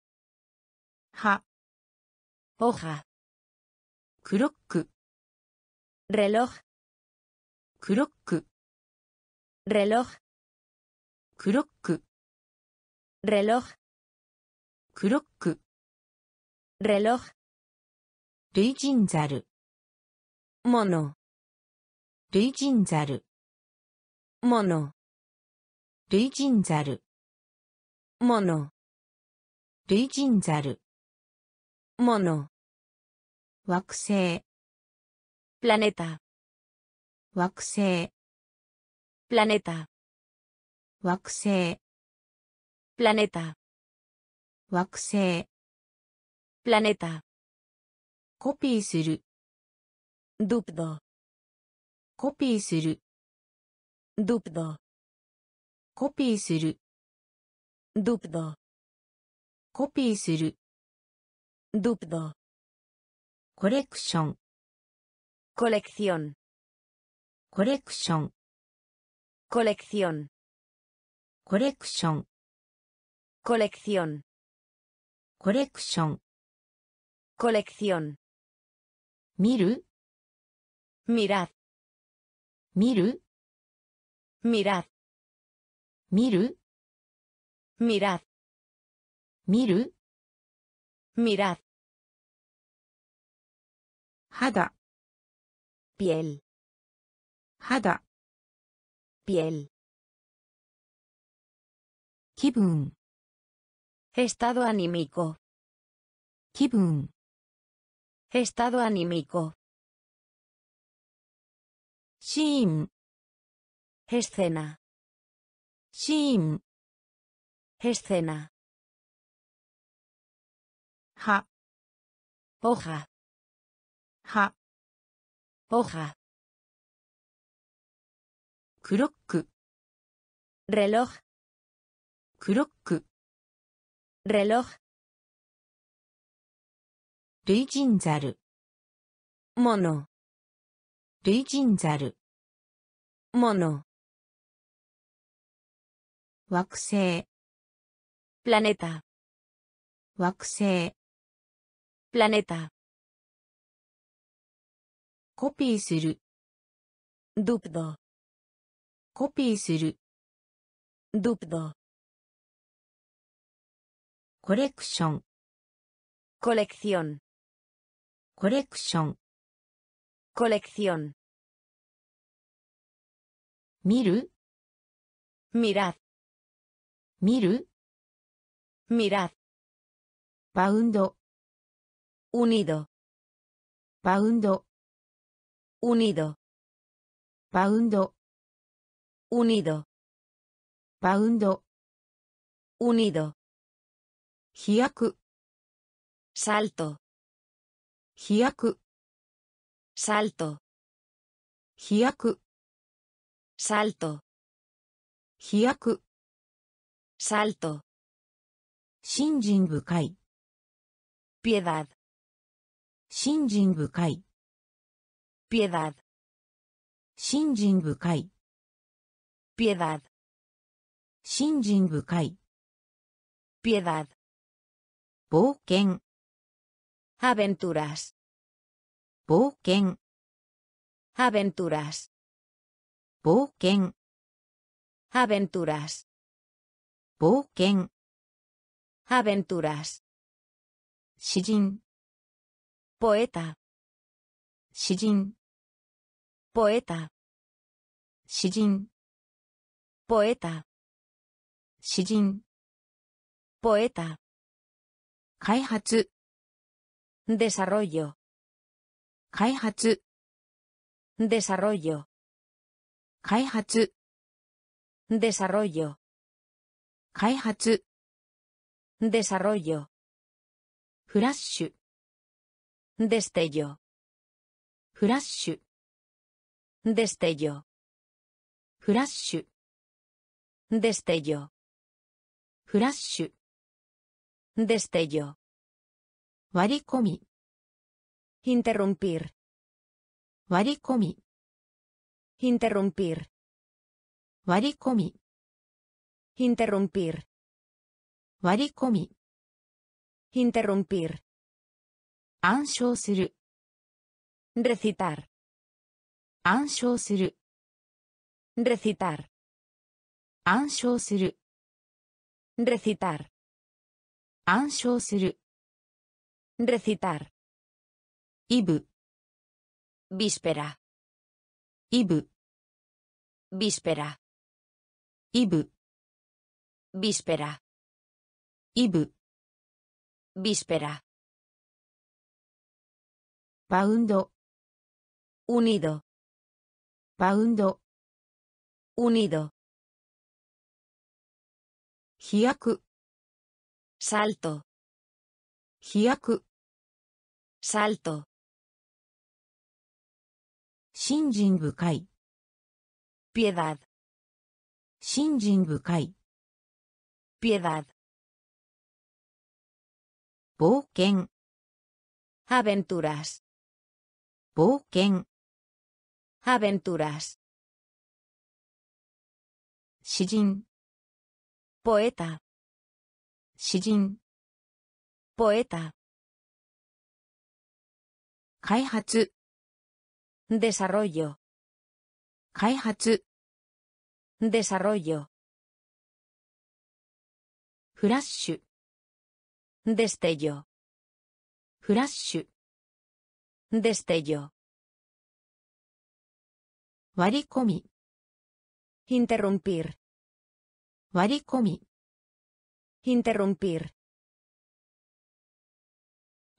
Ja. Hoja. クロック。reloj。クロック。reloj。クロック。ロック。ザル。モノ。ルイザル。モノ。ルイザル。モノ。類人ザル。モノ。惑星。Planeta. 惑星。Planeta. 惑星。Planeta. 惑星。Planeta. コピーする。ドゥプドコピーする。ドゥプドコピーする。ドゥプドコピーする。ドゥプドコレクション、Colección. コレクション、Colección. コレクション、Colección. コレクション、Colección. 見る、Mirad. 見る、Mirad. 見る、Mirad. 見る、Mirad. Hada. Piel. Hada. Piel. Kibun. Estado anímico. Kibun. Estado anímico. Shin. Escena. Shin. Escena. Ha. Hoja. は。ボは。クロック。レロクロック。レロ類人ざるもの類人ざるもの惑星。プラネタ惑星。プラネタコピーする。ドプだ。コピーする。ドプだ。コレクション。コレクション。コレクション。コレクション。見る？見ら見る？見らバウンド。unido。バウンド。unido, paundo, unido, paundo, unido, hiaku, salto, hiaku, salto, hiaku, salto, hiaku, salto, 信心深い piedad 信心深い Piedad. 信心深い Piedad. 信心深い Piedad. 冒険 Aventuras. 冒険 Aventuras. 冒険 Aventuras. 冒険 Aventuras. 詩人 Poeta. 詩人 Poeta. 詩人 Poeta. 詩人 Poeta. 開発 Desarrollo. 開発 Desarrollo. 開発 Desarrollo. 開発 Desarrollo. フラッシュ Destello. フラッシュ Destello. フラッシュ Destello. フラッシュ Destello. 割り込み Interrumpir. 割り込み Interrumpir. 割り込み Interrumpir. 割り込み Interrumpir. 暗唱する Recitar. 暗唱する Recitar. 暗唱する Recitar. 暗唱する Recitar. イブ Víspera. イブ Víspera. イブ Víspera. イブ Víspera. バウンド Unido. バウンド。ウニド。飛躍。サルト。飛躍。サルト。信心深い。ピエダッ。信心深い。ピエダッ。冒険。アベントラス。冒険。Aventuras. 詩人 Poeta. 詩人 Poeta. 開発 Desarrollo. 開発 Desarrollo. フラッシュ Destello. フラッシュ Destello. 割り込み Interrumpir. 割り込み Interrumpir.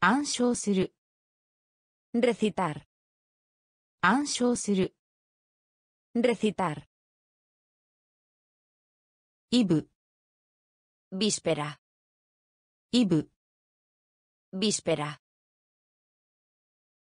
暗唱する Recitar. 暗唱する Recitar. イブ Víspera. イブ Víspera.